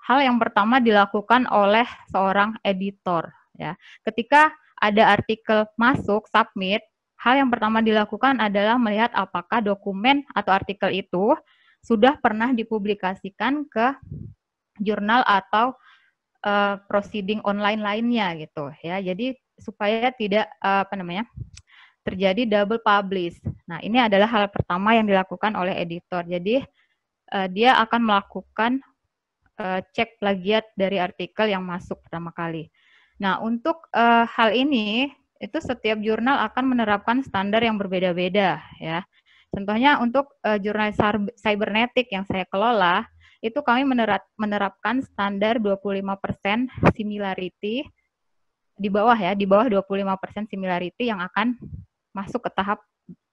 Speaker 6: hal yang pertama dilakukan oleh seorang editor ya. Ketika ada artikel masuk submit, hal yang pertama dilakukan adalah melihat apakah dokumen atau artikel itu sudah pernah dipublikasikan ke jurnal atau uh, proceeding online lainnya gitu ya. Jadi supaya tidak uh, apa namanya terjadi double publish. Nah ini adalah hal pertama yang dilakukan oleh editor. Jadi uh, dia akan melakukan uh, cek plagiat dari artikel yang masuk pertama kali. Nah untuk hal ini itu setiap jurnal akan menerapkan standar yang berbeda-beda ya. Contohnya untuk jurnal cybernetik yang saya kelola itu kami menerap, menerapkan standar 25% similarity di bawah ya, di bawah 25% similarity yang akan masuk ke tahap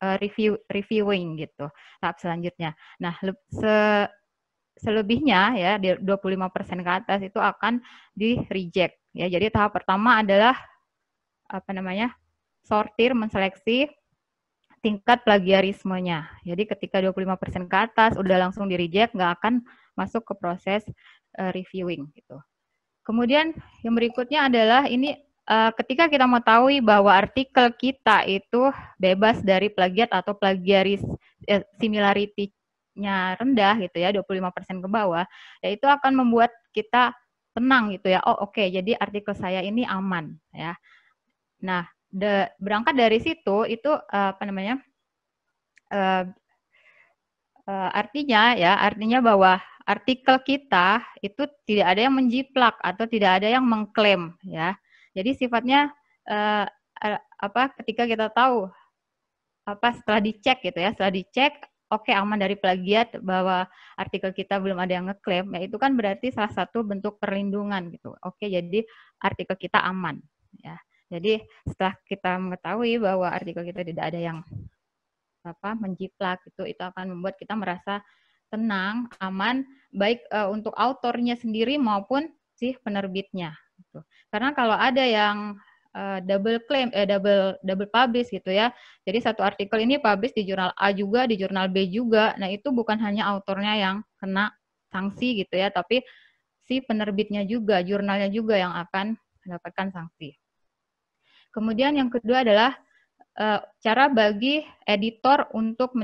Speaker 6: uh, review reviewing gitu. Tahap selanjutnya. Nah, se selebihnya ya di 25% ke atas itu akan di reject ya. Jadi tahap pertama adalah apa namanya? sortir, menseleksi tingkat plagiarismenya. Jadi ketika 25% ke atas udah langsung di reject, nggak akan masuk ke proses uh, reviewing gitu. Kemudian yang berikutnya adalah ini uh, ketika kita mau tahu bahwa artikel kita itu bebas dari plagiat atau plagiaris eh, similarity-nya rendah gitu ya, 25% ke bawah, ya itu akan membuat kita tenang gitu ya. Oh, oke, okay, jadi artikel saya ini aman ya. Nah, de, berangkat dari situ itu uh, apa namanya? Uh, uh, artinya ya, artinya bahwa artikel kita itu tidak ada yang menjiplak atau tidak ada yang mengklaim ya jadi sifatnya uh, apa ketika kita tahu apa setelah dicek gitu ya, setelah dicek oke okay, aman dari plagiat bahwa artikel kita belum ada yang ngeklaim, ya itu kan berarti salah satu bentuk perlindungan gitu. Oke, okay, jadi artikel kita aman ya. Jadi setelah kita mengetahui bahwa artikel kita tidak ada yang apa menjiplak itu itu akan membuat kita merasa tenang, aman baik uh, untuk autornya sendiri maupun si penerbitnya gitu. Karena kalau ada yang uh, double claim, eh, double double publish gitu ya. Jadi satu artikel ini publish di jurnal A juga, di jurnal B juga. Nah itu bukan hanya autornya yang kena sanksi gitu ya, tapi si penerbitnya juga, jurnalnya juga yang akan mendapatkan sanksi. Kemudian yang kedua adalah uh, cara bagi editor untuk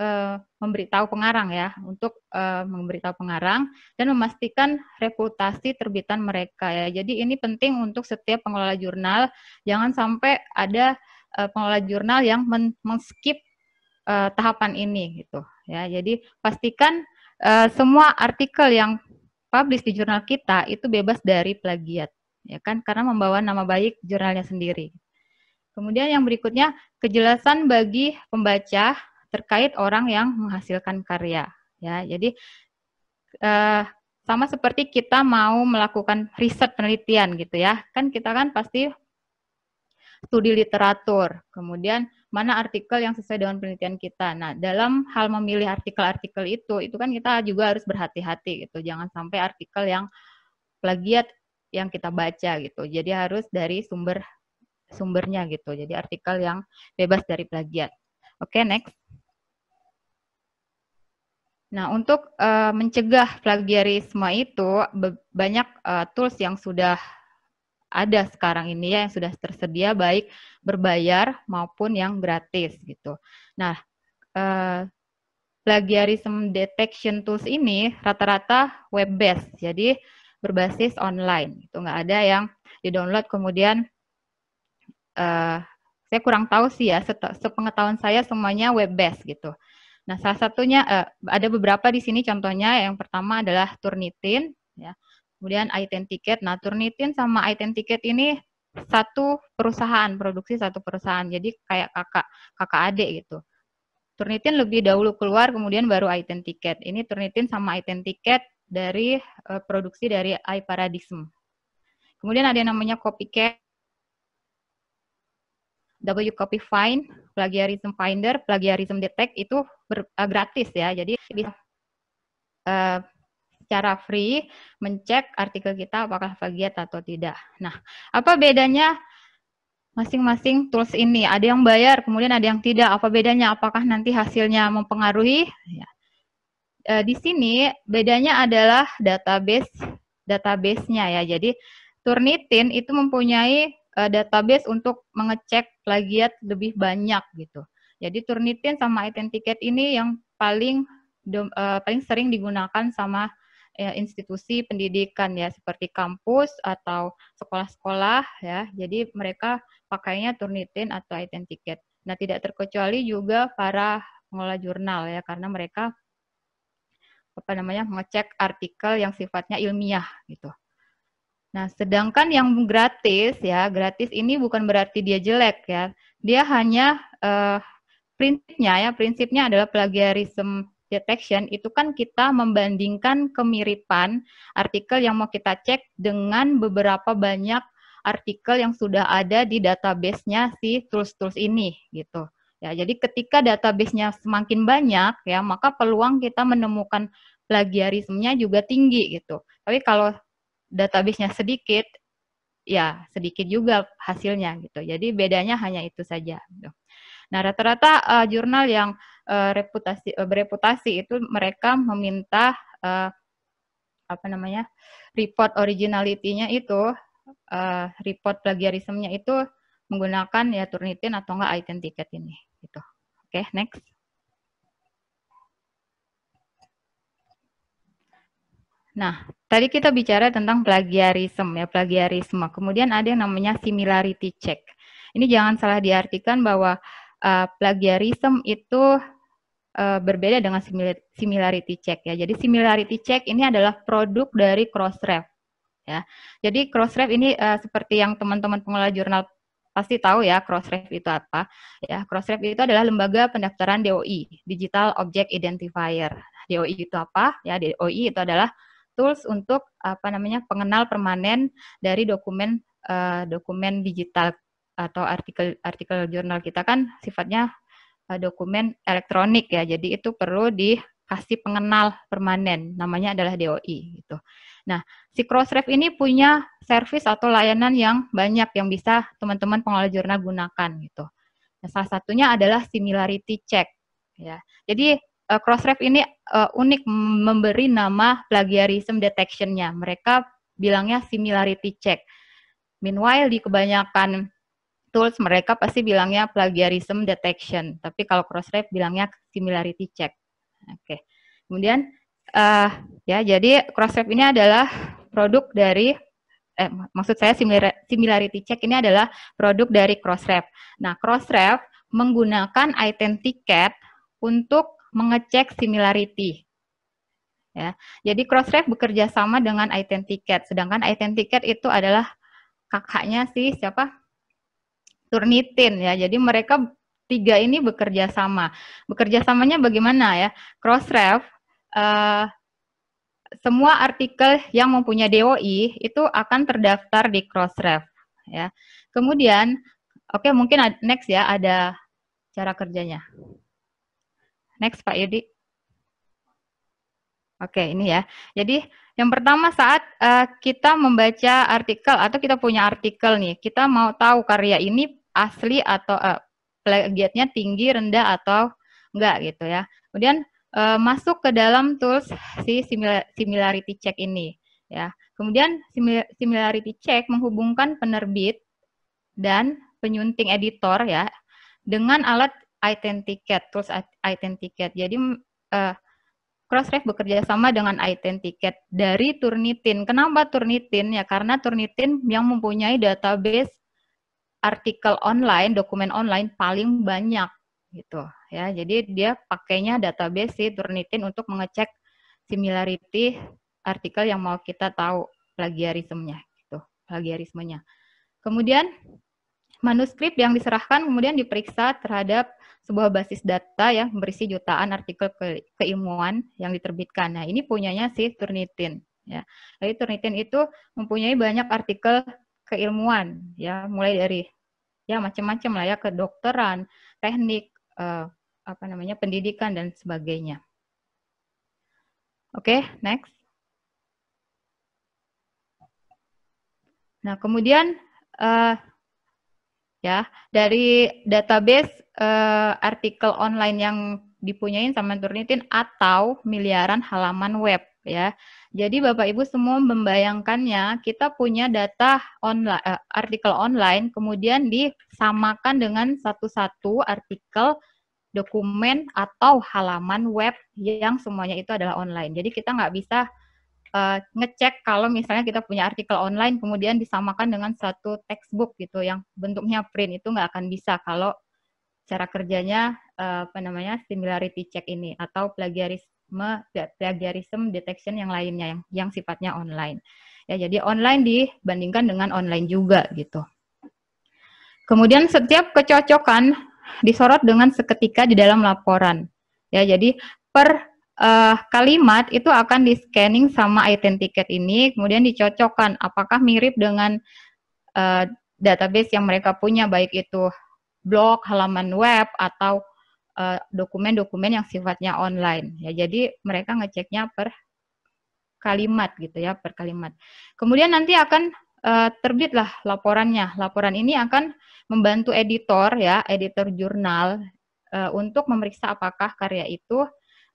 Speaker 6: uh, memberitahu pengarang ya, untuk uh, memberitahu pengarang dan memastikan reputasi terbitan mereka ya. Jadi ini penting untuk setiap pengelola jurnal, jangan sampai ada uh, pengelola jurnal yang men skip uh, tahapan ini gitu ya. Jadi pastikan semua artikel yang publish di jurnal kita itu bebas dari plagiat ya kan karena membawa nama baik jurnalnya sendiri. Kemudian yang berikutnya kejelasan bagi pembaca terkait orang yang menghasilkan karya ya. Jadi uh, sama seperti kita mau melakukan riset penelitian gitu ya. Kan kita kan pasti studi literatur kemudian mana artikel yang sesuai dengan penelitian kita. Nah dalam hal memilih artikel-artikel itu itu kan kita juga harus berhati-hati gitu. Jangan sampai artikel yang plagiat yang kita baca gitu. Jadi harus dari sumber sumbernya gitu. Jadi artikel yang bebas dari plagiat. Oke okay, next Nah, untuk uh, mencegah plagiarisme itu banyak uh, tools yang sudah ada sekarang ini ya yang sudah tersedia baik berbayar maupun yang gratis gitu. Nah, uh, plagiarism detection tools ini rata-rata web based, jadi berbasis online. Itu nggak ada yang di-download kemudian uh, saya kurang tahu sih ya, sepengetahuan saya semuanya web based gitu. Nah, salah satunya uh, ada beberapa di sini contohnya yang pertama adalah Turnitin ya. Kemudian Identicate. Nah, Turnitin sama Identicate ini satu perusahaan, produksi satu perusahaan. Jadi kayak kakak kakak adik gitu. Turnitin lebih dahulu keluar, kemudian baru Identicate. Ini Turnitin sama Identicate dari uh, produksi dari iParadigm. Kemudian ada yang namanya Copycat, W Copy Find, Plagiarism Finder, Plagiarism Detect itu ber, uh, gratis ya. Jadi bisa uh, secara free mencek artikel kita apakah plagiat atau tidak. Nah, apa bedanya masing-masing tools ini? Ada yang bayar, kemudian ada yang tidak. Apa bedanya? Apakah nanti hasilnya mempengaruhi? Ya. E, di sini bedanya adalah database database-nya ya. Jadi Turnitin itu mempunyai database untuk mengecek plagiat lebih banyak gitu. Jadi Turnitin sama Identicate ini yang paling uh, paling sering digunakan sama ya, institusi pendidikan ya seperti kampus atau sekolah-sekolah ya. Jadi mereka pakainya Turnitin atau Identicate. Nah, tidak terkecuali juga para pengelola jurnal ya karena mereka apa namanya mengecek artikel yang sifatnya ilmiah gitu. Nah, sedangkan yang gratis ya, gratis ini bukan berarti dia jelek ya. Dia hanya uh, prinsipnya ya, prinsipnya adalah plagiarism detection itu kan kita membandingkan kemiripan artikel yang mau kita cek dengan beberapa banyak artikel yang sudah ada di database-nya si tools-tools ini gitu. Ya, jadi ketika database-nya semakin banyak ya, maka peluang kita menemukan plagiarismenya juga tinggi gitu. Tapi kalau database-nya sedikit ya sedikit juga hasilnya gitu. Jadi bedanya hanya itu saja gitu. Nah, rata-rata uh, jurnal yang uh, reputasi uh, bereputasi itu mereka meminta uh, apa namanya report originality-nya itu uh, report plagiarismenya itu menggunakan ya Turnitin atau enggak Identicate ini gitu. Oke, okay, next. Nah, tadi kita bicara tentang plagiarisme ya, plagiarisme. Kemudian ada yang namanya similarity check. Ini jangan salah diartikan bahwa uh, plagiarism itu uh, berbeda dengan similarity check ya. Jadi similarity check ini adalah produk dari Crossref ya. Jadi Crossref ini uh, seperti yang teman-teman pengelola jurnal pasti tahu ya Crossref itu apa ya. Crossref itu adalah lembaga pendaftaran DOI, Digital Object Identifier. DOI itu apa? Ya, DOI itu adalah tools untuk apa namanya pengenal permanen dari dokumen uh, dokumen digital atau artikel artikel jurnal kita kan sifatnya uh, dokumen elektronik ya. Jadi itu perlu dikasih pengenal permanen. Namanya adalah DOI gitu. Nah, si Crossref ini punya service atau layanan yang banyak yang bisa teman-teman pengelola jurnal gunakan gitu. Nah, salah satunya adalah similarity check ya. Jadi uh, Crossref ini uh, unik memberi nama plagiarism detection-nya. Mereka bilangnya similarity check. Meanwhile di kebanyakan tools mereka pasti bilangnya plagiarism detection, tapi kalau Crossref bilangnya similarity check. Oke. Okay. Kemudian uh, ya jadi Crossref ini adalah produk dari eh, maksud saya similarity check ini adalah produk dari Crossref. Nah, Crossref menggunakan Identicate untuk mengecek similarity. Ya. Jadi Crossref bekerja sama dengan Identicate, sedangkan Identicate itu adalah kakaknya si siapa? Turnitin ya. Jadi mereka tiga ini bekerja sama. Bekerja samanya bagaimana ya? Crossref uh, semua artikel yang mempunyai DOI itu akan terdaftar di Crossref ya. Kemudian oke okay, mungkin next ya ada cara kerjanya. Next Pak Yudi. Oke, ini ya. Jadi yang pertama saat uh, kita membaca artikel atau kita punya artikel nih, kita mau tahu karya ini asli atau uh, plagiatnya tinggi, rendah atau enggak gitu ya. Kemudian uh, masuk ke dalam tools si similarity check ini ya. Kemudian similarity check menghubungkan penerbit dan penyunting editor ya dengan alat Authenticate, tools Authenticate. Jadi uh, Crossref bekerja sama dengan Authenticate dari Turnitin. Kenapa Turnitin? Ya karena Turnitin yang mempunyai database artikel online, dokumen online paling banyak gitu ya. Jadi dia pakainya database si Turnitin untuk mengecek similarity artikel yang mau kita tahu plagiarismenya gitu, plagiarismenya. Kemudian manuskrip yang diserahkan kemudian diperiksa terhadap sebuah basis data yang berisi jutaan artikel ke keilmuan yang diterbitkan. Nah, ini punyanya si Turnitin ya. Jadi Turnitin itu mempunyai banyak artikel keilmuan ya, mulai dari ya macam-macam lah ya kedokteran, teknik eh, apa namanya pendidikan dan sebagainya. Oke, okay, next. Nah, kemudian uh, ya dari database uh, artikel online yang dipunyain sama Turnitin atau miliaran halaman web ya. Jadi Bapak Ibu semua membayangkannya kita punya data online uh, artikel online kemudian disamakan dengan satu-satu artikel dokumen atau halaman web yang semuanya itu adalah online. Jadi kita nggak bisa uh, ngecek kalau misalnya kita punya artikel online kemudian disamakan dengan satu textbook gitu yang bentuknya print itu nggak akan bisa kalau cara kerjanya uh, apa namanya similarity check ini atau plagiarisme plagiarism detection yang lainnya yang yang sifatnya online. Ya jadi online dibandingkan dengan online juga gitu. Kemudian setiap kecocokan disorot dengan seketika di dalam laporan. Ya jadi per uh, kalimat itu akan di scanning sama identikate ini, kemudian dicocokkan apakah mirip dengan uh, database yang mereka punya, baik itu blog, halaman web, atau eh, dokumen-dokumen uh, yang sifatnya online. Ya, jadi mereka ngeceknya per kalimat gitu ya, per kalimat. Kemudian nanti akan uh, terbitlah laporannya. Laporan ini akan membantu editor ya, editor jurnal uh, untuk memeriksa apakah karya itu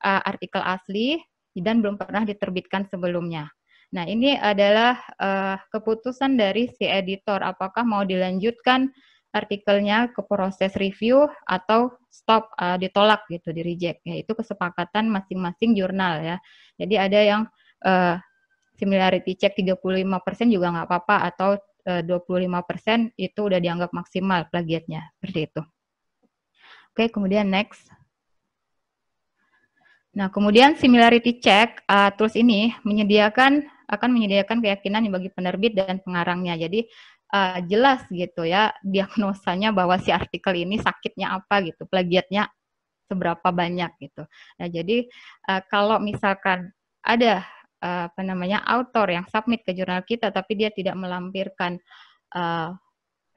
Speaker 6: uh, artikel asli dan belum pernah diterbitkan sebelumnya. Nah, ini adalah uh, keputusan dari si editor apakah mau dilanjutkan artikelnya ke proses review atau stop uh, ditolak gitu, di reject. Yaitu kesepakatan masing-masing jurnal ya. Jadi ada yang uh, similarity check 35% juga nggak apa-apa atau uh, 25% itu udah dianggap maksimal plagiatnya. Seperti itu. Oke, kemudian next. Nah, kemudian similarity check uh, tools ini menyediakan akan menyediakan keyakinan bagi penerbit dan pengarangnya. Jadi uh, jelas gitu ya diagnosanya bahwa si artikel ini sakitnya apa gitu, plagiatnya seberapa banyak gitu. Nah, jadi uh, kalau misalkan ada uh, apa namanya author yang submit ke jurnal kita tapi dia tidak melampirkan uh,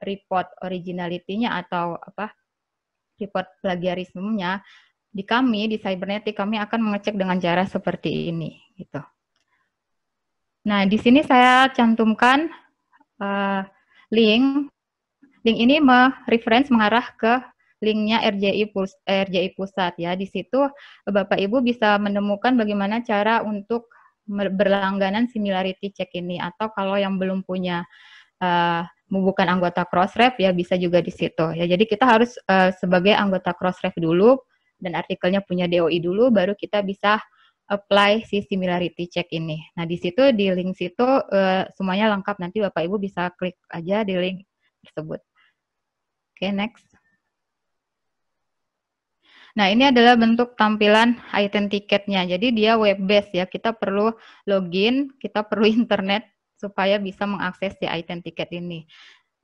Speaker 6: report originality-nya atau apa report plagiarismenya, di kami di cybernetic kami akan mengecek dengan cara seperti ini gitu. Nah, di sini saya cantumkan uh, link. Link ini reference mengarah ke linknya RJI, Pus, RJI Pusat ya. Di situ Bapak Ibu bisa menemukan bagaimana cara untuk berlangganan similarity check ini atau kalau yang belum punya uh, bukan anggota Crossref ya bisa juga di situ ya. Jadi kita harus uh, sebagai anggota Crossref dulu dan artikelnya punya DOI dulu, baru kita bisa apply si similarity check ini. Nah, di situ di link situ uh, semuanya lengkap. Nanti Bapak Ibu bisa klik aja di link tersebut. Oke, okay, next. Nah, ini adalah bentuk tampilan identiketnya. Jadi dia web based ya. Kita perlu login, kita perlu internet supaya bisa mengakses si identiket ini.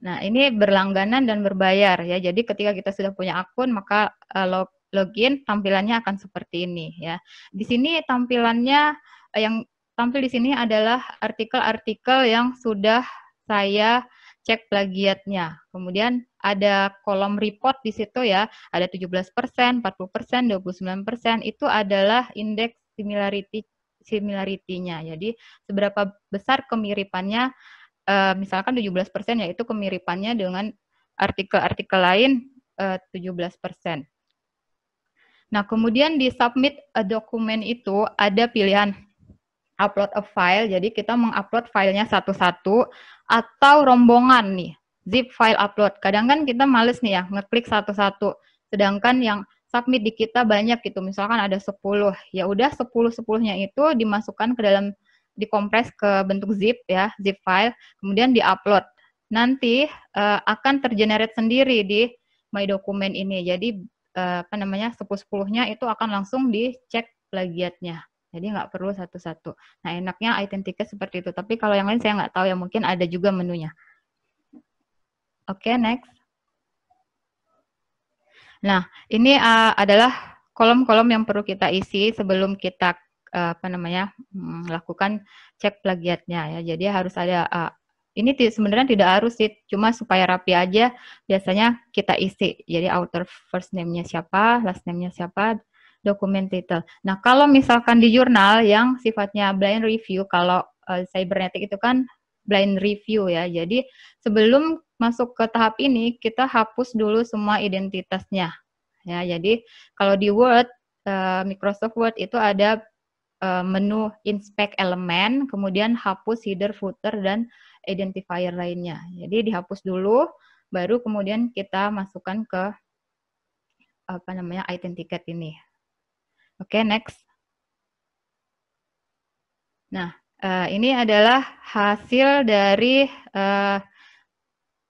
Speaker 6: Nah, ini berlangganan dan berbayar ya. Jadi ketika kita sudah punya akun, maka uh, log login tampilannya akan seperti ini ya. Di sini tampilannya eh, yang tampil di sini adalah artikel-artikel yang sudah saya cek plagiatnya. Kemudian ada kolom report di situ ya, ada 17%, 40%, 29%, itu adalah indeks similarity similarity-nya. Jadi seberapa besar kemiripannya uh, misalkan 17% yaitu kemiripannya dengan artikel-artikel lain uh, 17%. Nah, kemudian di submit a dokumen itu ada pilihan upload a file, jadi kita mengupload filenya satu-satu atau rombongan nih, zip file upload. Kadang kan kita males nih ya, ngeklik satu-satu. Sedangkan yang submit di kita banyak gitu, misalkan ada 10. Ya udah 10-10-nya itu dimasukkan ke dalam dikompres ke bentuk zip ya, zip file, kemudian diupload. Nanti uh, akan tergenerate sendiri di My Document ini. Jadi apa namanya 10-10-nya itu akan langsung dicek plagiatnya. Jadi nggak perlu satu-satu. Nah enaknya ticket seperti itu. Tapi kalau yang lain saya nggak tahu ya mungkin ada juga menunya. Oke okay, next. Nah ini uh, adalah kolom-kolom yang perlu kita isi sebelum kita uh, apa namanya melakukan cek plagiatnya ya. Jadi harus ada ini sebenarnya tidak harus sih, cuma supaya rapi aja biasanya kita isi. Jadi author first name-nya siapa, last name-nya siapa, dokumen title. Nah, kalau misalkan di jurnal yang sifatnya blind review, kalau uh, cybernetic itu kan blind review ya. Jadi sebelum masuk ke tahap ini, kita hapus dulu semua identitasnya. Ya, jadi kalau di Word, uh, Microsoft Word itu ada uh, menu inspect elemen, kemudian hapus header, footer, dan identifier lainnya. Jadi dihapus dulu, baru kemudian kita masukkan ke apa namanya item ticket ini. Oke, okay, next. Nah, uh, ini adalah hasil dari uh,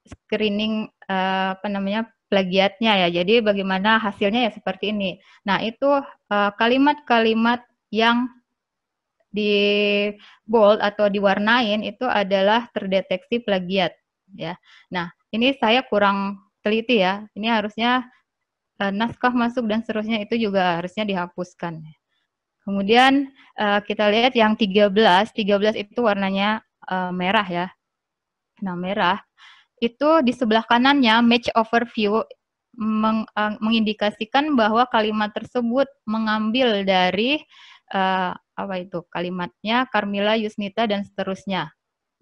Speaker 6: screening uh, apa namanya plagiatnya ya. Jadi bagaimana hasilnya ya seperti ini. Nah, itu kalimat-kalimat uh, yang di bold atau diwarnain itu adalah terdeteksi plagiat ya. Nah, ini saya kurang teliti ya. Ini harusnya uh, naskah masuk dan seterusnya itu juga harusnya dihapuskan. Kemudian uh, kita lihat yang 13, 13 itu warnanya uh, merah ya. Nah, merah itu di sebelah kanannya match overview meng, mengindikasikan bahwa kalimat tersebut mengambil dari uh, apa itu kalimatnya Carmila Yusnita dan seterusnya.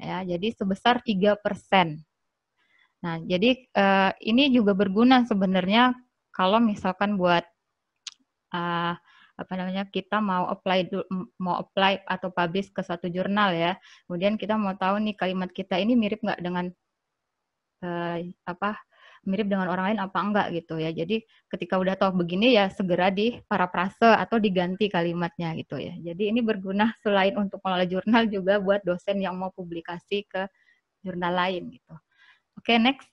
Speaker 6: Ya, jadi sebesar 3%. Nah, jadi uh, ini juga berguna sebenarnya kalau misalkan buat uh, apa namanya kita mau apply mau apply atau publish ke satu jurnal ya kemudian kita mau tahu nih kalimat kita ini mirip nggak dengan uh, apa mirip dengan orang lain apa enggak gitu ya jadi ketika udah tahu begini ya segera di parafrase atau diganti kalimatnya gitu ya jadi ini berguna selain untuk mengelola jurnal juga buat dosen yang mau publikasi ke jurnal lain gitu oke okay, next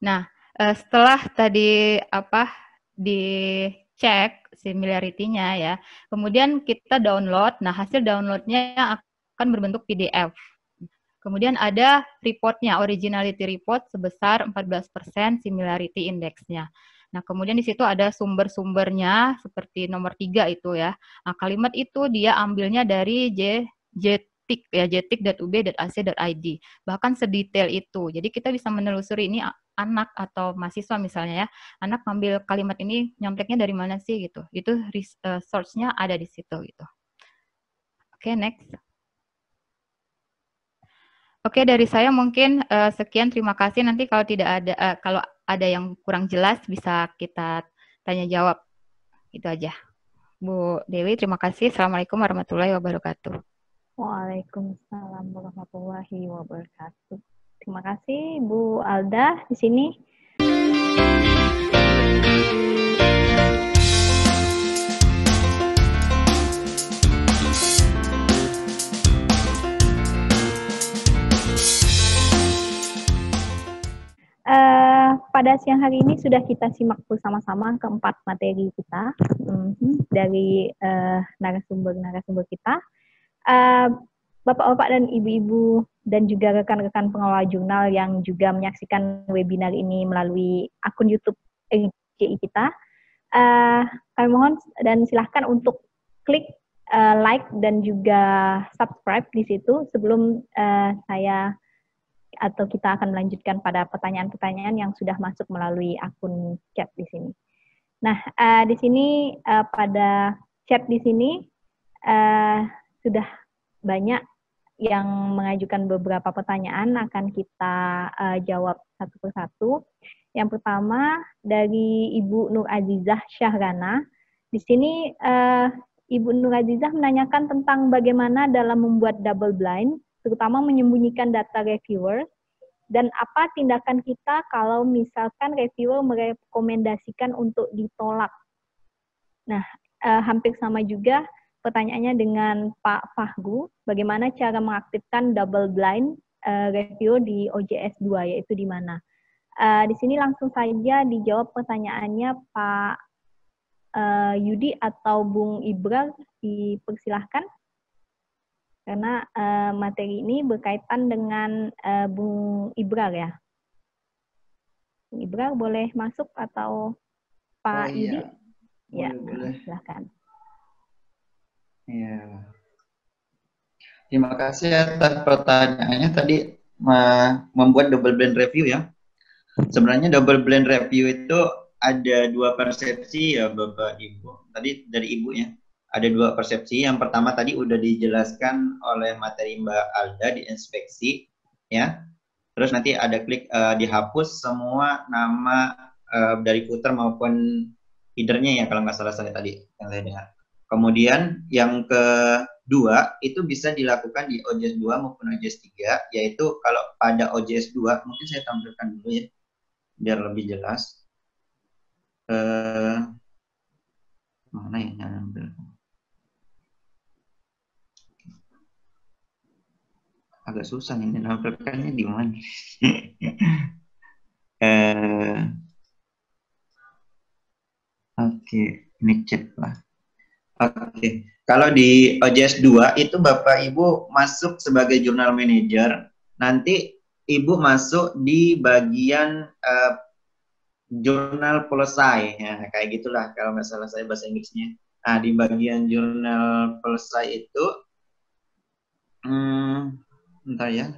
Speaker 6: Nah, uh, setelah tadi apa dicek similarity-nya ya, kemudian kita download. Nah, hasil downloadnya akan berbentuk PDF. Kemudian ada reportnya, originality report sebesar 14% similarity index-nya. Nah, kemudian di situ ada sumber-sumbernya seperti nomor tiga itu ya. Nah, kalimat itu dia ambilnya dari J, J jetik ya jetik.ub.ac.id bahkan sedetail itu. Jadi kita bisa menelusuri ini anak atau mahasiswa misalnya ya. Anak ngambil kalimat ini nyonteknya dari mana sih gitu. Itu uh, source-nya ada di situ gitu. Oke okay, next Oke, dari saya mungkin uh, sekian. Terima kasih. Nanti kalau tidak ada, uh, kalau ada yang kurang jelas bisa kita tanya jawab. Itu aja. Bu Dewi, terima kasih. Assalamualaikum warahmatullahi wabarakatuh.
Speaker 1: Waalaikumsalam warahmatullahi wabarakatuh. Terima kasih Bu Alda di sini. Uh, pada siang hari ini sudah kita simak bersama-sama keempat materi kita mm -hmm, dari uh, narasumber-narasumber kita. Uh, Bapak-bapak dan ibu-ibu dan juga rekan-rekan pengelola jurnal yang juga menyaksikan webinar ini melalui akun YouTube RJI kita, uh, kami mohon dan silahkan untuk klik uh, like dan juga subscribe di situ sebelum uh, saya atau kita akan melanjutkan pada pertanyaan-pertanyaan yang sudah masuk melalui akun chat di sini. Nah, uh, di sini uh, pada chat di sini uh, sudah banyak yang mengajukan beberapa pertanyaan akan kita uh, jawab satu persatu. Yang pertama dari Ibu Nur Azizah Syahrana Di sini uh, Ibu Nur Azizah menanyakan tentang bagaimana dalam membuat double blind, terutama menyembunyikan data reviewer, dan apa tindakan kita kalau misalkan reviewer merekomendasikan untuk ditolak. Nah, uh, hampir sama juga pertanyaannya dengan Pak Fahgu, bagaimana cara mengaktifkan double blind uh, review di OJS 2, yaitu di mana? Uh, di sini langsung saja dijawab pertanyaannya Pak uh, Yudi atau Bung Ibra dipersilahkan karena uh, materi ini berkaitan dengan uh, Bung Ibrar ya. Bung Ibrar boleh masuk atau Pak oh, iya. Yudi? Ya, boleh. silahkan.
Speaker 4: Ya. Terima kasih atas pertanyaannya tadi membuat double blend review ya. Sebenarnya double blend review itu ada dua persepsi ya Bapak Ibu. Tadi dari Ibu ya. Ada dua persepsi. Yang pertama tadi udah dijelaskan oleh materi Mbak Alda di inspeksi ya. Terus nanti ada klik uh, dihapus semua nama uh, dari footer maupun headernya ya kalau nggak salah saya tadi yang saya dengar. Kemudian yang kedua itu bisa dilakukan di OJS 2 maupun OJS 3 yaitu kalau pada OJS 2 mungkin saya tampilkan dulu ya biar lebih jelas eh, mana yang ngambil agak susah ini nampilkannya di mana eh, oke okay. ini chat lah oke okay. kalau di OJS 2 itu Bapak Ibu masuk sebagai jurnal manager nanti Ibu masuk di bagian uh, jurnal selesai ya kayak gitulah kalau nggak salah saya bahasa Inggrisnya nah di bagian jurnal selesai itu hmm, entar ya.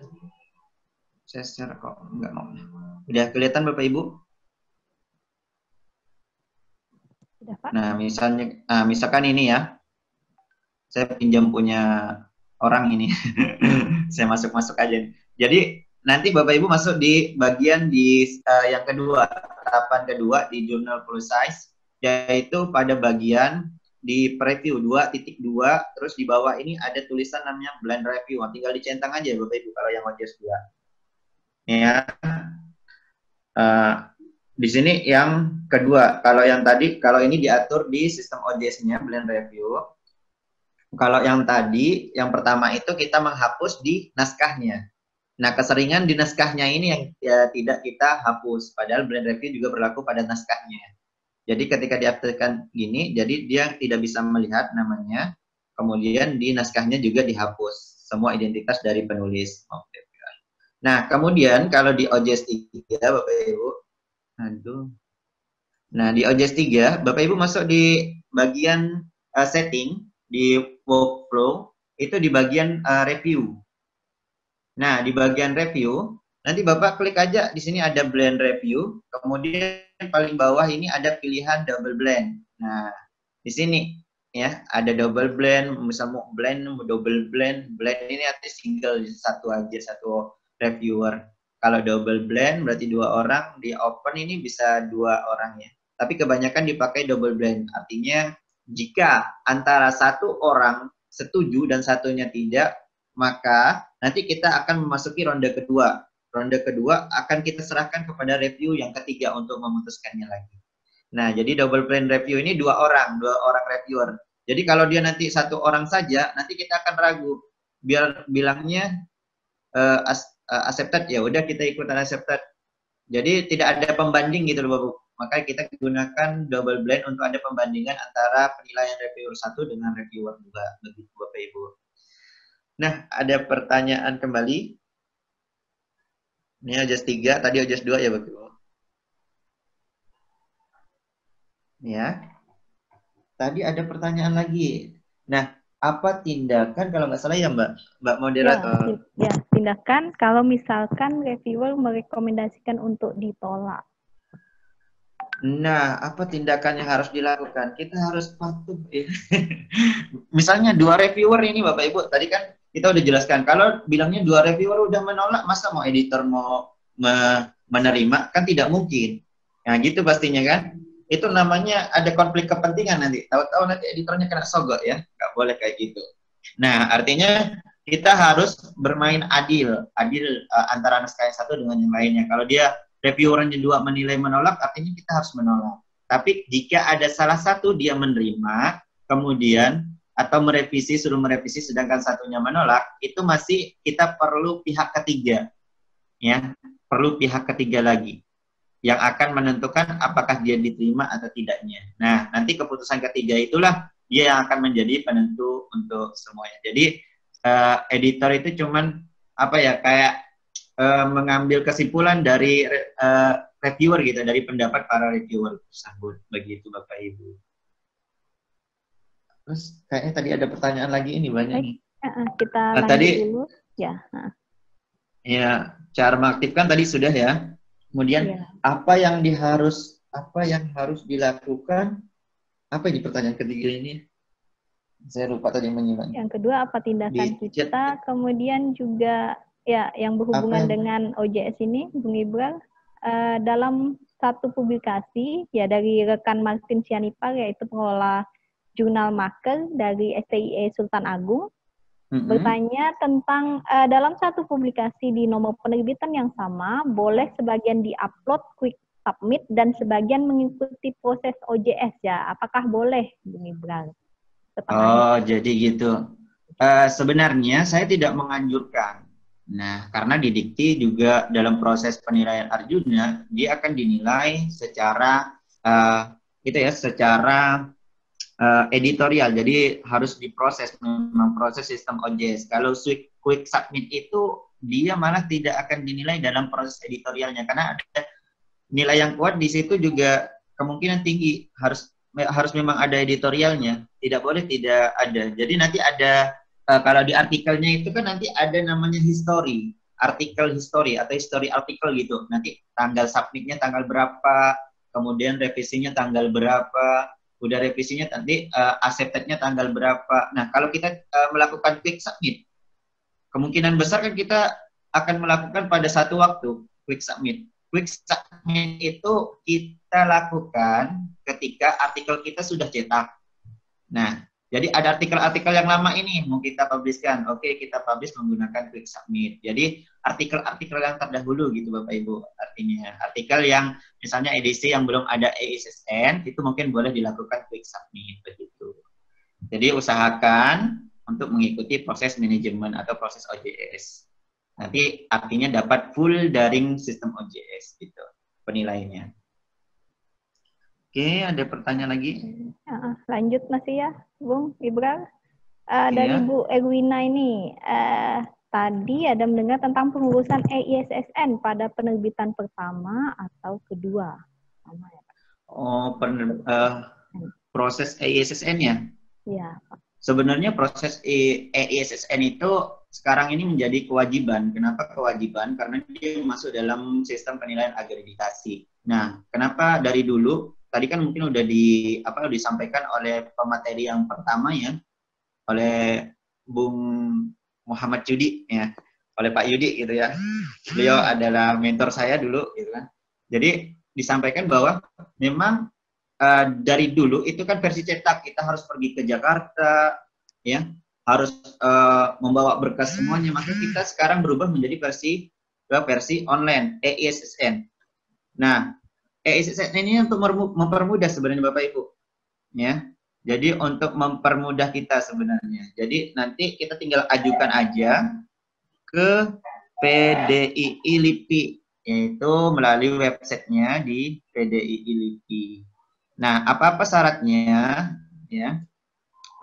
Speaker 4: Saya share kok nggak mau. Udah kelihatan bapak ibu? Nah misalnya nah, misalkan ini ya. Saya pinjam punya orang ini. Saya masuk masuk aja. Jadi nanti Bapak Ibu masuk di bagian di uh, yang kedua, tahapan kedua di Journal Plus Size, yaitu pada bagian di preview 2.2, terus di bawah ini ada tulisan namanya blend review. Nah, tinggal dicentang aja Bapak Ibu kalau yang OJS 2. Ya. Uh, di sini yang kedua, kalau yang tadi, kalau ini diatur di sistem OJS-nya, blend review. Kalau yang tadi, yang pertama itu kita menghapus di naskahnya. Nah, keseringan di naskahnya ini yang ya, tidak kita hapus, padahal blend review juga berlaku pada naskahnya. Jadi ketika diaplikasikan gini, jadi dia tidak bisa melihat namanya, kemudian di naskahnya juga dihapus semua identitas dari penulis. Nah, kemudian kalau di OJS 3, Bapak Ibu, aduh. Nah, di OJS 3, Bapak Ibu masuk di bagian uh, setting, di workflow, itu di bagian uh, review. Nah, di bagian review, nanti Bapak klik aja di sini ada blend review, kemudian paling bawah ini ada pilihan double blend. Nah, di sini ya ada double blend, misal mau blend, double blend, blend ini artinya single satu aja satu reviewer. Kalau double blend berarti dua orang, di open ini bisa dua orang ya. Tapi kebanyakan dipakai double blend, artinya jika antara satu orang setuju dan satunya tidak, maka nanti kita akan memasuki ronde kedua. Ronde kedua akan kita serahkan kepada review yang ketiga untuk memutuskannya lagi. Nah, jadi double plan review ini dua orang, dua orang reviewer. Jadi kalau dia nanti satu orang saja, nanti kita akan ragu. Biar bilangnya uh, accepted, ya udah kita ikutan accepted. Jadi tidak ada pembanding gitu loh, Bapak. Maka kita gunakan double blend untuk ada pembandingan antara penilaian reviewer satu dengan reviewer dua, begitu Bapak Ibu. Nah, ada pertanyaan kembali. Ini OJS 3, tadi OJS 2 ya Bapak Ibu. Ya. Tadi ada pertanyaan lagi. Nah, apa tindakan kalau nggak salah ya Mbak, Mbak moderator?
Speaker 1: Ya, ya, tindakan kalau misalkan reviewer merekomendasikan untuk ditolak.
Speaker 4: Nah, apa tindakan yang harus dilakukan? Kita harus patuh. Ya. Misalnya dua reviewer ini Bapak Ibu, tadi kan kita udah jelaskan kalau bilangnya dua reviewer udah menolak masa mau editor mau me menerima kan tidak mungkin nah gitu pastinya kan itu namanya ada konflik kepentingan nanti. Tahu-tahu nanti editornya kena sogok ya, nggak boleh kayak gitu. Nah, artinya kita harus bermain adil, adil uh, antara naskah yang satu dengan yang lainnya. Kalau dia reviewer yang dua menilai menolak, artinya kita harus menolak. Tapi jika ada salah satu dia menerima, kemudian atau merevisi suruh merevisi sedangkan satunya menolak, itu masih kita perlu pihak ketiga. Ya, perlu pihak ketiga lagi yang akan menentukan apakah dia diterima atau tidaknya. Nah, nanti keputusan ketiga itulah dia yang akan menjadi penentu untuk semuanya. Jadi uh, editor itu cuman apa ya kayak uh, mengambil kesimpulan dari uh, reviewer gitu, dari pendapat para reviewer tersebut. Begitu Bapak Ibu. Terus kayaknya tadi ada pertanyaan lagi ini banyak nih.
Speaker 1: Kita nah, tadi dulu. Ya.
Speaker 4: Ya, cara mengaktifkan tadi sudah ya. Kemudian ya. apa yang diharus apa yang harus dilakukan? Apa ini pertanyaan ketiga ini? Saya lupa tadi menyimak.
Speaker 1: Yang kedua apa tindakan di, kita? Kemudian juga ya yang berhubungan yang... dengan OJS ini, Bung Ibral, uh, dalam satu publikasi ya dari rekan Martin Sianipar yaitu pengelola jurnal Maker dari STIE Sultan Agung hmm bertanya tentang uh, dalam satu publikasi di nomor penerbitan yang sama, boleh sebagian diupload quick submit dan sebagian mengikuti proses OJS ya. Apakah boleh, Bung Ibral?
Speaker 4: Oh, jadi gitu. Uh, sebenarnya saya tidak menganjurkan. Nah, karena di dikti juga dalam proses penilaian Arjuna, dia akan dinilai secara uh, gitu ya, secara uh, editorial, jadi harus diproses memang proses sistem OJS. Kalau quick, quick submit itu dia malah tidak akan dinilai dalam proses editorialnya karena ada nilai yang kuat di situ juga kemungkinan tinggi harus harus memang ada editorialnya, tidak boleh tidak ada. Jadi nanti ada uh, kalau di artikelnya itu kan nanti ada namanya history, artikel history atau history artikel gitu. Nanti tanggal submitnya tanggal berapa, kemudian revisinya tanggal berapa, udah revisinya nanti uh, acceptednya tanggal berapa. Nah, kalau kita uh, melakukan quick submit, kemungkinan besar kan kita akan melakukan pada satu waktu quick submit. Quick submit itu kita lakukan ketika artikel kita sudah cetak. Nah, jadi ada artikel-artikel yang lama ini mau kita publiskan. Oke, kita publish menggunakan quick submit. Jadi artikel-artikel yang terdahulu gitu Bapak Ibu artinya. Artikel yang misalnya edisi yang belum ada EISSN itu mungkin boleh dilakukan quick submit begitu. Jadi usahakan untuk mengikuti proses manajemen atau proses OJS. Nanti artinya dapat full daring sistem OJS gitu penilaiannya. Oke, ada pertanyaan lagi?
Speaker 1: lanjut masih ya, Bung Ibra. Uh, dari iya. Bu Erwina ini, uh, tadi ada mendengar tentang pengurusan EISSN pada penerbitan pertama atau kedua.
Speaker 4: Sama ya, Pak? Oh, pener, uh, proses EISSN ya?
Speaker 1: Iya,
Speaker 4: Sebenarnya proses EISSN itu sekarang ini menjadi kewajiban. Kenapa kewajiban? Karena dia masuk dalam sistem penilaian akreditasi. Nah, kenapa dari dulu tadi kan mungkin udah di apa disampaikan oleh pemateri yang pertama ya oleh Bung Muhammad Yudi ya oleh Pak Yudi gitu ya. Beliau adalah mentor saya dulu gitu kan. Jadi disampaikan bahwa memang uh, dari dulu itu kan versi cetak kita harus pergi ke Jakarta ya harus uh, membawa berkas semuanya. Maka kita sekarang berubah menjadi versi ke versi online EISSN nah EISSN ini untuk mempermudah sebenarnya Bapak Ibu. Ya. Jadi untuk mempermudah kita sebenarnya. Jadi nanti kita tinggal ajukan aja ke PDII LIPI yaitu melalui websitenya di PDII LIPI. Nah, apa-apa syaratnya ya?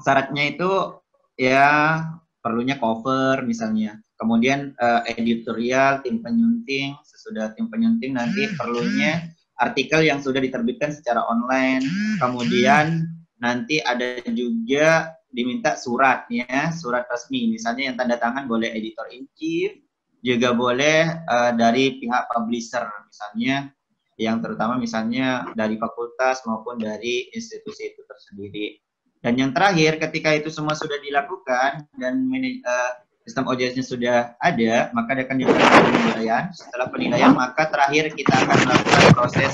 Speaker 4: Syaratnya itu ya perlunya cover misalnya. Kemudian uh, editorial, tim penyunting, sesudah tim penyunting nanti perlunya artikel yang sudah diterbitkan secara online. Kemudian nanti ada juga diminta surat ya, surat resmi. Misalnya yang tanda tangan boleh editor in chief, juga boleh uh, dari pihak publisher misalnya yang terutama misalnya dari fakultas maupun dari institusi itu tersendiri. Dan yang terakhir ketika itu semua sudah dilakukan dan uh, sistem OJS-nya sudah ada, maka dia akan dilakukan penilaian. Setelah penilaian, maka terakhir kita akan melakukan proses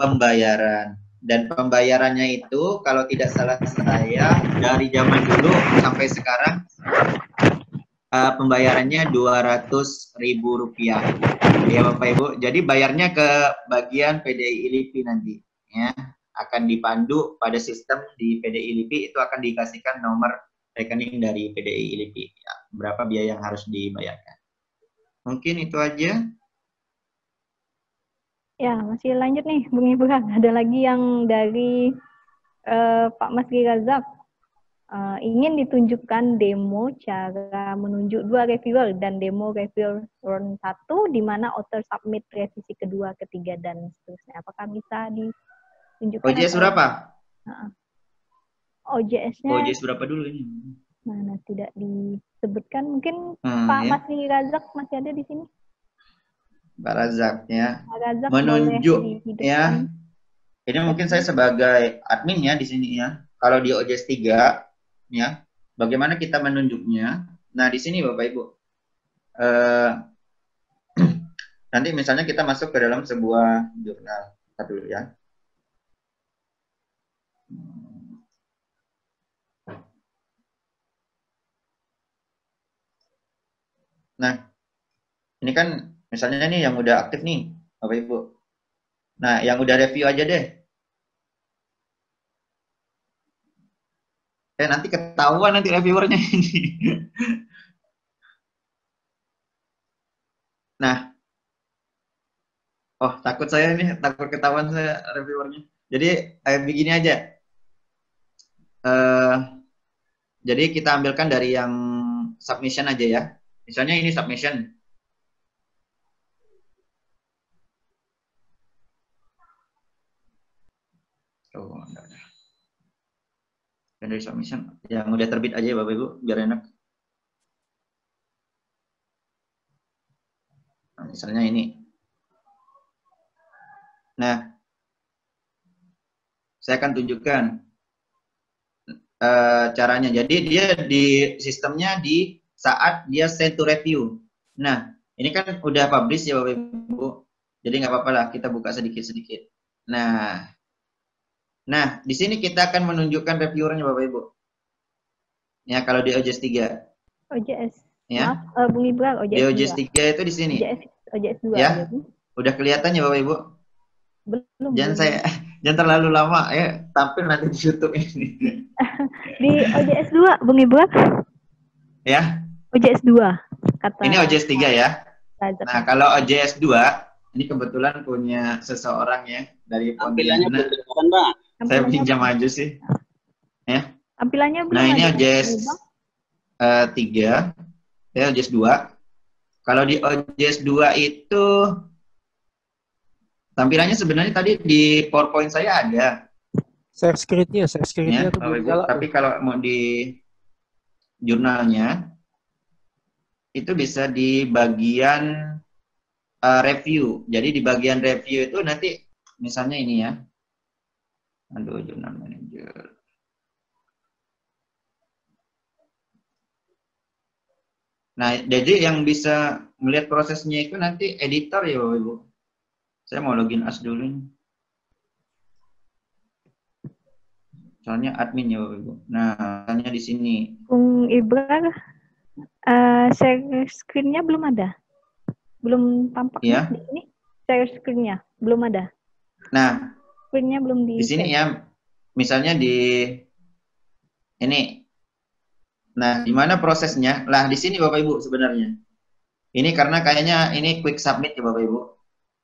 Speaker 4: pembayaran. Dan pembayarannya itu kalau tidak salah saya dari zaman dulu sampai sekarang uh, pembayarannya ratus ribu rupiah. Ya Bapak Ibu. Jadi bayarnya ke bagian PDI ILIPI nanti. Ya, akan dipandu pada sistem di PDI ILIPI itu akan dikasihkan nomor rekening dari PDI ILIPI. Ya, berapa biaya yang harus dibayarkan. Mungkin itu aja.
Speaker 1: Ya, masih lanjut nih, Bung Ibrahim. Ada lagi yang dari uh, Pak Mas Girazak. Uh, ingin ditunjukkan demo cara menunjuk dua reviewer dan demo reviewer round satu di mana author submit revisi kedua, ketiga, dan seterusnya. Apakah bisa ditunjukkan?
Speaker 4: OJS berapa?
Speaker 1: Uh, OJS-nya.
Speaker 4: OJS berapa dulu ini?
Speaker 1: Mana tidak disebutkan. Mungkin hmm, Pak ya. Mas Razak masih ada di sini?
Speaker 4: Pak Razak ya. Pak Razak menunjuk ya. Ini mungkin saya sebagai admin ya di sini ya. Kalau di OJS 3 ya, bagaimana kita menunjuknya? Nah, di sini Bapak Ibu. Uh, nanti misalnya kita masuk ke dalam sebuah jurnal. Kita dulu ya. Nah, ini kan Misalnya nih yang udah aktif nih, Bapak Ibu. Nah, yang udah review aja deh. Eh, nanti ketahuan nanti reviewernya ini. nah, oh takut saya nih, takut ketahuan saya reviewernya. Jadi, eh, begini aja. Uh, jadi kita ambilkan dari yang submission aja ya. Misalnya ini submission. Oh, enggak ada. Secondary submission yang udah terbit aja ya Bapak Ibu biar enak. Nah, misalnya ini. Nah, saya akan tunjukkan uh, caranya. Jadi dia di sistemnya di saat dia send to review. Nah, ini kan udah publish ya Bapak Ibu. Jadi nggak apa-apa lah kita buka sedikit-sedikit. Nah, Nah, di sini kita akan menunjukkan reviewernya Bapak Ibu. Ya, kalau di OJS 3.
Speaker 1: OJS. Ya. Maaf, uh, Bung Ibrahim,
Speaker 4: OJS Di OJS 3 itu di sini.
Speaker 1: OJS, OJS 2.
Speaker 4: Ya. Udah kelihatan ya Bapak Ibu? Belum. Jangan belum. saya jangan terlalu lama ya, tampil nanti di YouTube ini.
Speaker 1: di OJS 2, Bung Ibrahim.
Speaker 4: Ya.
Speaker 1: OJS 2.
Speaker 4: Kata Ini OJS 3 ya. Nah, kalau OJS 2 ini kebetulan punya seseorang ya dari
Speaker 2: Tampilannya Pontianak.
Speaker 4: Saya pinjam aja sih. Ya.
Speaker 1: Tampilannya belum
Speaker 4: Nah, ini OJS uh, 3, ya OJS 2. Kalau di OJS 2 itu tampilannya sebenarnya tadi di PowerPoint saya ada.
Speaker 2: Share screen-nya, share screen-nya
Speaker 4: ya, Tapi kalau mau di jurnalnya itu bisa di bagian uh, review. Jadi di bagian review itu nanti misalnya ini ya. Aduh, jurnal manager. Nah, jadi yang bisa melihat prosesnya itu nanti editor ya Bapak Ibu. Saya mau login as dulu nih. Soalnya admin ya Bapak Ibu. Nah, hanya di sini.
Speaker 1: Bung Ibra, uh, share screen-nya belum ada? Belum tampak
Speaker 4: ya.
Speaker 1: di sini? Share screen-nya belum ada.
Speaker 4: Nah,
Speaker 1: screen-nya belum di
Speaker 4: Di sini ya, misalnya di ini. Nah, di mana prosesnya? Lah, di sini Bapak Ibu sebenarnya. Ini karena kayaknya ini quick submit ya Bapak Ibu.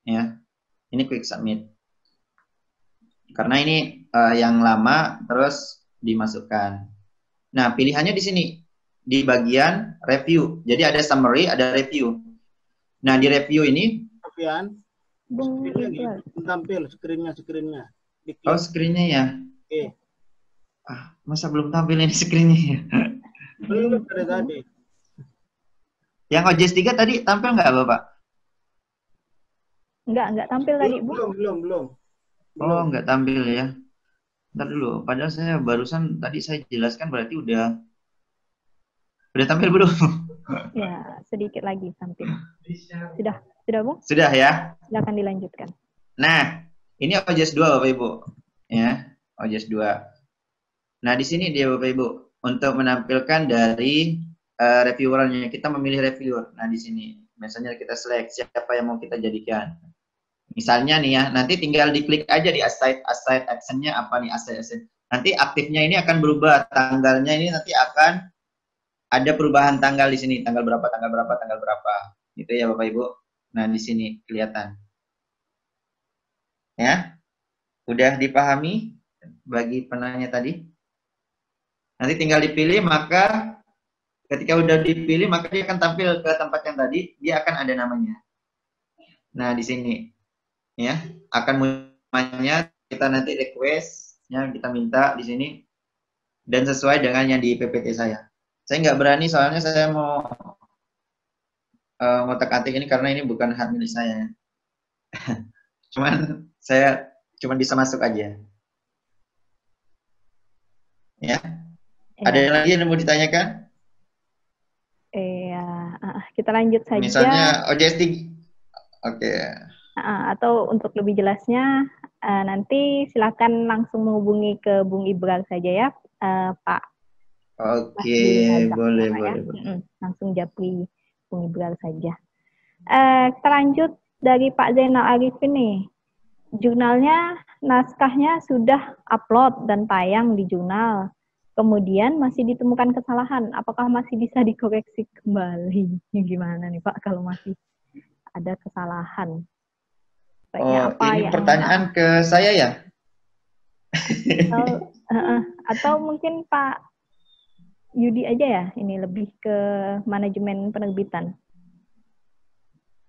Speaker 4: Ya. Ini quick submit. Karena ini uh, yang lama terus dimasukkan. Nah, pilihannya di sini di bagian review. Jadi ada summary, ada review. Nah, di review ini
Speaker 2: Sofian, tampil, screennya, screennya.
Speaker 4: Oh, screennya ya?
Speaker 2: Oke. Okay.
Speaker 4: Ah, masa belum tampil ini screennya ya?
Speaker 2: Belum dari tadi.
Speaker 4: Yang OJS 3 tadi tampil nggak, Bapak?
Speaker 1: Enggak, enggak tampil tadi,
Speaker 2: Bu. Belum, belum, belum.
Speaker 4: Oh, enggak tampil ya. Ntar dulu, padahal saya barusan tadi saya jelaskan berarti udah udah tampil belum?
Speaker 1: Ya, sedikit lagi tampil. Sudah. Sudah, Bu?
Speaker 4: Sudah ya?
Speaker 1: Silakan dilanjutkan.
Speaker 4: Nah, ini OJS 2 Bapak Ibu. Ya, OJS 2. Nah, di sini dia Bapak Ibu untuk menampilkan dari uh, reviewernya. Kita memilih reviewer. Nah, di sini misalnya kita select siapa yang mau kita jadikan. Misalnya nih ya, nanti tinggal diklik aja di aside aside actionnya apa nih aside action. Nanti aktifnya ini akan berubah, tanggalnya ini nanti akan ada perubahan tanggal di sini, tanggal berapa, tanggal berapa, tanggal berapa. Gitu ya Bapak Ibu. Nah, di sini kelihatan. Ya. Udah dipahami bagi penanya tadi? Nanti tinggal dipilih, maka ketika udah dipilih, maka dia akan tampil ke tempat yang tadi, dia akan ada namanya. Nah, di sini ya akan namanya kita nanti request ya kita minta di sini dan sesuai dengan yang di PPT saya. Saya nggak berani soalnya saya mau uh, ngotak atik ini karena ini bukan hak milik saya. cuman saya cuman bisa masuk aja. Ya. Ada yang lagi yang mau ditanyakan?
Speaker 1: Iya, kita lanjut saja.
Speaker 4: Misalnya OJS Oke. Okay.
Speaker 1: Atau untuk lebih jelasnya uh, nanti silakan langsung menghubungi ke Bung Ibral saja ya, uh, Pak.
Speaker 4: Oke, okay, boleh, ya. boleh,
Speaker 1: boleh. langsung japri Bung Ibral saja. Uh, kita lanjut dari Pak Zainal Arifin nih. Jurnalnya, naskahnya sudah upload dan tayang di jurnal. Kemudian masih ditemukan kesalahan. Apakah masih bisa dikoreksi kembali? Gimana nih Pak kalau masih ada kesalahan?
Speaker 4: oh, apa ini yang pertanyaan ke saya ya?
Speaker 1: Atau, uh, atau mungkin Pak Yudi aja ya, ini lebih ke manajemen penerbitan.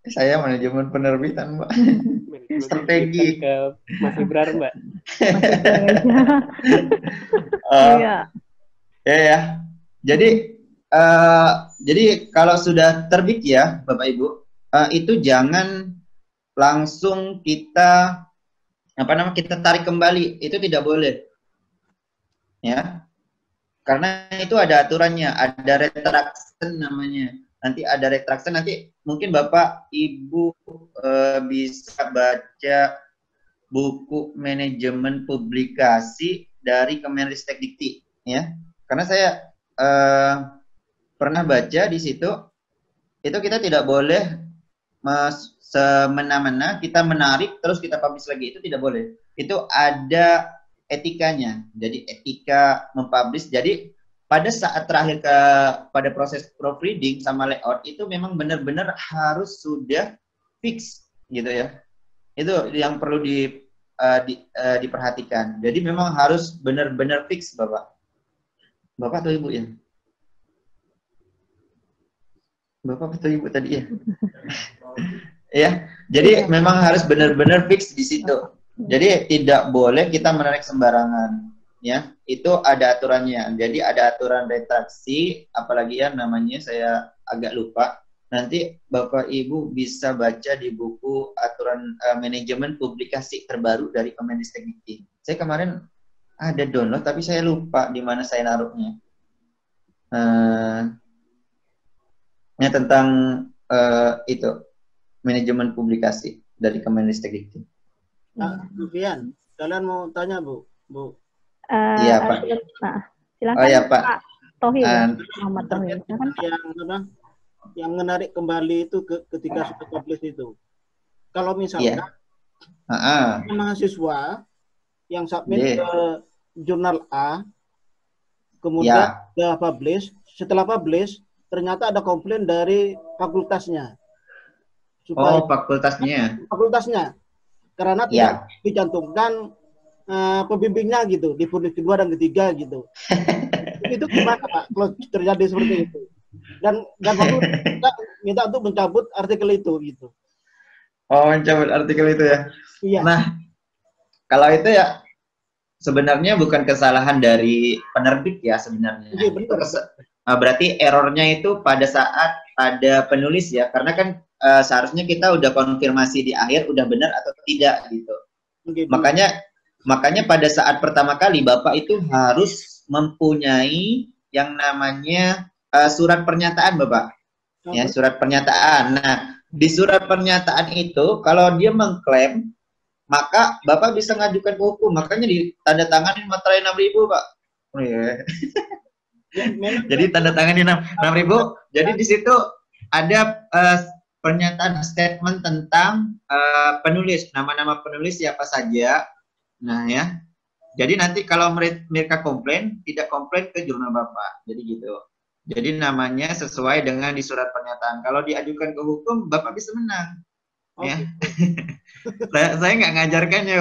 Speaker 4: Saya manajemen penerbitan, Mbak. Strategi
Speaker 2: ke Mas Ibrar, Mbak.
Speaker 4: uh, iya. Ya ya. Jadi uh, jadi kalau sudah terbit ya, Bapak Ibu, uh, itu jangan langsung kita apa nama kita tarik kembali itu tidak boleh ya karena itu ada aturannya ada retraction namanya. Nanti ada retraction nanti mungkin bapak ibu e, bisa baca buku manajemen publikasi dari Kemenristek Dikti ya. Karena saya e, pernah baca di situ itu kita tidak boleh mas semena-mena kita menarik terus kita publish lagi. Itu tidak boleh. Itu ada etikanya. Jadi etika mempublish. Jadi pada saat terakhir ke pada proses proofreading sama layout itu memang benar-benar harus sudah fix gitu ya. Itu yang perlu di, uh, di uh, diperhatikan. Jadi memang harus benar-benar fix Bapak. Bapak atau Ibu ya? Bapak atau Ibu tadi ya? ya. Jadi ya. memang harus benar-benar fix di situ. Jadi tidak boleh kita menarik sembarangan, ya. Itu ada aturannya. Jadi ada aturan retraksi, apalagi ya namanya saya agak lupa. Nanti Bapak Ibu bisa baca di buku aturan uh, manajemen publikasi terbaru dari Kemendikbud. Saya kemarin ada download tapi saya lupa di mana saya naruhnya. Uh, ya tentang uh, itu manajemen publikasi dari Kemenristek
Speaker 7: Nah, Vivian, kalian mau tanya Bu? Bu.
Speaker 4: Uh, iya Pak.
Speaker 1: Nah, silakan. Oh
Speaker 4: iya Pak.
Speaker 1: Pak Tohir, uh, Muhammad Tohir.
Speaker 7: Yang apa? Yang menarik kembali itu ke, ketika sudah publish itu. Kalau misalnya yeah. uh -uh. mahasiswa yang submit yeah. ke jurnal A, kemudian yeah. sudah publish, setelah publish ternyata ada komplain dari fakultasnya
Speaker 4: supaya oh, fakultasnya.
Speaker 7: Fakultasnya. Karena ya. tidak dicantumkan uh, pembimbingnya gitu di furnis kedua dan ketiga gitu. itu gimana Pak kalau terjadi seperti itu? Dan dan waktu kita minta untuk mencabut artikel itu gitu.
Speaker 4: Oh, mencabut artikel itu ya. Iya. Nah, kalau itu ya sebenarnya bukan kesalahan dari penerbit ya sebenarnya. Iya, benar. Eh, berarti errornya itu pada saat ada penulis ya, karena kan uh, seharusnya kita udah konfirmasi di akhir udah benar atau tidak gitu. gitu. Makanya makanya pada saat pertama kali Bapak itu harus mempunyai yang namanya uh, surat pernyataan Bapak. Okay. Ya, surat pernyataan. Nah, di surat pernyataan itu kalau dia mengklaim maka Bapak bisa ngajukan ke hukum. Makanya di tanda tanganin materai 6000, Pak. Oh. Yeah. Jadi tanda tangan enam ribu. Jadi di situ ada uh, pernyataan statement tentang uh, penulis, nama-nama penulis siapa saja. Nah ya. Jadi nanti kalau mereka komplain, tidak komplain ke jurnal Bapak. Jadi gitu. Jadi namanya sesuai dengan di surat pernyataan. Kalau diajukan ke hukum, Bapak bisa menang. Okay. Ya. saya saya nggak ngajarkannya,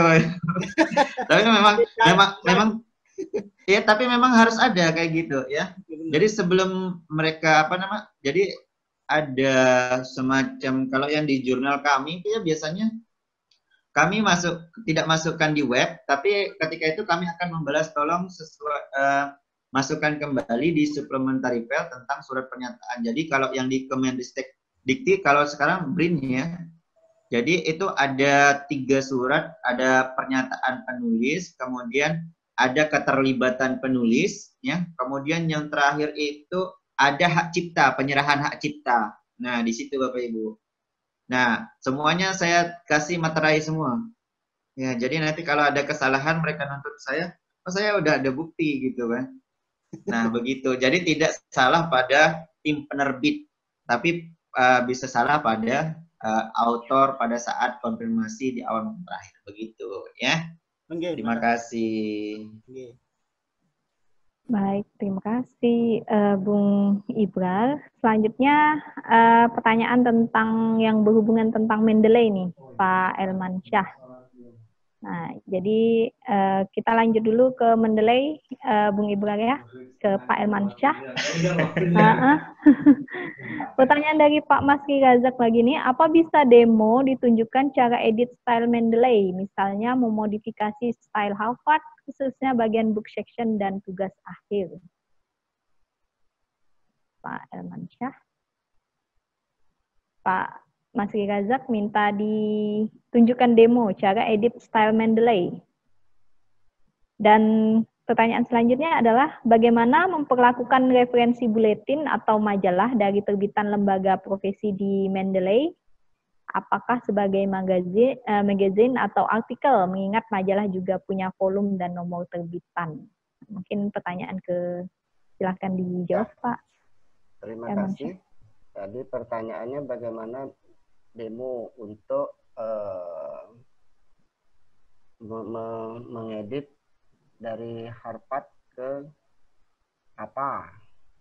Speaker 4: tapi memang memang memang ya tapi memang harus ada kayak gitu ya. Jadi sebelum mereka apa nama? Jadi ada semacam kalau yang di jurnal kami itu ya biasanya kami masuk tidak masukkan di web, tapi ketika itu kami akan membalas tolong sesuai uh, masukkan kembali di supplementary file tentang surat pernyataan. Jadi kalau yang di Kemendikti Dikti kalau sekarang BRIN ya. Jadi itu ada tiga surat, ada pernyataan penulis, kemudian ada keterlibatan penulis, ya. Kemudian yang terakhir itu ada hak cipta, penyerahan hak cipta. Nah, di situ Bapak Ibu. Nah, semuanya saya kasih materai semua. Ya, jadi nanti kalau ada kesalahan mereka nuntut saya, oh saya udah ada bukti gitu kan. Nah, begitu. Jadi tidak salah pada tim penerbit, tapi uh, bisa salah pada uh, autor pada saat konfirmasi di awal terakhir. Begitu ya. Okay, terima kasih. Okay.
Speaker 1: Baik, terima kasih uh, Bung Ibral. Selanjutnya uh, pertanyaan tentang yang berhubungan tentang Mendeley nih, Pak Elman Syah. Nah, jadi uh, kita lanjut dulu ke Mendeley, uh, Bung Ibral ya, ke Pak Elman Syah. Uh. Pertanyaan dari Pak Maski Razak lagi nih, apa bisa demo ditunjukkan cara edit style Mendeley, misalnya memodifikasi style Harvard, khususnya bagian book section dan tugas akhir? Pak Elman Syah. Pak Mas Razak minta ditunjukkan demo cara edit style Mendeley. Dan pertanyaan selanjutnya adalah bagaimana memperlakukan referensi buletin atau majalah dari terbitan lembaga profesi di Mendeley? Apakah sebagai magazin, uh, magazine atau artikel, mengingat majalah juga punya volume dan nomor terbitan? Mungkin pertanyaan ke silahkan dijawab, Pak.
Speaker 5: Terima kasih. Tadi pertanyaannya bagaimana demo untuk uh, mengedit dari Harvard ke apa?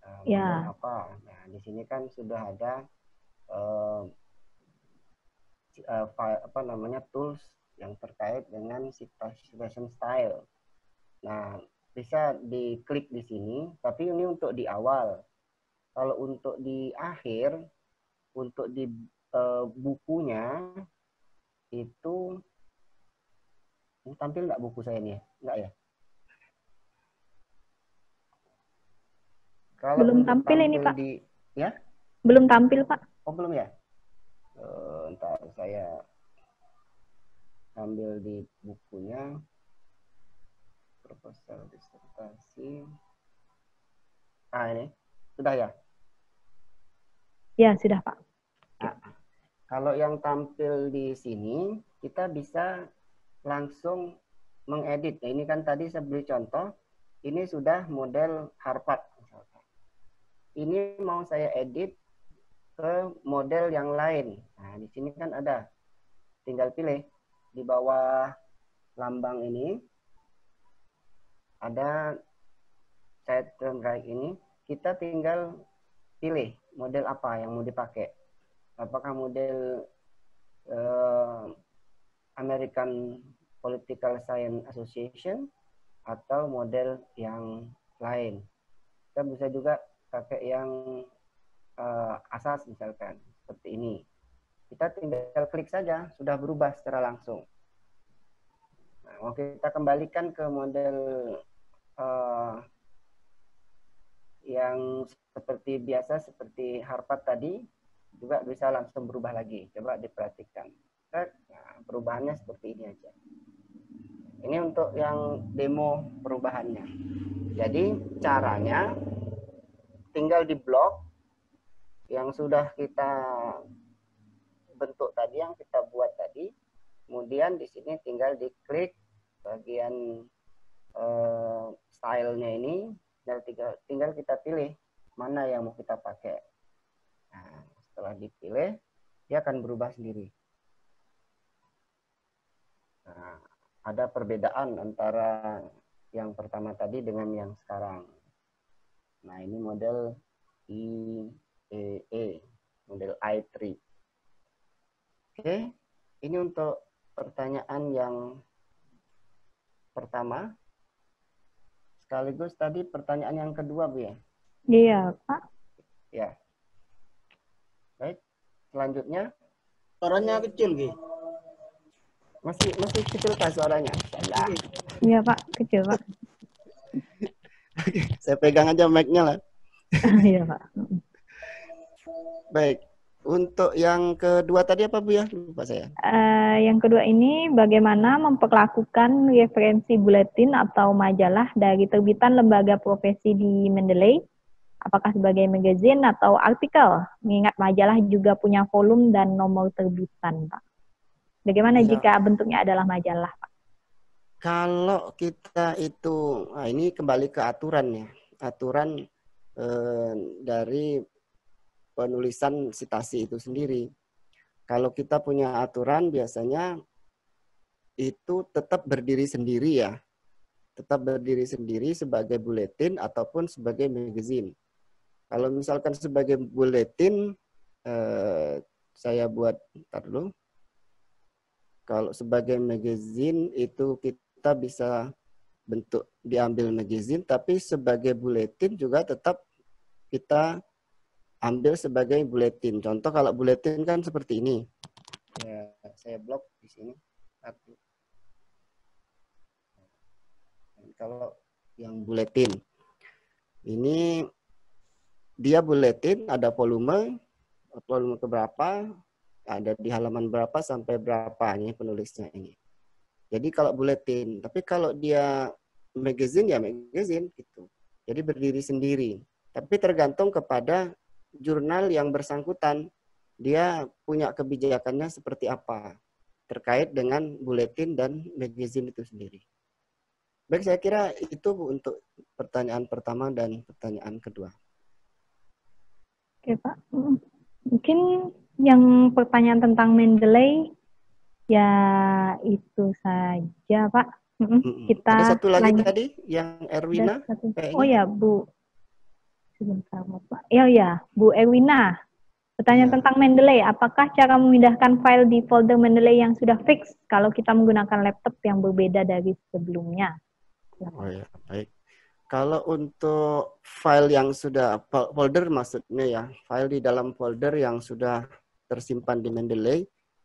Speaker 5: Uh, ya. apa? Nah di sini kan sudah ada uh, uh, file, apa namanya tools yang terkait dengan citation style. Nah bisa diklik di sini tapi ini untuk di awal. Kalau untuk di akhir untuk di uh, bukunya itu ini tampil nggak buku saya ini ya? Nggak ya?
Speaker 1: Kalau belum tampil, ini Pak.
Speaker 5: Di, ya?
Speaker 1: Belum tampil Pak.
Speaker 5: Oh belum ya? Uh, ntar saya ambil di bukunya proposal disertasi. Ah ini sudah ya?
Speaker 1: Ya sudah Pak.
Speaker 5: Nah, kalau yang tampil di sini, kita bisa langsung mengedit. Nah, ini kan tadi saya beri contoh, ini sudah model Harvard. Ini mau saya edit ke model yang lain. Nah, di sini kan ada. Tinggal pilih di bawah lambang ini ada term right ini. Kita tinggal pilih model apa yang mau dipakai apakah model uh, American Political Science Association atau model yang lain. Kita bisa juga pakai yang uh, asas misalkan seperti ini. Kita tinggal klik saja sudah berubah secara langsung. Nah, mau kita kembalikan ke model uh, yang seperti biasa seperti Harvard tadi juga bisa langsung berubah lagi. Coba diperhatikan. Nah, perubahannya seperti ini aja. Ini untuk yang demo perubahannya. Jadi caranya tinggal di blok yang sudah kita bentuk tadi, yang kita buat tadi. Kemudian di sini tinggal diklik bagian uh, stylenya ini, tinggal, tinggal kita pilih mana yang mau kita pakai. Nah, setelah dipilih, dia akan berubah sendiri. Nah, ada perbedaan antara yang pertama tadi dengan yang sekarang. Nah, ini model IEE, model i3. Oke, ini untuk pertanyaan yang pertama. Sekaligus tadi pertanyaan yang kedua, Bu ya?
Speaker 1: Iya, Pak.
Speaker 5: Ya. Selanjutnya.
Speaker 7: Suaranya kecil, Gi.
Speaker 5: Masih masih kecil Pak suaranya?
Speaker 1: Iya, Pak, kecil, Pak.
Speaker 5: Saya pegang aja mic-nya lah.
Speaker 1: Iya, Pak.
Speaker 5: Baik. Untuk yang kedua tadi apa Bu ya? Lupa saya.
Speaker 1: Uh, yang kedua ini bagaimana memperlakukan referensi buletin atau majalah dari terbitan lembaga profesi di Mendeley? Apakah sebagai magazine atau artikel? Mengingat majalah juga punya volume dan nomor terbitan, Pak. Bagaimana ya. jika bentuknya adalah majalah, Pak?
Speaker 5: Kalau kita itu, nah ini kembali ke aturan ya. Aturan eh, dari penulisan sitasi itu sendiri. Kalau kita punya aturan biasanya itu tetap berdiri sendiri ya. Tetap berdiri sendiri sebagai buletin ataupun sebagai magazine. Kalau misalkan sebagai buletin, eh, saya buat, ntar dulu. Kalau sebagai magazine itu kita bisa bentuk diambil magazine, tapi sebagai buletin juga tetap kita ambil sebagai buletin. Contoh kalau buletin kan seperti ini. Ya, saya blok di sini. Satu. Kalau yang buletin. Ini dia buletin ada volume, volume ke berapa, ada di halaman berapa sampai berapa ini penulisnya ini. Jadi kalau buletin, tapi kalau dia magazine ya magazine gitu. Jadi berdiri sendiri. Tapi tergantung kepada jurnal yang bersangkutan dia punya kebijakannya seperti apa terkait dengan buletin dan magazine itu sendiri. Baik, saya kira itu untuk pertanyaan pertama dan pertanyaan kedua.
Speaker 1: Oke, Pak. Mungkin yang pertanyaan tentang Mendeley ya itu saja, Pak. Kita
Speaker 5: Ada satu lagi lanjut. tadi yang Erwina.
Speaker 1: Oh ya, Bu sebentar Bapak. Ya ya, Bu Ewina. Pertanyaan ya. tentang Mendeley, apakah cara memindahkan file di folder Mendeley yang sudah fix kalau kita menggunakan laptop yang berbeda dari sebelumnya?
Speaker 5: Oh ya, baik. Kalau untuk file yang sudah folder maksudnya ya, file di dalam folder yang sudah tersimpan di Mendeley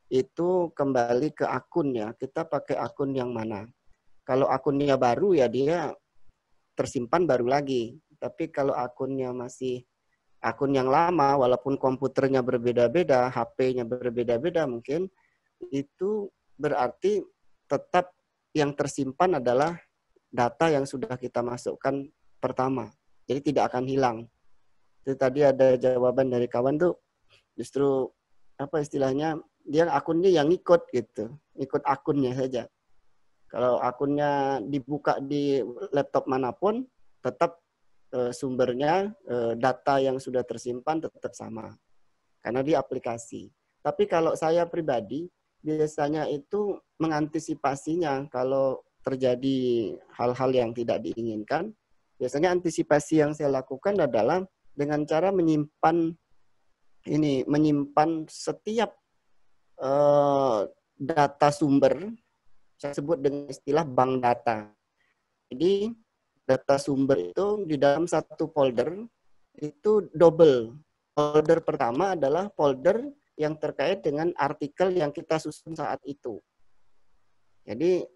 Speaker 5: itu kembali ke akunnya. Kita pakai akun yang mana? Kalau akunnya baru ya dia tersimpan baru lagi. Tapi kalau akunnya masih akun yang lama, walaupun komputernya berbeda-beda, HP-nya berbeda-beda mungkin, itu berarti tetap yang tersimpan adalah data yang sudah kita masukkan pertama. Jadi tidak akan hilang. Itu tadi ada jawaban dari kawan tuh, justru apa istilahnya, dia akunnya yang ikut gitu, ikut akunnya saja. Kalau akunnya dibuka di laptop mana pun, tetap Eh, sumbernya eh, data yang sudah tersimpan tetap sama karena di aplikasi. Tapi kalau saya pribadi biasanya itu mengantisipasinya kalau terjadi hal-hal yang tidak diinginkan. Biasanya antisipasi yang saya lakukan adalah dengan cara menyimpan ini menyimpan setiap uh, data sumber saya sebut dengan istilah bank data. Jadi data sumber itu di dalam satu folder itu double. Folder pertama adalah folder yang terkait dengan artikel yang kita susun saat itu. Jadi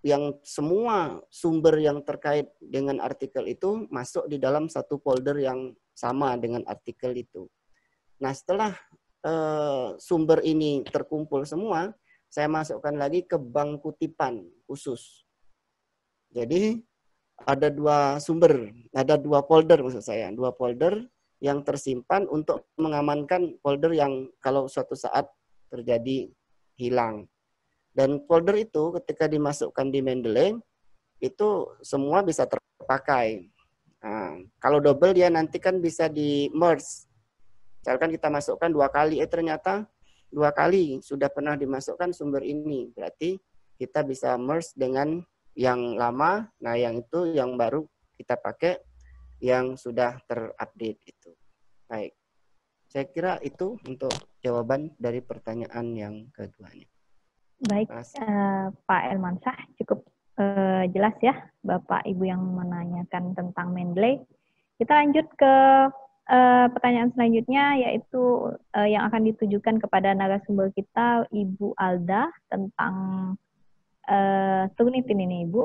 Speaker 5: yang semua sumber yang terkait dengan artikel itu masuk di dalam satu folder yang sama dengan artikel itu. Nah, setelah uh, sumber ini terkumpul semua, saya masukkan lagi ke bank kutipan khusus. Jadi ada dua sumber, ada dua folder maksud saya, dua folder yang tersimpan untuk mengamankan folder yang kalau suatu saat terjadi hilang. Dan folder itu ketika dimasukkan di Mendeley, itu semua bisa terpakai. Nah, kalau double dia nanti kan bisa di merge. Misalkan kita masukkan dua kali, eh ternyata dua kali sudah pernah dimasukkan sumber ini. Berarti kita bisa merge dengan yang lama, nah yang itu yang baru kita pakai yang sudah terupdate itu. Baik. Saya kira itu untuk jawaban dari pertanyaan yang keduanya.
Speaker 1: Baik, uh, Pak Elmansah, cukup uh, jelas ya Bapak Ibu yang menanyakan tentang Mendeley. Kita lanjut ke uh, pertanyaan selanjutnya yaitu uh, yang akan ditujukan kepada narasumber kita Ibu Alda tentang uh, Turnitin ini Ibu.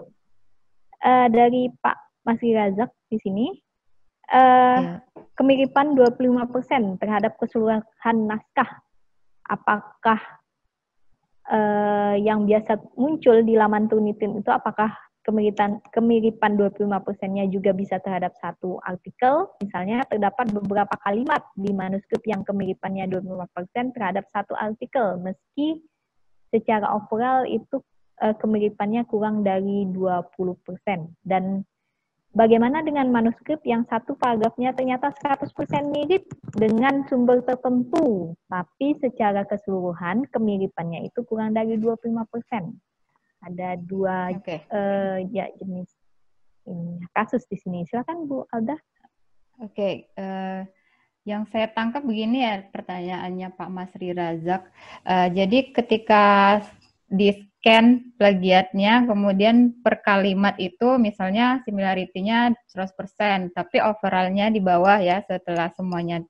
Speaker 1: Uh, dari Pak Masri Razak di sini uh, ya. kemiripan 25% terhadap keseluruhan naskah. Apakah uh, yang biasa muncul di laman Turnitin itu apakah kemiripan kemiripan 25 persennya juga bisa terhadap satu artikel. Misalnya terdapat beberapa kalimat di manuskrip yang kemiripannya 25 persen terhadap satu artikel, meski secara overall itu uh, kemiripannya kurang dari 20 persen. Dan Bagaimana dengan manuskrip yang satu paragrafnya ternyata 100% mirip dengan sumber tertentu, tapi secara keseluruhan kemiripannya itu kurang dari 25%. Ada dua okay. uh, eh, ya jenis ini kasus di sini. Silakan Bu Alda.
Speaker 6: Oke, okay. uh, eh, yang saya tangkap begini ya pertanyaannya Pak Masri Razak. Uh, jadi ketika di scan plagiatnya, kemudian per kalimat itu misalnya similarity-nya 100%, tapi overallnya di bawah ya setelah semuanya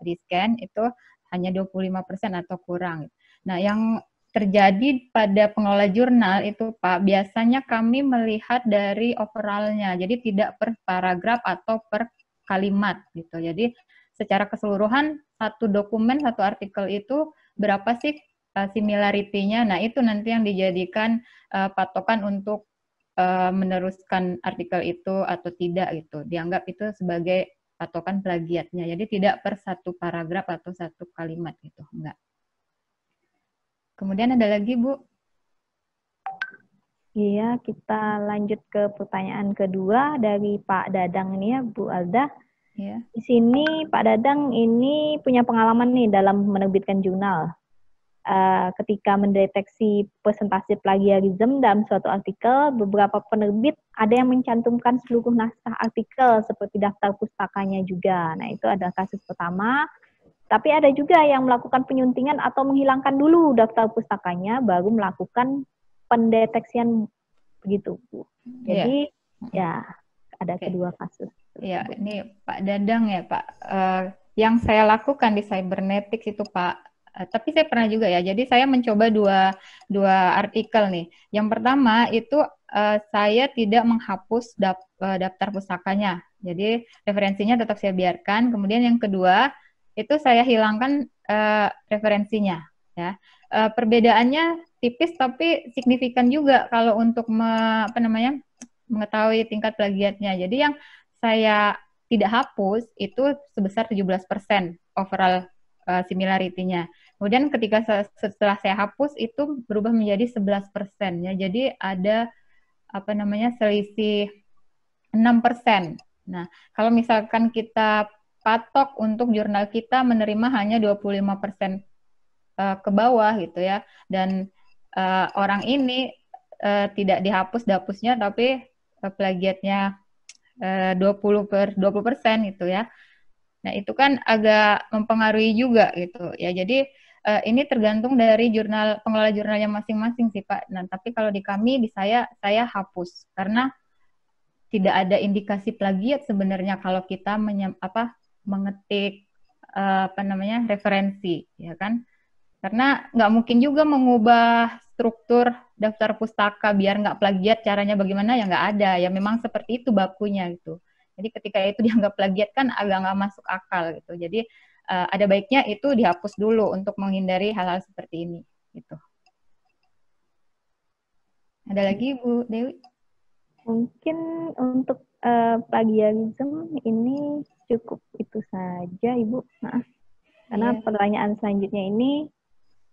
Speaker 6: di scan itu hanya 25% atau kurang. Nah, yang terjadi pada pengelola jurnal itu Pak, biasanya kami melihat dari overallnya, jadi tidak per paragraf atau per kalimat gitu. Jadi secara keseluruhan satu dokumen, satu artikel itu berapa sih uh, similarity-nya. Nah, itu nanti yang dijadikan uh, patokan untuk uh, meneruskan artikel itu atau tidak gitu. Dianggap itu sebagai patokan plagiatnya. Jadi tidak per satu paragraf atau satu kalimat gitu, enggak. Kemudian ada lagi, Bu?
Speaker 1: Iya, kita lanjut ke pertanyaan kedua dari Pak Dadang ini ya, Bu Alda. Ya. Di sini Pak Dadang ini punya pengalaman nih dalam menerbitkan jurnal uh, ketika mendeteksi presentasi plagiarisme dalam suatu artikel, beberapa penerbit ada yang mencantumkan seluruh naskah artikel seperti daftar pustakanya juga. Nah, itu adalah kasus pertama. Tapi ada juga yang melakukan penyuntingan atau menghilangkan dulu daftar pustakanya baru melakukan pendeteksian begitu, Bu. Jadi yeah. ya ada okay. kedua kasus.
Speaker 6: Ya, ini Pak Dadang ya, Pak. Uh, yang saya lakukan di cybernetics itu Pak tapi saya pernah juga ya. Jadi saya mencoba dua dua artikel nih. Yang pertama itu uh, saya tidak menghapus dap, uh, daftar pustakanya. Jadi referensinya tetap saya biarkan. Kemudian yang kedua itu saya hilangkan uh, referensinya. Ya. Uh, perbedaannya tipis tapi signifikan juga kalau untuk me, apa namanya mengetahui tingkat plagiatnya. Jadi yang saya tidak hapus itu sebesar 17% overall uh, similarity-nya. Kemudian ketika setelah saya hapus itu berubah menjadi 11 persen ya. Jadi ada apa namanya selisih 6 persen. Nah, kalau misalkan kita patok untuk jurnal kita menerima hanya 25 persen uh, ke bawah gitu ya, dan uh, orang ini uh, tidak dihapus dapusnya tapi uh, plagiatnya uh, 20 per 20 persen itu ya. Nah, itu kan agak mempengaruhi juga gitu ya. Jadi uh, ini tergantung dari jurnal pengelola jurnalnya masing-masing sih Pak. Nah, tapi kalau di kami di saya saya hapus karena tidak ada indikasi plagiat sebenarnya kalau kita menyem, apa mengetik uh, apa namanya referensi ya kan. Karena nggak mungkin juga mengubah struktur daftar pustaka biar nggak plagiat caranya bagaimana ya nggak ada ya memang seperti itu bakunya gitu. Jadi ketika itu dianggap plagiat kan agak nggak masuk akal gitu. Jadi uh, ada baiknya itu dihapus dulu untuk menghindari hal-hal seperti ini gitu. Ada lagi Bu Dewi?
Speaker 1: Mungkin untuk uh, plagiarisme ini cukup itu saja Ibu. Maaf. Karena yeah. pertanyaan selanjutnya ini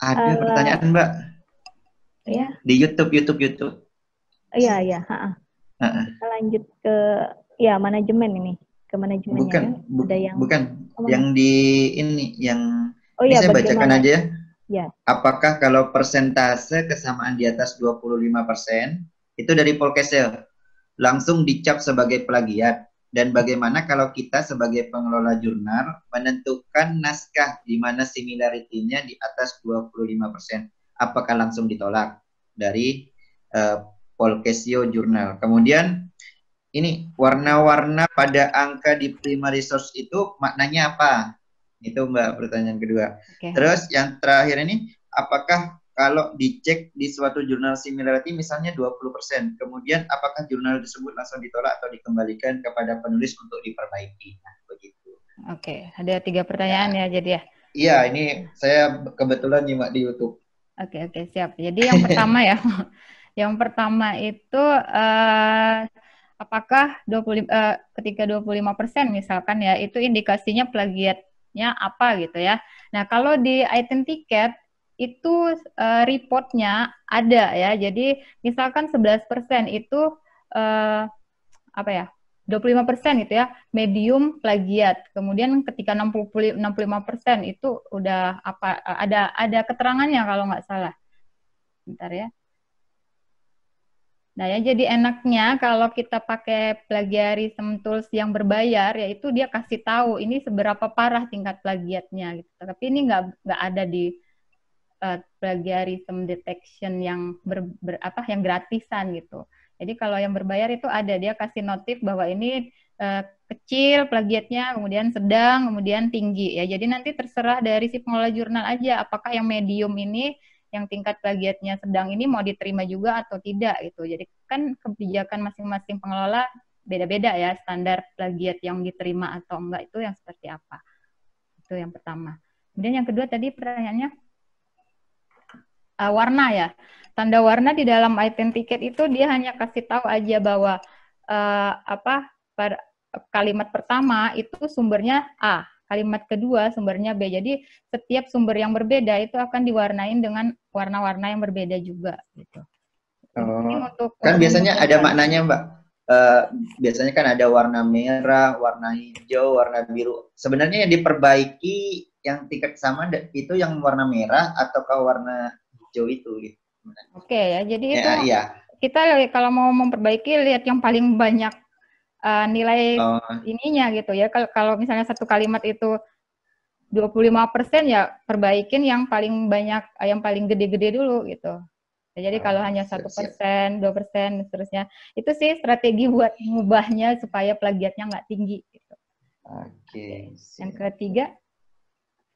Speaker 4: ada uh, pertanyaan Mbak.
Speaker 1: ya.
Speaker 4: Di YouTube, YouTube, YouTube.
Speaker 1: Iya, iya. Kita lanjut ke ya manajemen ini, ke manajemen.
Speaker 4: Bukan,
Speaker 1: ya.
Speaker 4: bu Ada yang bukan. Oh, yang di ini, yang
Speaker 1: oh, iya,
Speaker 4: saya bacakan aja ya.
Speaker 1: Ya.
Speaker 4: Apakah kalau persentase kesamaan di atas 25% itu dari Polkesel langsung dicap sebagai plagiat? Dan bagaimana kalau kita sebagai pengelola jurnal menentukan naskah di mana similarity-nya di atas 25%? Apakah langsung ditolak dari uh, Polkesio Jurnal? Kemudian ini warna-warna pada angka di primary source itu maknanya apa? Itu Mbak pertanyaan kedua. Okay. Terus yang terakhir ini apakah kalau dicek di suatu jurnal similarity misalnya 20%, kemudian apakah jurnal tersebut langsung ditolak atau dikembalikan kepada penulis untuk diperbaiki? Nah, begitu.
Speaker 6: Oke, ada tiga pertanyaan ya, ya jadi ya.
Speaker 4: Iya, ini saya kebetulan nyimak di YouTube.
Speaker 6: Oke, oke, siap. Jadi yang pertama ya. yang pertama itu uh, apakah 20 uh, eh, ketika 25% misalkan ya, itu indikasinya plagiatnya apa gitu ya. Nah, kalau di item tiket itu uh, reportnya ada ya. Jadi misalkan 11% itu uh, apa ya? 25% itu ya medium plagiat. Kemudian ketika 60 65% itu udah apa ada ada keterangannya kalau nggak salah. Bentar ya. Nah ya jadi enaknya kalau kita pakai plagiarism tools yang berbayar yaitu dia kasih tahu ini seberapa parah tingkat plagiatnya gitu. Tapi ini nggak nggak ada di uh, plagiarism detection yang ber, ber, apa yang gratisan gitu. Jadi kalau yang berbayar itu ada dia kasih notif bahwa ini uh, kecil plagiatnya, kemudian sedang, kemudian tinggi ya. Jadi nanti terserah dari si pengelola jurnal aja apakah yang medium ini yang tingkat plagiatnya sedang ini mau diterima juga atau tidak gitu. Jadi kan kebijakan masing-masing pengelola beda-beda ya standar plagiat yang diterima atau enggak itu yang seperti apa. Itu yang pertama. Kemudian yang kedua tadi pertanyaannya uh, warna ya. Tanda warna di dalam item tiket itu dia hanya kasih tahu aja bahwa uh, apa kalimat pertama itu sumbernya A, kalimat kedua sumbernya B. Jadi setiap sumber yang berbeda itu akan diwarnain dengan warna-warna yang berbeda juga gitu.
Speaker 4: Oh, untuk kan biasanya ada maknanya Mbak. Uh, biasanya kan ada warna merah, warna hijau, warna biru. Sebenarnya yang diperbaiki yang tingkat sama itu yang warna merah ataukah warna hijau itu gitu.
Speaker 6: Oke ya, jadi ya, itu iya. kita kalau mau memperbaiki lihat yang paling banyak uh, nilai oh. ininya gitu ya. Kalau kalau misalnya satu kalimat itu 25% ya perbaikin yang paling banyak eh, yang paling gede-gede dulu gitu. Ya, jadi oh, kalau hanya satu persen, dua persen, seterusnya, itu sih strategi buat mengubahnya supaya plagiatnya nggak tinggi. Gitu.
Speaker 4: Oke. Okay,
Speaker 6: yang ketiga,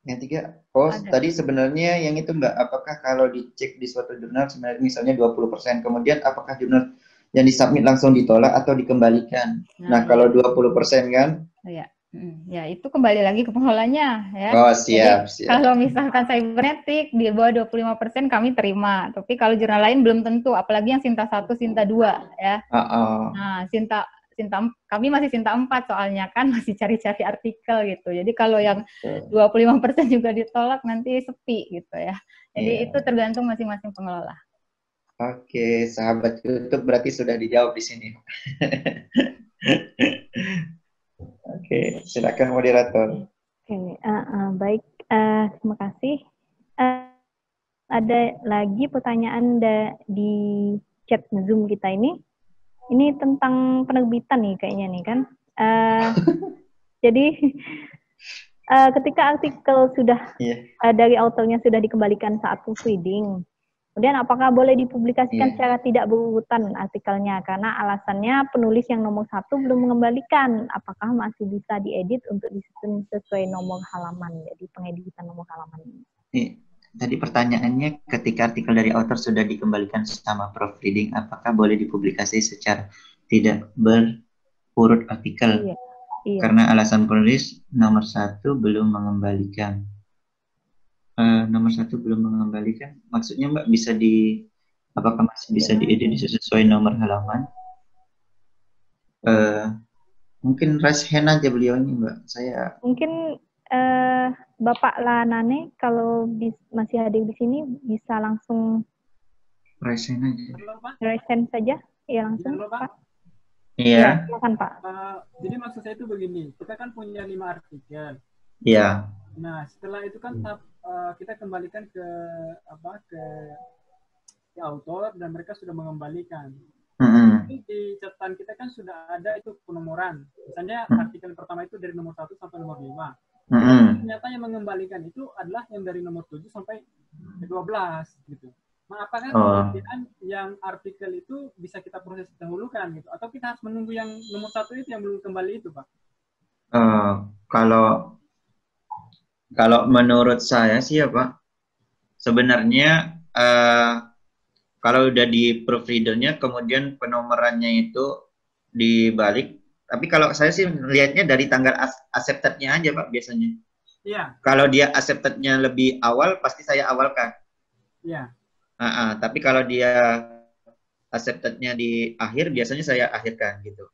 Speaker 4: yang tiga, oh Ada. tadi sebenarnya yang itu Mbak, apakah kalau dicek di suatu jurnal misalnya 20%, kemudian apakah jurnal yang disubmit langsung ditolak atau dikembalikan? Nah, nah kalau 20% kan?
Speaker 6: Ya, ya itu kembali lagi ke pengelolanya ya.
Speaker 4: Oh, siap,
Speaker 6: Jadi, siap. Kalau misalkan cybernetik di bawah 25% kami terima, tapi kalau jurnal lain belum tentu, apalagi yang Sinta 1, Sinta 2 ya. Uh -uh. Nah, Sinta Sinta kami masih Sinta 4 soalnya kan masih cari-cari artikel gitu. Jadi kalau yang 25% juga ditolak nanti sepi gitu ya. Jadi yeah. itu tergantung masing-masing pengelola.
Speaker 4: Oke, sahabat YouTube berarti sudah dijawab di sini. Oke, silakan moderator.
Speaker 1: Oke, uh, uh, baik, uh, terima kasih. Uh, ada lagi pertanyaan di chat Zoom kita ini ini tentang penerbitan nih kayaknya nih kan. Uh, jadi uh, ketika artikel sudah yeah. Iya. uh, dari autornya sudah dikembalikan saat proofreading, kemudian apakah boleh dipublikasikan yeah. secara tidak berurutan artikelnya karena alasannya penulis yang nomor satu belum mengembalikan, apakah masih bisa diedit untuk disusun sesuai nomor halaman, jadi pengeditan nomor halaman ini.
Speaker 4: Yeah tadi pertanyaannya ketika artikel dari author sudah dikembalikan sama proofreading, apakah boleh dipublikasi secara tidak berurut artikel? Iya, iya. Karena alasan penulis nomor satu belum mengembalikan. Uh, nomor satu belum mengembalikan, maksudnya Mbak bisa di apakah masih bisa ya. diedit sesuai nomor halaman? Uh, mungkin raise hand aja beliau ini Mbak. Saya
Speaker 1: mungkin uh, Bapak Lanane kalau bis, masih hadir di sini bisa langsung
Speaker 4: Resen aja.
Speaker 1: Resen saja, ya langsung
Speaker 2: Pak.
Speaker 4: Iya.
Speaker 1: Ya, silakan Pak.
Speaker 2: Uh, jadi maksud saya itu begini, kita kan punya lima artikel.
Speaker 4: Iya.
Speaker 2: Nah setelah itu kan uh, kita kembalikan ke apa ke, ke autor dan mereka sudah mengembalikan.
Speaker 4: Mm-hmm.
Speaker 2: di catatan kita kan sudah ada itu penomoran. Misalnya mm-hmm. artikel pertama itu dari nomor satu sampai nomor lima.
Speaker 4: Mm-hmm.
Speaker 2: Ternyata yang mengembalikan itu adalah yang dari nomor tujuh sampai ke dua belas gitu. Nah, apakah oh. kemudian yang artikel itu bisa kita proses dahulukan gitu? Atau kita harus menunggu yang nomor satu itu yang belum kembali itu, Pak?
Speaker 4: Uh, kalau kalau menurut saya sih ya, Pak, sebenarnya uh, kalau udah di providernya, kemudian penomorannya itu dibalik. Tapi kalau saya sih melihatnya dari tanggal accepted-nya aja, Pak, biasanya.
Speaker 2: Iya.
Speaker 4: Kalau dia accepted-nya lebih awal, pasti saya awalkan.
Speaker 2: Iya.
Speaker 4: Uh, uh, tapi kalau dia accepted-nya di akhir, biasanya saya akhirkan gitu.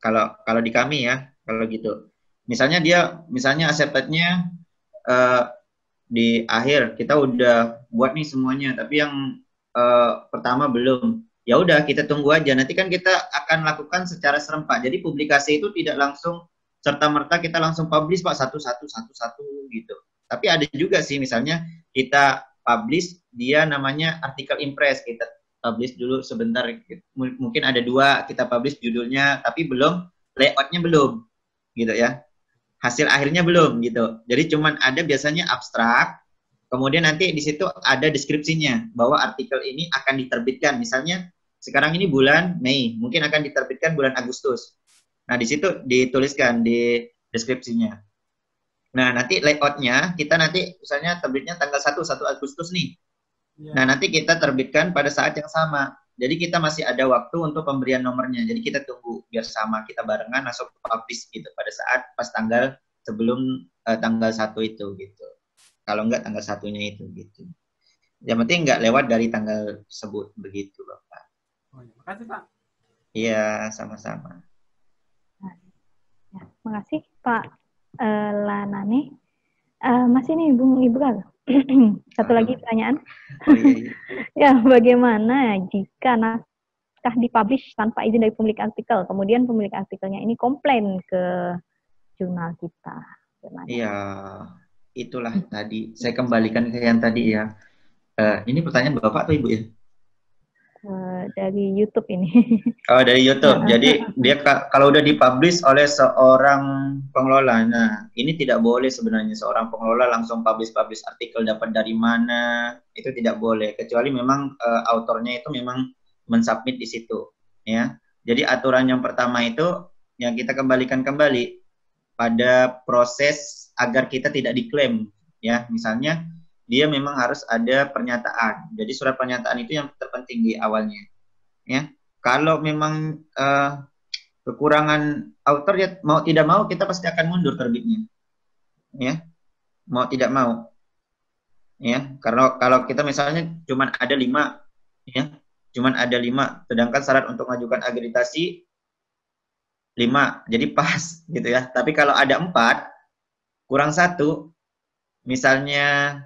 Speaker 4: Kalau kalau di kami ya, kalau gitu. Misalnya dia, misalnya accepted-nya uh, di akhir, kita udah buat nih semuanya, tapi yang uh, pertama belum. Ya udah, kita tunggu aja. Nanti kan kita akan lakukan secara serempak. Jadi publikasi itu tidak langsung serta merta kita langsung publish pak satu satu satu satu gitu. Tapi ada juga sih misalnya kita publish dia namanya artikel impress kita publish dulu sebentar mungkin ada dua kita publish judulnya tapi belum layoutnya belum gitu ya hasil akhirnya belum gitu jadi cuman ada biasanya abstrak kemudian nanti di situ ada deskripsinya bahwa artikel ini akan diterbitkan misalnya sekarang ini bulan Mei mungkin akan diterbitkan bulan Agustus nah di situ dituliskan di deskripsinya Nah, nanti layoutnya kita nanti misalnya terbitnya tanggal 1, 1 Agustus nih. Ya. Nah, nanti kita terbitkan pada saat yang sama. Jadi kita masih ada waktu untuk pemberian nomornya. Jadi kita tunggu biar sama kita barengan langsung publish gitu pada saat pas tanggal sebelum uh, tanggal 1 itu gitu. Kalau enggak tanggal satunya itu gitu. Yang penting enggak lewat dari tanggal tersebut begitu, Bapak.
Speaker 2: Oh, ya. Makasih, Pak.
Speaker 4: Iya, sama-sama.
Speaker 1: Ya, makasih, Pak uh, Lanane. Uh, masih nih Bung Ibral. Satu lagi pertanyaan. Oh, iya, iya. ya, bagaimana jika naskah dipublish tanpa izin dari pemilik artikel, kemudian pemilik artikelnya ini komplain ke jurnal kita?
Speaker 4: Iya, itulah tadi. Saya kembalikan ke yang tadi ya. Uh, ini pertanyaan Bapak atau Ibu ya?
Speaker 1: Eh, dari YouTube ini.
Speaker 4: Oh dari YouTube. Jadi dia kalau udah dipublish oleh seorang pengelola, nah ini tidak boleh sebenarnya seorang pengelola langsung publish-publish artikel dapat dari mana itu tidak boleh kecuali memang uh, autornya itu memang mensubmit di situ, ya. Jadi aturan yang pertama itu yang kita kembalikan kembali pada proses agar kita tidak diklaim, ya. Misalnya dia memang harus ada pernyataan. Jadi surat pernyataan itu yang terpenting di awalnya. Ya, kalau memang uh, kekurangan author ya mau tidak mau kita pasti akan mundur terbitnya. Ya, mau tidak mau. Ya, karena kalau kita misalnya cuma ada lima, ya, cuma ada lima, sedangkan syarat untuk mengajukan akreditasi lima, jadi pas gitu ya. Tapi kalau ada empat, kurang satu, misalnya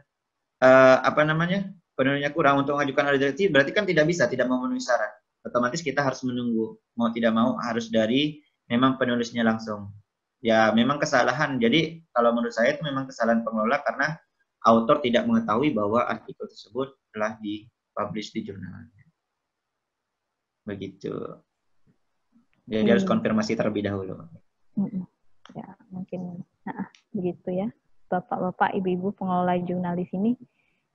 Speaker 4: uh, apa namanya penulisnya kurang untuk mengajukan akreditasi berarti kan tidak bisa tidak memenuhi syarat otomatis kita harus menunggu mau tidak mau harus dari memang penulisnya langsung ya memang kesalahan jadi kalau menurut saya itu memang kesalahan pengelola karena autor tidak mengetahui bahwa artikel tersebut telah dipublish di jurnalnya begitu jadi hmm. harus konfirmasi terlebih dahulu
Speaker 1: hmm. ya mungkin nah, begitu ya bapak-bapak, ibu-ibu pengelola jurnal di sini.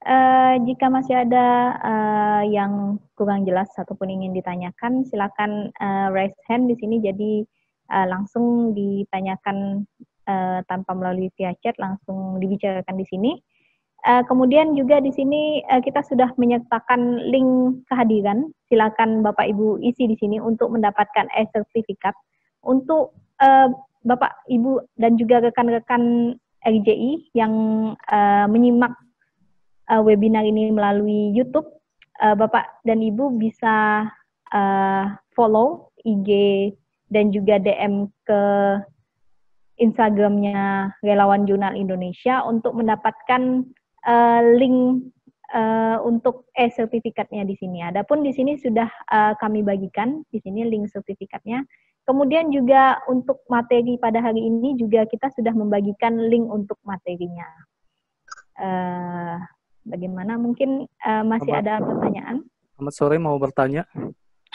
Speaker 1: Uh, jika masih ada uh, yang kurang jelas ataupun ingin ditanyakan, silakan uh, raise hand di sini. Jadi uh, langsung ditanyakan uh, tanpa melalui via chat, langsung dibicarakan di sini. Uh, kemudian juga di sini uh, kita sudah menyertakan link kehadiran. Silakan Bapak Ibu isi di sini untuk mendapatkan e-sertifikat untuk uh, Bapak Ibu dan juga rekan-rekan RJI yang uh, menyimak uh, webinar ini melalui YouTube, uh, Bapak dan Ibu bisa uh, follow IG dan juga DM ke Instagramnya Relawan Jurnal Indonesia untuk mendapatkan uh, link uh, untuk e sertifikatnya di sini. Adapun di sini sudah uh, kami bagikan di sini link sertifikatnya. Kemudian juga untuk materi pada hari ini juga kita sudah membagikan link untuk materinya. Uh, bagaimana? Mungkin uh, masih Selamat, ada pertanyaan?
Speaker 8: Selamat sore, mau bertanya.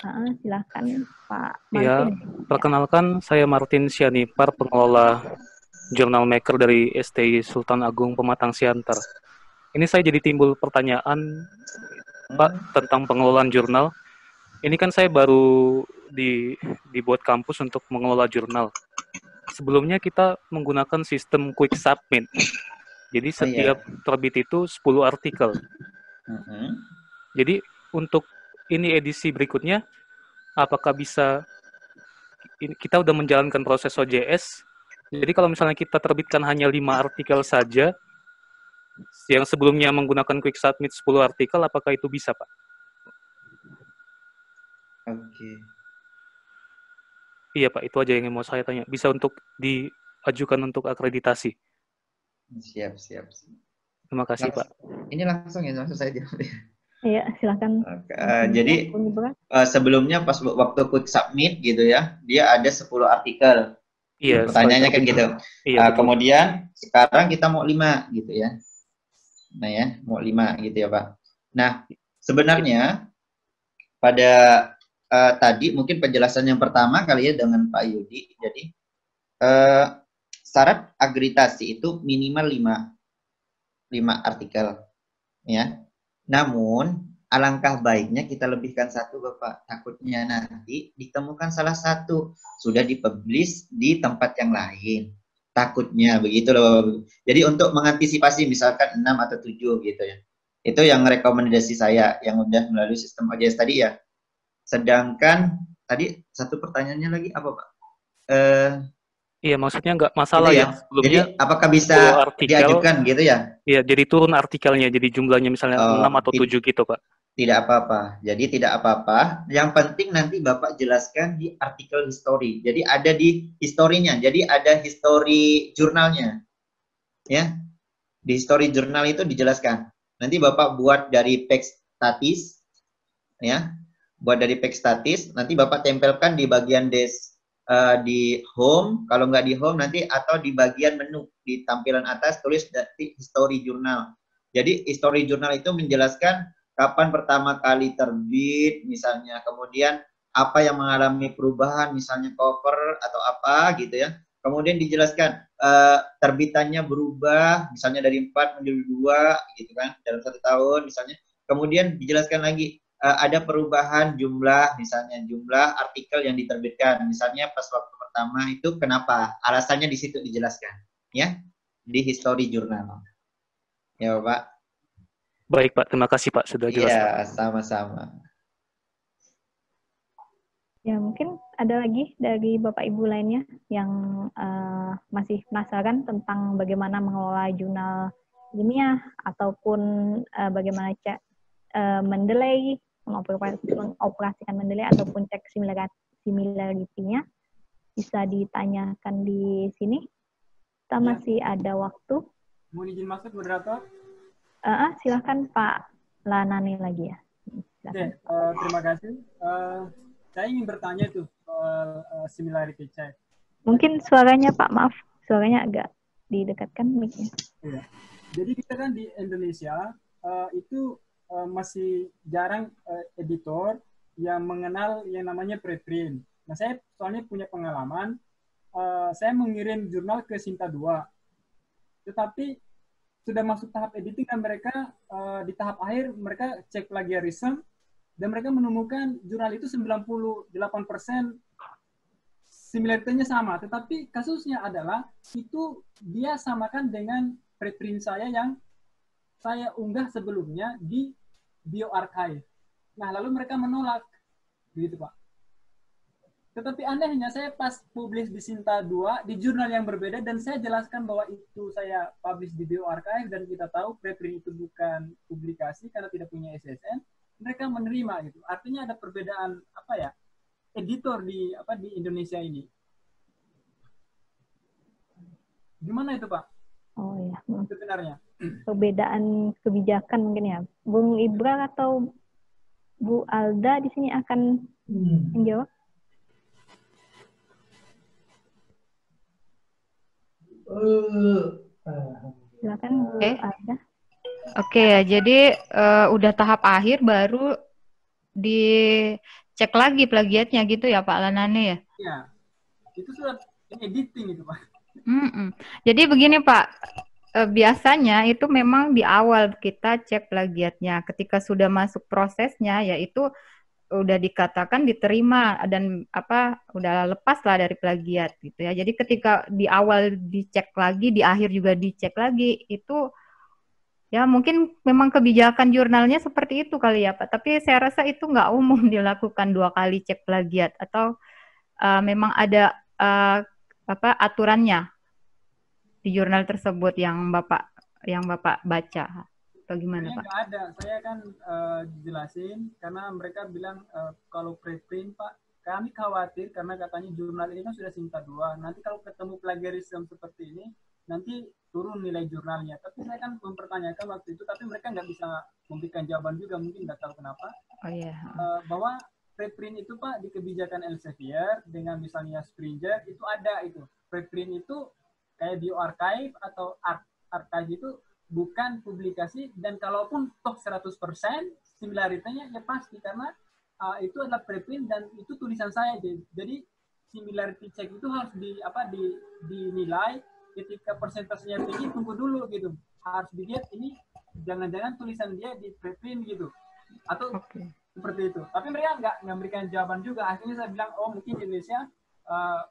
Speaker 1: Uh, silahkan Pak
Speaker 8: iya, Martin. Ya, perkenalkan saya Martin Sianipar, pengelola Journal Maker dari STI Sultan Agung Pematang Siantar. Ini saya jadi timbul pertanyaan, Pak, tentang pengelolaan jurnal. Ini kan saya baru di dibuat kampus untuk mengelola jurnal. Sebelumnya kita menggunakan sistem quick submit. Jadi setiap oh, iya. terbit itu 10 artikel. Uh -huh. Jadi untuk ini edisi berikutnya, apakah bisa kita udah menjalankan proses OJS jadi kalau misalnya kita terbitkan hanya lima artikel saja, yang sebelumnya menggunakan quick submit 10 artikel, apakah itu bisa, Pak?
Speaker 4: Oke. Okay.
Speaker 8: Iya, Pak. Itu aja yang mau saya tanya. Bisa untuk diajukan untuk akreditasi?
Speaker 4: Siap, siap.
Speaker 8: Terima kasih,
Speaker 4: langsung,
Speaker 8: Pak.
Speaker 4: Ini langsung ya, langsung saya jawab ya.
Speaker 1: Iya, silakan.
Speaker 4: Okay. Uh, jadi uh, sebelumnya pas waktu quick submit gitu ya, dia ada 10 artikel. Iya. Pertanyaannya kan gitu. Iya, uh, kemudian sekarang kita mau lima gitu ya. Nah ya, mau lima gitu ya Pak. Nah sebenarnya pada uh, tadi mungkin penjelasan yang pertama kali ya dengan Pak Yudi. Jadi uh, syarat agritasi itu minimal lima lima artikel ya. Namun alangkah baiknya kita lebihkan satu Bapak. Takutnya nanti ditemukan salah satu sudah dipublish di tempat yang lain. Takutnya begitu loh Bapak. Jadi untuk mengantisipasi misalkan 6 atau 7 gitu ya. Itu yang rekomendasi saya yang udah melalui sistem OJS tadi ya. Sedangkan tadi satu pertanyaannya lagi apa Pak?
Speaker 8: Eh Iya, maksudnya nggak masalah gitu ya. ya.
Speaker 4: Sebelumnya jadi apakah bisa artikel, diajukan gitu ya?
Speaker 8: Iya, jadi turun artikelnya, jadi jumlahnya misalnya oh, 6 atau 7 gitu, Pak.
Speaker 4: Tidak apa-apa. Jadi tidak apa-apa. Yang penting nanti Bapak jelaskan di artikel history. Jadi ada di historinya. Jadi ada history jurnalnya. Ya. Di history jurnal itu dijelaskan. Nanti Bapak buat dari page statis ya. Buat dari page statis, nanti Bapak tempelkan di bagian des uh, di home, kalau nggak di home nanti atau di bagian menu di tampilan atas tulis dari history jurnal. Jadi history jurnal itu menjelaskan kapan pertama kali terbit misalnya, kemudian apa yang mengalami perubahan misalnya cover atau apa gitu ya. Kemudian dijelaskan uh, terbitannya berubah misalnya dari empat menjadi dua gitu kan dalam satu tahun misalnya. Kemudian dijelaskan lagi uh, ada perubahan jumlah misalnya jumlah artikel yang diterbitkan. Misalnya pas waktu pertama itu kenapa? Alasannya di situ dijelaskan ya di history jurnal ya Pak.
Speaker 8: Baik Pak, terima kasih Pak sudah jelas.
Speaker 4: Iya, sama-sama.
Speaker 1: Ya mungkin ada lagi dari Bapak Ibu lainnya yang uh, masih penasaran tentang bagaimana mengelola jurnal ilmiah ataupun uh, bagaimana cek uh, mendelay, mengoperasikan mendelay ataupun cek similarity-nya bisa ditanyakan di sini. Kita ya. masih ada waktu.
Speaker 9: Mau izin masuk moderator?
Speaker 1: Uh, silahkan Pak Lanani lagi ya.
Speaker 9: Oke, uh, terima kasih. Uh, saya ingin bertanya tuh soal uh, similarity check.
Speaker 1: Mungkin suaranya Pak, maaf, suaranya agak didekatkan mic-nya.
Speaker 9: Iya. Jadi kita kan di Indonesia uh, itu uh, masih jarang uh, editor yang mengenal yang namanya preprint. Nah, saya soalnya punya pengalaman, uh, saya mengirim jurnal ke Sinta 2. Tetapi sudah masuk tahap editing dan mereka uh, di tahap akhir mereka cek plagiarism dan mereka menemukan jurnal itu 98% similarity sama. Tetapi kasusnya adalah itu dia samakan dengan preprint saya yang saya unggah sebelumnya di bioarchive. Nah, lalu mereka menolak. Begitu, Pak. Tetapi anehnya saya pas publish di Sinta 2 di jurnal yang berbeda dan saya jelaskan bahwa itu saya publish di bioarchive dan kita tahu preprint itu bukan publikasi karena tidak punya SSN, mereka menerima gitu. Artinya ada perbedaan apa ya? editor di apa di Indonesia ini. Gimana itu, Pak?
Speaker 1: Oh iya.
Speaker 9: Sebenarnya.
Speaker 1: Perbedaan kebijakan mungkin ya. Bung Ibra atau Bu Alda di sini akan menjawab. Silakan Bu okay. Alda.
Speaker 6: Oke ya, jadi uh, udah tahap akhir baru dicek lagi plagiatnya gitu ya Pak Lanane ya?
Speaker 9: Iya, itu sudah editing itu Pak.
Speaker 6: Mm -mm. Jadi begini Pak, uh, biasanya itu memang di awal kita cek plagiatnya. Ketika sudah masuk prosesnya, yaitu udah dikatakan diterima dan apa udah lepas lah dari plagiat gitu ya. Jadi ketika di awal dicek lagi, di akhir juga dicek lagi, itu ya mungkin memang kebijakan jurnalnya seperti itu kali ya Pak. Tapi saya rasa itu nggak umum dilakukan dua kali cek plagiat atau uh, memang ada uh, apa aturannya di jurnal tersebut yang Bapak yang Bapak baca atau gimana Pak?
Speaker 9: Nggak ada, saya kan uh, jelasin karena mereka bilang uh, kalau preprint Pak kami khawatir karena katanya jurnal ini kan sudah Sinta dua. Nanti kalau ketemu plagiarisme seperti ini, nanti turun nilai jurnalnya. Tapi saya kan mempertanyakan waktu itu, tapi mereka nggak bisa memberikan jawaban juga, mungkin nggak tahu kenapa.
Speaker 6: Oh iya.
Speaker 9: Uh, bahwa preprint itu Pak di kebijakan Elsevier dengan misalnya Springer itu ada itu. Preprint itu kayak bioarchive atau art archive itu bukan publikasi dan kalaupun top 100% similaritasnya ya pasti karena uh, itu adalah preprint dan itu tulisan saya. Jadi similarity check itu harus di apa di dinilai. Ketika persentasenya tinggi tunggu dulu gitu. Harus dilihat ini jangan-jangan tulisan dia di preprint gitu. Atau okay. seperti itu. Tapi mereka nggak nggak memberikan jawaban juga. Akhirnya saya bilang oh mungkin Indonesia uh,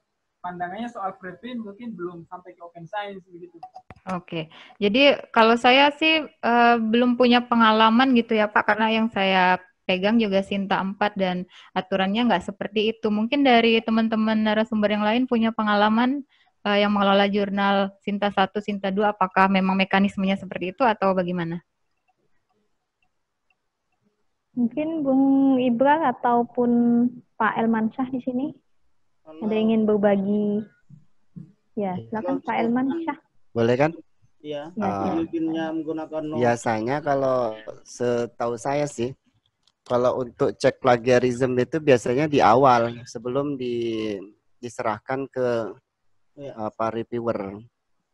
Speaker 9: pandangannya soal preprint mungkin belum sampai ke open science begitu.
Speaker 6: Oke, jadi kalau saya sih uh, belum punya pengalaman gitu ya Pak, karena yang saya pegang juga Sinta 4 dan aturannya nggak seperti itu. Mungkin dari teman-teman narasumber yang lain punya pengalaman uh, yang mengelola jurnal Sinta 1, Sinta 2, apakah memang mekanismenya seperti itu atau bagaimana?
Speaker 1: Mungkin Bung Ibra ataupun Pak Elman Syah di sini Halo. ada ingin berbagi. Ya, silakan Pak Elman Syah.
Speaker 5: Boleh kan?
Speaker 7: Iya, ya. menggunakan
Speaker 5: Biasanya kalau setahu saya sih, kalau untuk cek plagiarism itu biasanya di awal sebelum di, diserahkan ke ya. uh, reviewer.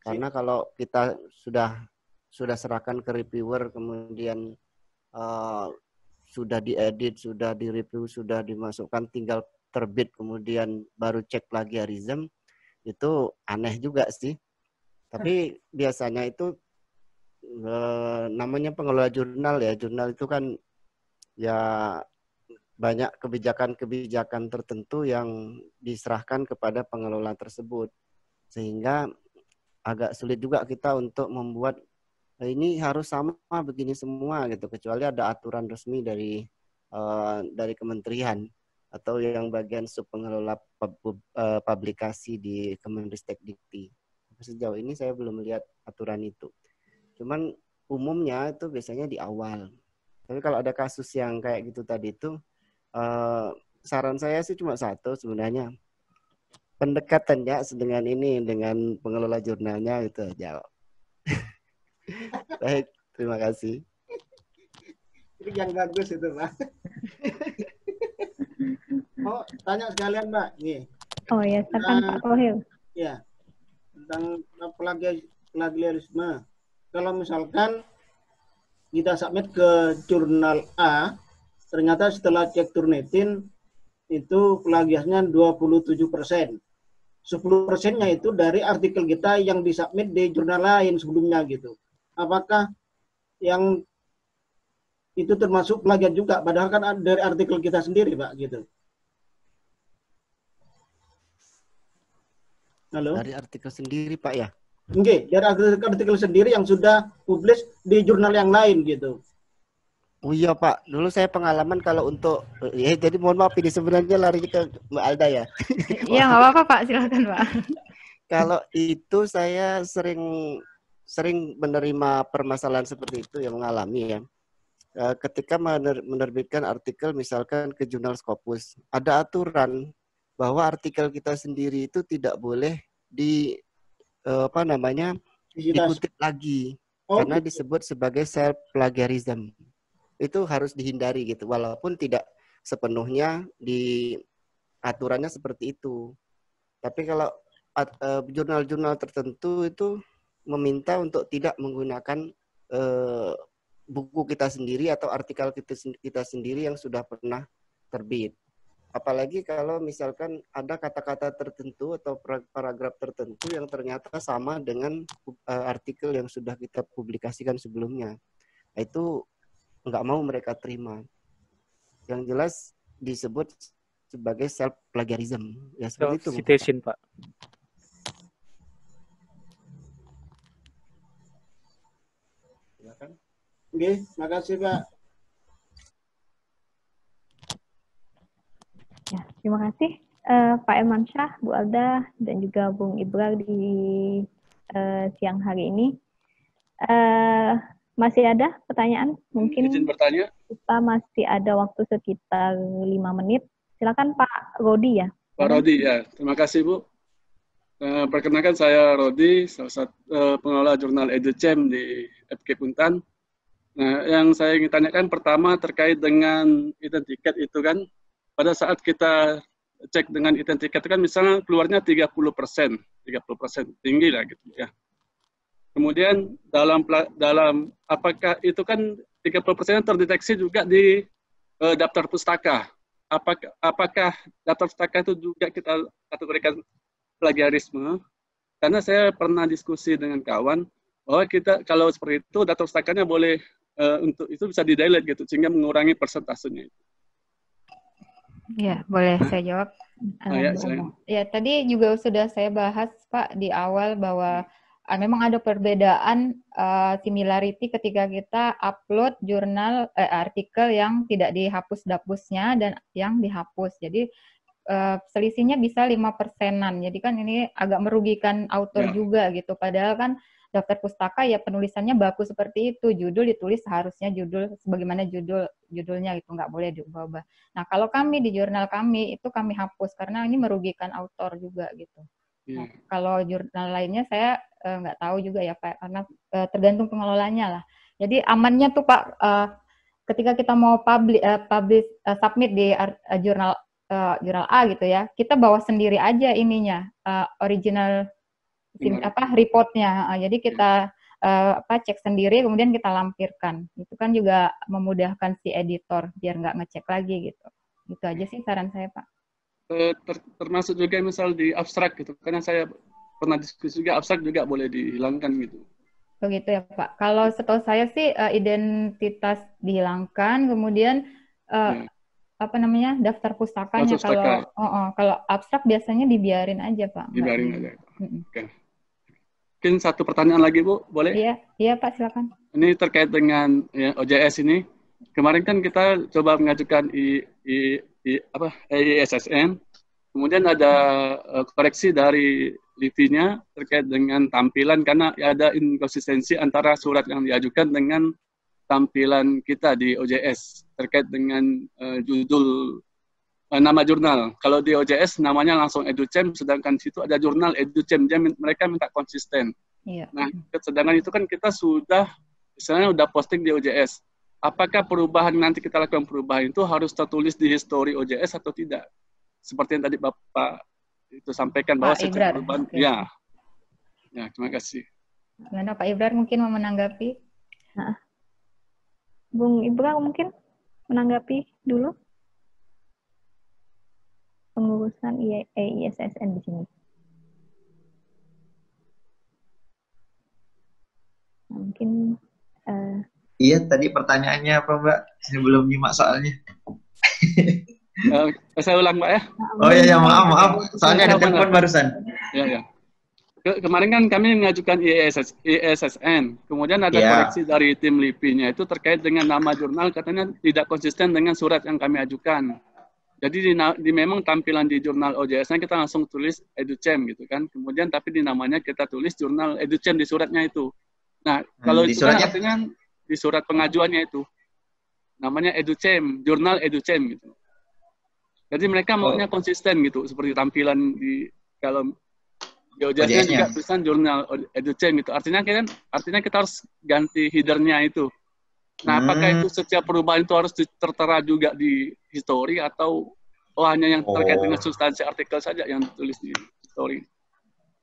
Speaker 5: Karena kalau kita sudah sudah serahkan ke reviewer kemudian uh, sudah diedit, sudah direview, sudah dimasukkan tinggal terbit kemudian baru cek plagiarism itu aneh juga sih. Tapi biasanya itu uh, namanya pengelola jurnal ya. Jurnal itu kan ya banyak kebijakan-kebijakan tertentu yang diserahkan kepada pengelola tersebut sehingga agak sulit juga kita untuk membuat eh, ini harus sama begini semua gitu kecuali ada aturan resmi dari uh, dari kementerian atau yang bagian sub pengelola uh, publikasi di Kemenristek Dikti. Sejauh ini saya belum melihat aturan itu. Cuman umumnya itu biasanya di awal. Tapi kalau ada kasus yang kayak gitu tadi itu, uh, saran saya sih cuma satu sebenarnya pendekatannya dengan ini dengan pengelola jurnalnya itu aja. Baik, terima kasih.
Speaker 7: Yang bagus itu, Pak. Oh, tanya sekalian, Mbak. Nih.
Speaker 1: Oh ya, silakan Pak Kohil.
Speaker 7: Ya. Tentang plagiarisme. Kalau misalkan kita submit ke jurnal A, ternyata setelah cek turnitin itu plagiasnya 27 persen. 10 persennya itu dari artikel kita yang disubmit di jurnal lain sebelumnya gitu. Apakah yang itu termasuk plagiat juga, padahal kan dari artikel kita sendiri, Pak, gitu.
Speaker 5: Halo? Dari artikel sendiri, Pak, ya?
Speaker 7: Oke, dari artikel, artikel sendiri yang sudah publis di jurnal yang lain, gitu.
Speaker 5: Oh iya Pak, dulu saya pengalaman kalau untuk ya jadi mohon maaf ini sebenarnya lari ke Mbak Alda ya.
Speaker 6: Iya nggak apa-apa Pak, silakan Pak.
Speaker 5: kalau itu saya sering sering menerima permasalahan seperti itu yang mengalami ya. Eh, ketika menerbitkan artikel misalkan ke jurnal Scopus, ada aturan bahwa artikel kita sendiri itu tidak boleh di eh, apa namanya dikutip lagi
Speaker 10: Oh. Karena disebut sebagai self plagiarism. Itu harus dihindari gitu walaupun tidak sepenuhnya di aturannya seperti itu. Tapi kalau uh, jurnal-jurnal tertentu itu meminta untuk tidak menggunakan uh, buku kita sendiri atau artikel kita, kita sendiri yang sudah pernah terbit. Apalagi kalau misalkan ada kata-kata tertentu atau paragraf tertentu yang ternyata sama dengan uh, artikel yang sudah kita publikasikan sebelumnya. Itu nggak mau mereka terima. Yang jelas disebut sebagai self plagiarism. Ya seperti
Speaker 8: itu. Citation, Pak.
Speaker 7: Silakan. Oke, makasih Pak.
Speaker 1: Ya, terima kasih uh, Pak Eman Syah, Bu Alda, dan juga Bung Ibrar di uh, siang hari ini. Uh, masih ada pertanyaan? Mungkin
Speaker 11: Izin bertanya.
Speaker 1: kita masih ada waktu sekitar lima menit. Silakan Pak Rodi ya.
Speaker 11: Pak Rodi ya, terima kasih Bu. Uh, perkenalkan saya Rodi, salah satu uh, pengelola jurnal EduCem di FK Puntan. Nah, yang saya ingin tanyakan pertama terkait dengan identiket itu kan, pada saat kita cek dengan identitas kan misalnya keluarnya 30 persen, 30 persen tinggi lah gitu ya. Kemudian dalam dalam apakah itu kan 30 persen terdeteksi juga di uh, daftar pustaka. Apakah, apakah daftar pustaka itu juga kita kategorikan plagiarisme? Karena saya pernah diskusi dengan kawan bahwa kita kalau seperti itu daftar pustakanya boleh uh, untuk itu bisa di delete gitu sehingga mengurangi persentasenya itu.
Speaker 6: Ya, boleh saya jawab. Oh, ya, ya, tadi juga sudah saya bahas Pak di awal bahwa uh, memang ada perbedaan uh, similarity ketika kita upload jurnal eh, artikel yang tidak dihapus dapusnya dan yang dihapus. Jadi uh, selisihnya bisa lima persenan. Jadi kan ini agak merugikan autor ya. juga gitu. Padahal kan daftar pustaka ya penulisannya bagus seperti itu. Judul ditulis seharusnya judul sebagaimana judul judulnya itu nggak boleh diubah-ubah. Nah kalau kami di jurnal kami itu kami hapus karena ini merugikan autor juga gitu. Nah, hmm. kalau jurnal lainnya saya eh, nggak uh, tahu juga ya pak karena uh, tergantung pengelolanya lah. Jadi amannya tuh pak uh, ketika kita mau publish uh, publish uh, submit di uh, jurnal uh, jurnal A gitu ya kita bawa sendiri aja ininya uh, original sim, apa reportnya. Jadi kita uh, apa cek sendiri kemudian kita lampirkan. Itu kan juga memudahkan si editor biar nggak ngecek lagi gitu. Itu aja sih saran saya, Pak.
Speaker 11: Eh, ter termasuk juga misal di abstrak gitu. Karena saya pernah diskusi juga abstrak juga boleh dihilangkan gitu.
Speaker 6: Begitu ya, Pak. Kalau setahu saya sih uh, identitas dihilangkan, kemudian uh, ya. apa namanya daftar pustakanya. Kalau oh, oh, kalau abstrak biasanya dibiarin aja, Pak.
Speaker 11: Dibiarin aja. Oke. Okay. Mungkin satu pertanyaan lagi Bu, boleh?
Speaker 6: Iya, iya Pak, silakan.
Speaker 11: Ini terkait dengan ya, OJS ini. Kemarin kan kita coba mengajukan I, I, I, apa, ISSN, kemudian ada uh, koreksi dari LIPI-nya terkait dengan tampilan karena ada inkonsistensi antara surat yang diajukan dengan tampilan kita di OJS terkait dengan uh, judul nama jurnal. Kalau di OJS namanya langsung EduCem, sedangkan situ ada jurnal EduCem. Dia mereka minta konsisten. Iya. Nah, sedangkan itu kan kita sudah, misalnya sudah posting di OJS. Apakah perubahan nanti kita lakukan perubahan itu harus tertulis di history OJS atau tidak? Seperti yang tadi Bapak itu sampaikan bahwa secara perubahan, okay. ya. Ya, terima kasih.
Speaker 6: Gimana Pak Ibrar mungkin mau menanggapi? Nah.
Speaker 1: Bung Ibrar mungkin menanggapi dulu pengurusan ISSN di sini. Nah, mungkin uh,
Speaker 4: Iya, tadi pertanyaannya apa, Mbak? Saya belum nyimak soalnya.
Speaker 11: uh, saya ulang, Mbak ya.
Speaker 4: Oh iya, ya, maaf, maaf. Soalnya ada telepon barusan.
Speaker 11: Ya, ya. Ke kemarin kan kami mengajukan ISS, ISSN, kemudian ada yeah. koreksi dari tim LIPI-nya itu terkait dengan nama jurnal katanya tidak konsisten dengan surat yang kami ajukan. Jadi di, di memang tampilan di jurnal OJS-nya kita langsung tulis EduCem gitu kan. Kemudian tapi di namanya kita tulis jurnal EduCem di suratnya itu. Nah, hmm, kalau hmm, itu kan artinya di surat pengajuannya itu namanya EduCem, jurnal EduCem gitu. Jadi mereka maunya oh. konsisten gitu seperti tampilan di kalau Di OJS-nya juga tulisan jurnal EduChain gitu. Artinya kan artinya kita harus ganti headernya itu. Nah, hmm. apakah itu setiap perubahan itu harus tertera juga di history atau oh, hanya yang terkait oh. dengan substansi artikel saja yang ditulis di history?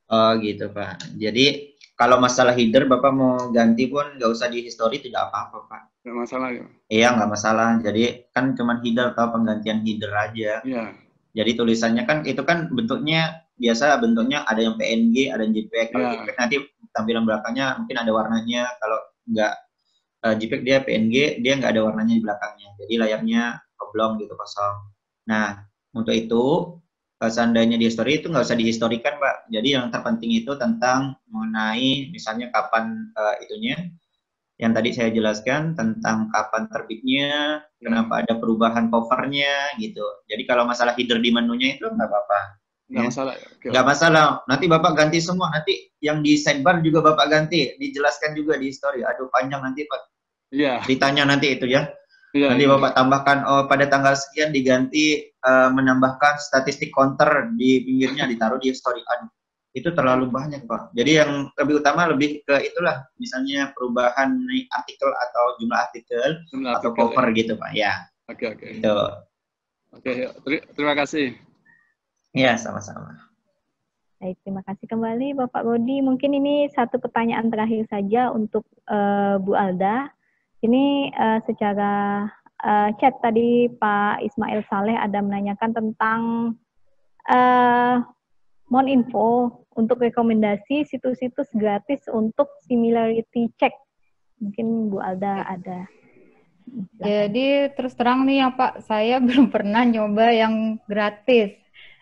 Speaker 4: Oh gitu Pak. Jadi kalau masalah header Bapak mau ganti pun nggak usah di history tidak apa-apa Pak.
Speaker 11: Nggak masalah ya?
Speaker 4: Iya nggak masalah. Jadi kan cuma header atau penggantian header aja.
Speaker 11: Iya.
Speaker 4: Jadi tulisannya kan itu kan bentuknya biasa bentuknya ada yang PNG, ada yang JPEG. Kalau ya. JPEG nanti tampilan belakangnya mungkin ada warnanya. Kalau nggak uh, JPEG dia PNG, dia nggak ada warnanya di belakangnya. Jadi layarnya oblong gitu kosong. Nah untuk itu seandainya di history itu nggak usah dihistorikan pak. Jadi yang terpenting itu tentang mengenai misalnya kapan uh, itunya. Yang tadi saya jelaskan tentang kapan terbitnya kenapa ada perubahan covernya gitu. Jadi kalau masalah header di menunya itu nggak apa-apa.
Speaker 11: Nggak ya. masalah
Speaker 4: okay. nggak masalah. Nanti bapak ganti semua. Nanti yang di sidebar juga bapak ganti. Dijelaskan juga di history. Aduh panjang nanti pak
Speaker 11: Iya.
Speaker 4: Ditanya nanti itu ya. Ya, Nanti Bapak tambahkan oh pada tanggal sekian diganti uh, menambahkan statistik counter di pinggirnya ditaruh di story ad. Itu terlalu banyak, Pak. Jadi yang lebih utama lebih ke itulah misalnya perubahan artikel atau jumlah artikel jumlah atau artikel, cover ya. gitu, Pak. Ya.
Speaker 11: Oke, okay, oke. Okay. Gitu. Oke, okay, terima kasih.
Speaker 4: Ya, sama-sama.
Speaker 1: Baik, terima kasih kembali Bapak Bodi. Mungkin ini satu pertanyaan terakhir saja untuk uh, Bu Alda. Ini uh, secara uh, chat tadi Pak Ismail Saleh ada menanyakan tentang uh, Mon Info untuk rekomendasi situs-situs gratis untuk similarity check. Mungkin Bu Alda ada.
Speaker 6: Jadi terus terang nih ya Pak, saya belum pernah nyoba yang gratis.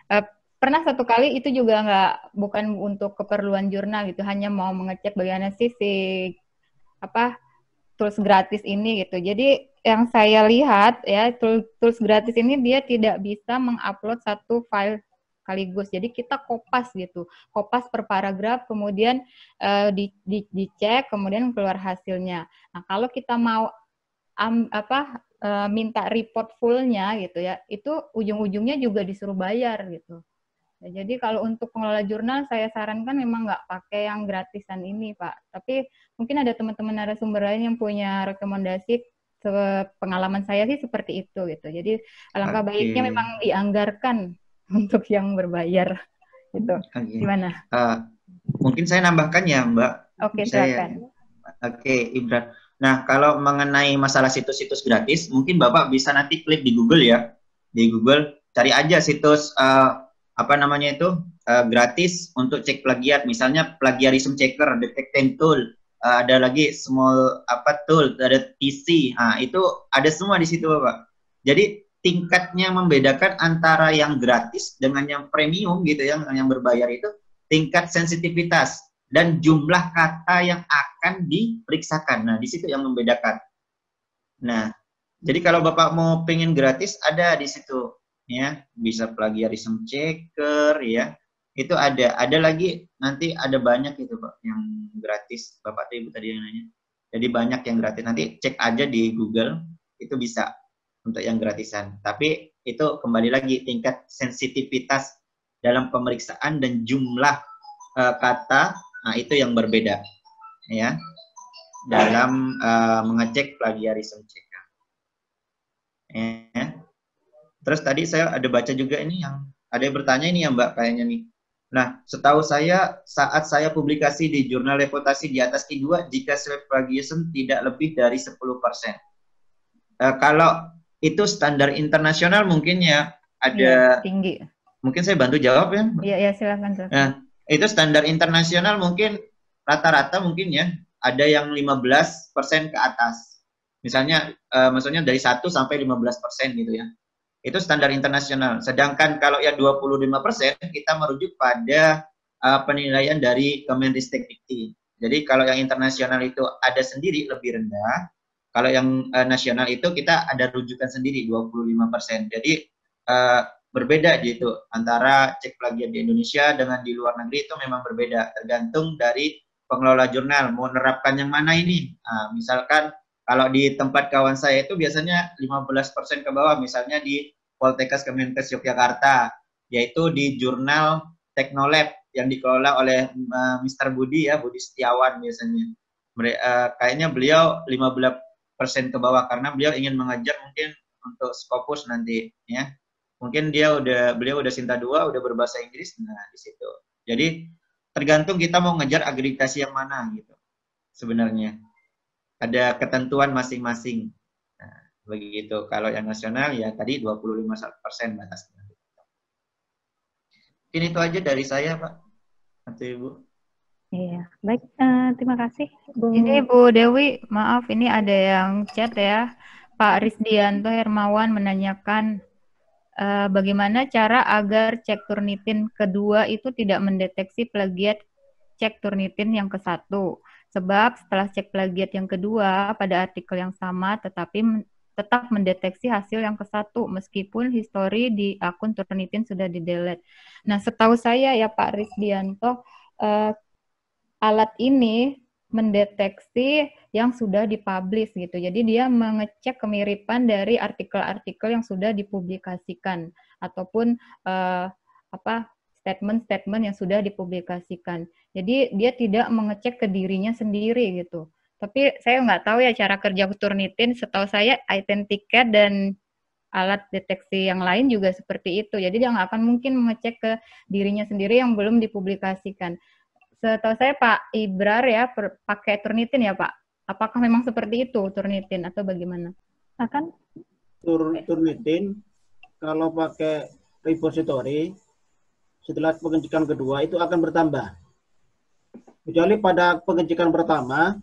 Speaker 6: Uh, pernah satu kali itu juga nggak bukan untuk keperluan jurnal gitu, hanya mau mengecek bagaimana sih si apa tools gratis ini gitu. Jadi yang saya lihat ya tools, tools gratis ini dia tidak bisa mengupload satu file sekaligus. Jadi kita kopas gitu, kopas per paragraf, kemudian uh, di, di, dicek, kemudian keluar hasilnya. Nah kalau kita mau um, apa uh, minta report fullnya gitu ya, itu ujung-ujungnya juga disuruh bayar gitu. Ya, jadi kalau untuk pengelola jurnal saya sarankan memang nggak pakai yang gratisan ini Pak. Tapi mungkin ada teman-teman narasumber lain yang punya rekomendasi pengalaman saya sih seperti itu gitu. Jadi alangkah okay. baiknya memang dianggarkan untuk yang berbayar gitu. Okay. Gimana?
Speaker 4: Uh, mungkin saya nambahkan ya Mbak.
Speaker 6: Oke okay, silakan.
Speaker 4: Oke okay, Ibra. Nah kalau mengenai masalah situs-situs gratis, mungkin Bapak bisa nanti klik di Google ya. Di Google cari aja situs uh, apa namanya itu uh, gratis untuk cek plagiat misalnya plagiarism checker detecting tool uh, ada lagi small apa tool ada TC nah itu ada semua di situ Bapak. Jadi tingkatnya membedakan antara yang gratis dengan yang premium gitu yang yang berbayar itu tingkat sensitivitas dan jumlah kata yang akan diperiksakan. Nah di situ yang membedakan. Nah jadi kalau Bapak mau pengen gratis ada di situ ya. Bisa plagiarism checker ya itu ada ada lagi nanti ada banyak itu pak yang gratis. Bapak ibu tadi yang nanya. Jadi banyak yang gratis. Nanti cek aja di Google itu bisa untuk yang gratisan. Tapi itu kembali lagi tingkat sensitivitas dalam pemeriksaan dan jumlah uh, kata nah itu yang berbeda ya. Dalam uh, mengecek plagiarism checker ya. Terus tadi saya ada baca juga ini yang ada yang bertanya ini ya Mbak kayaknya nih. Nah, setahu saya saat saya publikasi di jurnal reputasi di atas Q2 jika plagiarism tidak lebih dari 10%. Uh, kalau itu standar internasional mungkin ya ada
Speaker 6: ya, tinggi.
Speaker 4: Mungkin saya bantu jawab ya.
Speaker 6: Iya, iya silakan. silakan.
Speaker 4: Nah, itu standar internasional mungkin rata-rata mungkin ya ada yang 15% ke atas. Misalnya uh, maksudnya dari 1 sampai 15% gitu ya itu standar internasional. Sedangkan kalau ya 25% kita merujuk pada uh, penilaian dari Kemenristek Dikti. Jadi kalau yang internasional itu ada sendiri lebih rendah. Kalau yang uh, nasional itu kita ada rujukan sendiri 25%. Jadi uh, berbeda gitu antara cek plagiat di Indonesia dengan di luar negeri itu memang berbeda tergantung dari pengelola jurnal mau menerapkan yang mana ini. Nah, misalkan kalau di tempat kawan saya itu biasanya 15% ke bawah, misalnya di Poltekkes Kemenkes Yogyakarta, yaitu di jurnal Teknolab yang dikelola oleh uh, Mr. Budi ya, Budi Setiawan biasanya. Uh, kayaknya beliau 15 persen ke bawah karena beliau ingin mengajar mungkin untuk Scopus nanti ya. Mungkin dia udah beliau udah Sinta dua, udah berbahasa Inggris, nah di situ. Jadi tergantung kita mau ngejar agreditasi yang mana gitu sebenarnya. Ada ketentuan masing-masing. Nah, begitu. Kalau yang nasional ya tadi 25 persen batasnya. Ini itu aja dari saya, Pak. Atau Ibu.
Speaker 1: Iya, baik. Uh, terima kasih,
Speaker 6: Bu. Ini Bu Dewi, maaf ini ada yang chat ya. Pak Risdianto Hermawan menanyakan uh, bagaimana cara agar cek Turnitin kedua itu tidak mendeteksi plagiat cek Turnitin yang ke satu. Sebab setelah cek plagiat yang kedua pada artikel yang sama tetapi tetap mendeteksi hasil yang ke satu meskipun histori di akun Turnitin sudah di delete. Nah, setahu saya ya Pak Rizdianto uh, alat ini mendeteksi yang sudah dipublish gitu. Jadi dia mengecek kemiripan dari artikel-artikel yang sudah dipublikasikan ataupun uh, apa statement-statement yang sudah dipublikasikan. Jadi dia tidak mengecek ke dirinya sendiri gitu. Tapi saya nggak tahu ya cara kerja Turnitin. Setahu saya Identicat dan alat deteksi yang lain juga seperti itu. Jadi dia nggak akan mungkin mengecek ke dirinya sendiri yang belum dipublikasikan. Setahu saya Pak Ibrar ya per, pakai Turnitin ya Pak. Apakah memang seperti itu Turnitin atau bagaimana?
Speaker 1: Akan
Speaker 7: Tur Turnitin kalau pakai repository setelah pengecekan kedua itu akan bertambah. Kecuali pada pengecekan pertama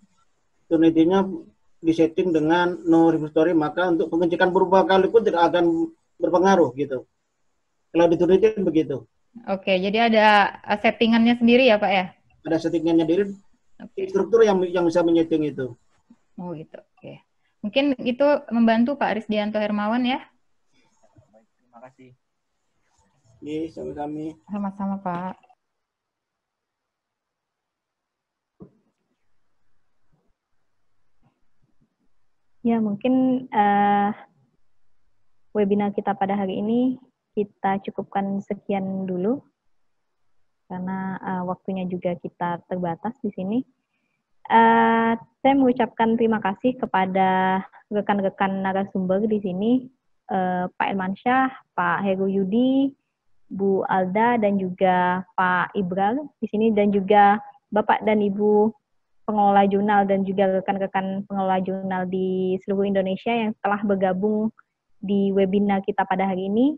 Speaker 7: Turnitinnya disetting dengan no repository maka untuk pengecekan beberapa kali pun tidak akan berpengaruh gitu. Kalau di Turnitin begitu.
Speaker 6: Oke, jadi ada settingannya sendiri ya Pak ya?
Speaker 7: Ada settingannya sendiri. Okay. Struktur yang yang bisa menyeting itu.
Speaker 6: Oh gitu. Oke. Mungkin itu membantu Pak Risdianto Hermawan ya?
Speaker 7: Terima kasih. Iya, sama-sama.
Speaker 6: Sama-sama Pak.
Speaker 1: Ya, mungkin uh, webinar kita pada hari ini kita cukupkan sekian dulu karena uh, waktunya juga kita terbatas di sini. Uh, saya mengucapkan terima kasih kepada rekan-rekan narasumber di sini, uh, Pak Elmansyah, Pak Heru Yudi, Bu Alda, dan juga Pak Ibral di sini, dan juga Bapak dan Ibu pengelola jurnal dan juga rekan-rekan pengelola jurnal di seluruh Indonesia yang telah bergabung di webinar kita pada hari ini.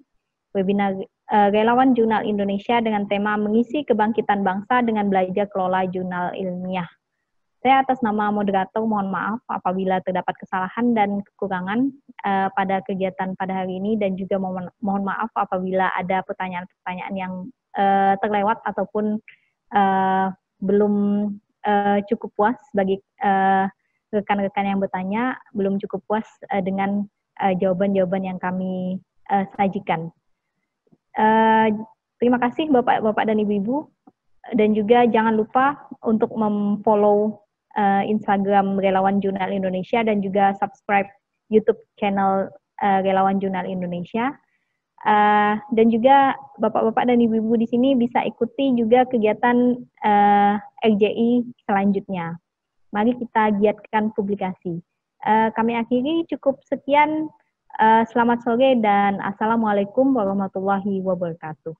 Speaker 1: Webinar uh, Relawan Jurnal Indonesia dengan tema Mengisi Kebangkitan Bangsa dengan Belajar Kelola Jurnal Ilmiah. Saya atas nama moderator mohon maaf apabila terdapat kesalahan dan kekurangan uh, pada kegiatan pada hari ini dan juga mohon, mohon maaf apabila ada pertanyaan-pertanyaan yang uh, terlewat ataupun uh, belum uh, cukup puas bagi eh, rekan-rekan yang bertanya belum cukup puas uh, dengan jawaban-jawaban uh, yang kami uh, sajikan. Uh, terima kasih Bapak-bapak dan Ibu-ibu dan juga jangan lupa untuk memfollow uh, Instagram Relawan Jurnal Indonesia dan juga subscribe YouTube channel uh, Relawan Jurnal Indonesia. Uh, dan juga bapak-bapak dan ibu-ibu di sini bisa ikuti juga kegiatan uh, LJI selanjutnya. Mari kita giatkan publikasi. Uh, kami akhiri cukup sekian. Uh, selamat sore dan assalamualaikum warahmatullahi wabarakatuh.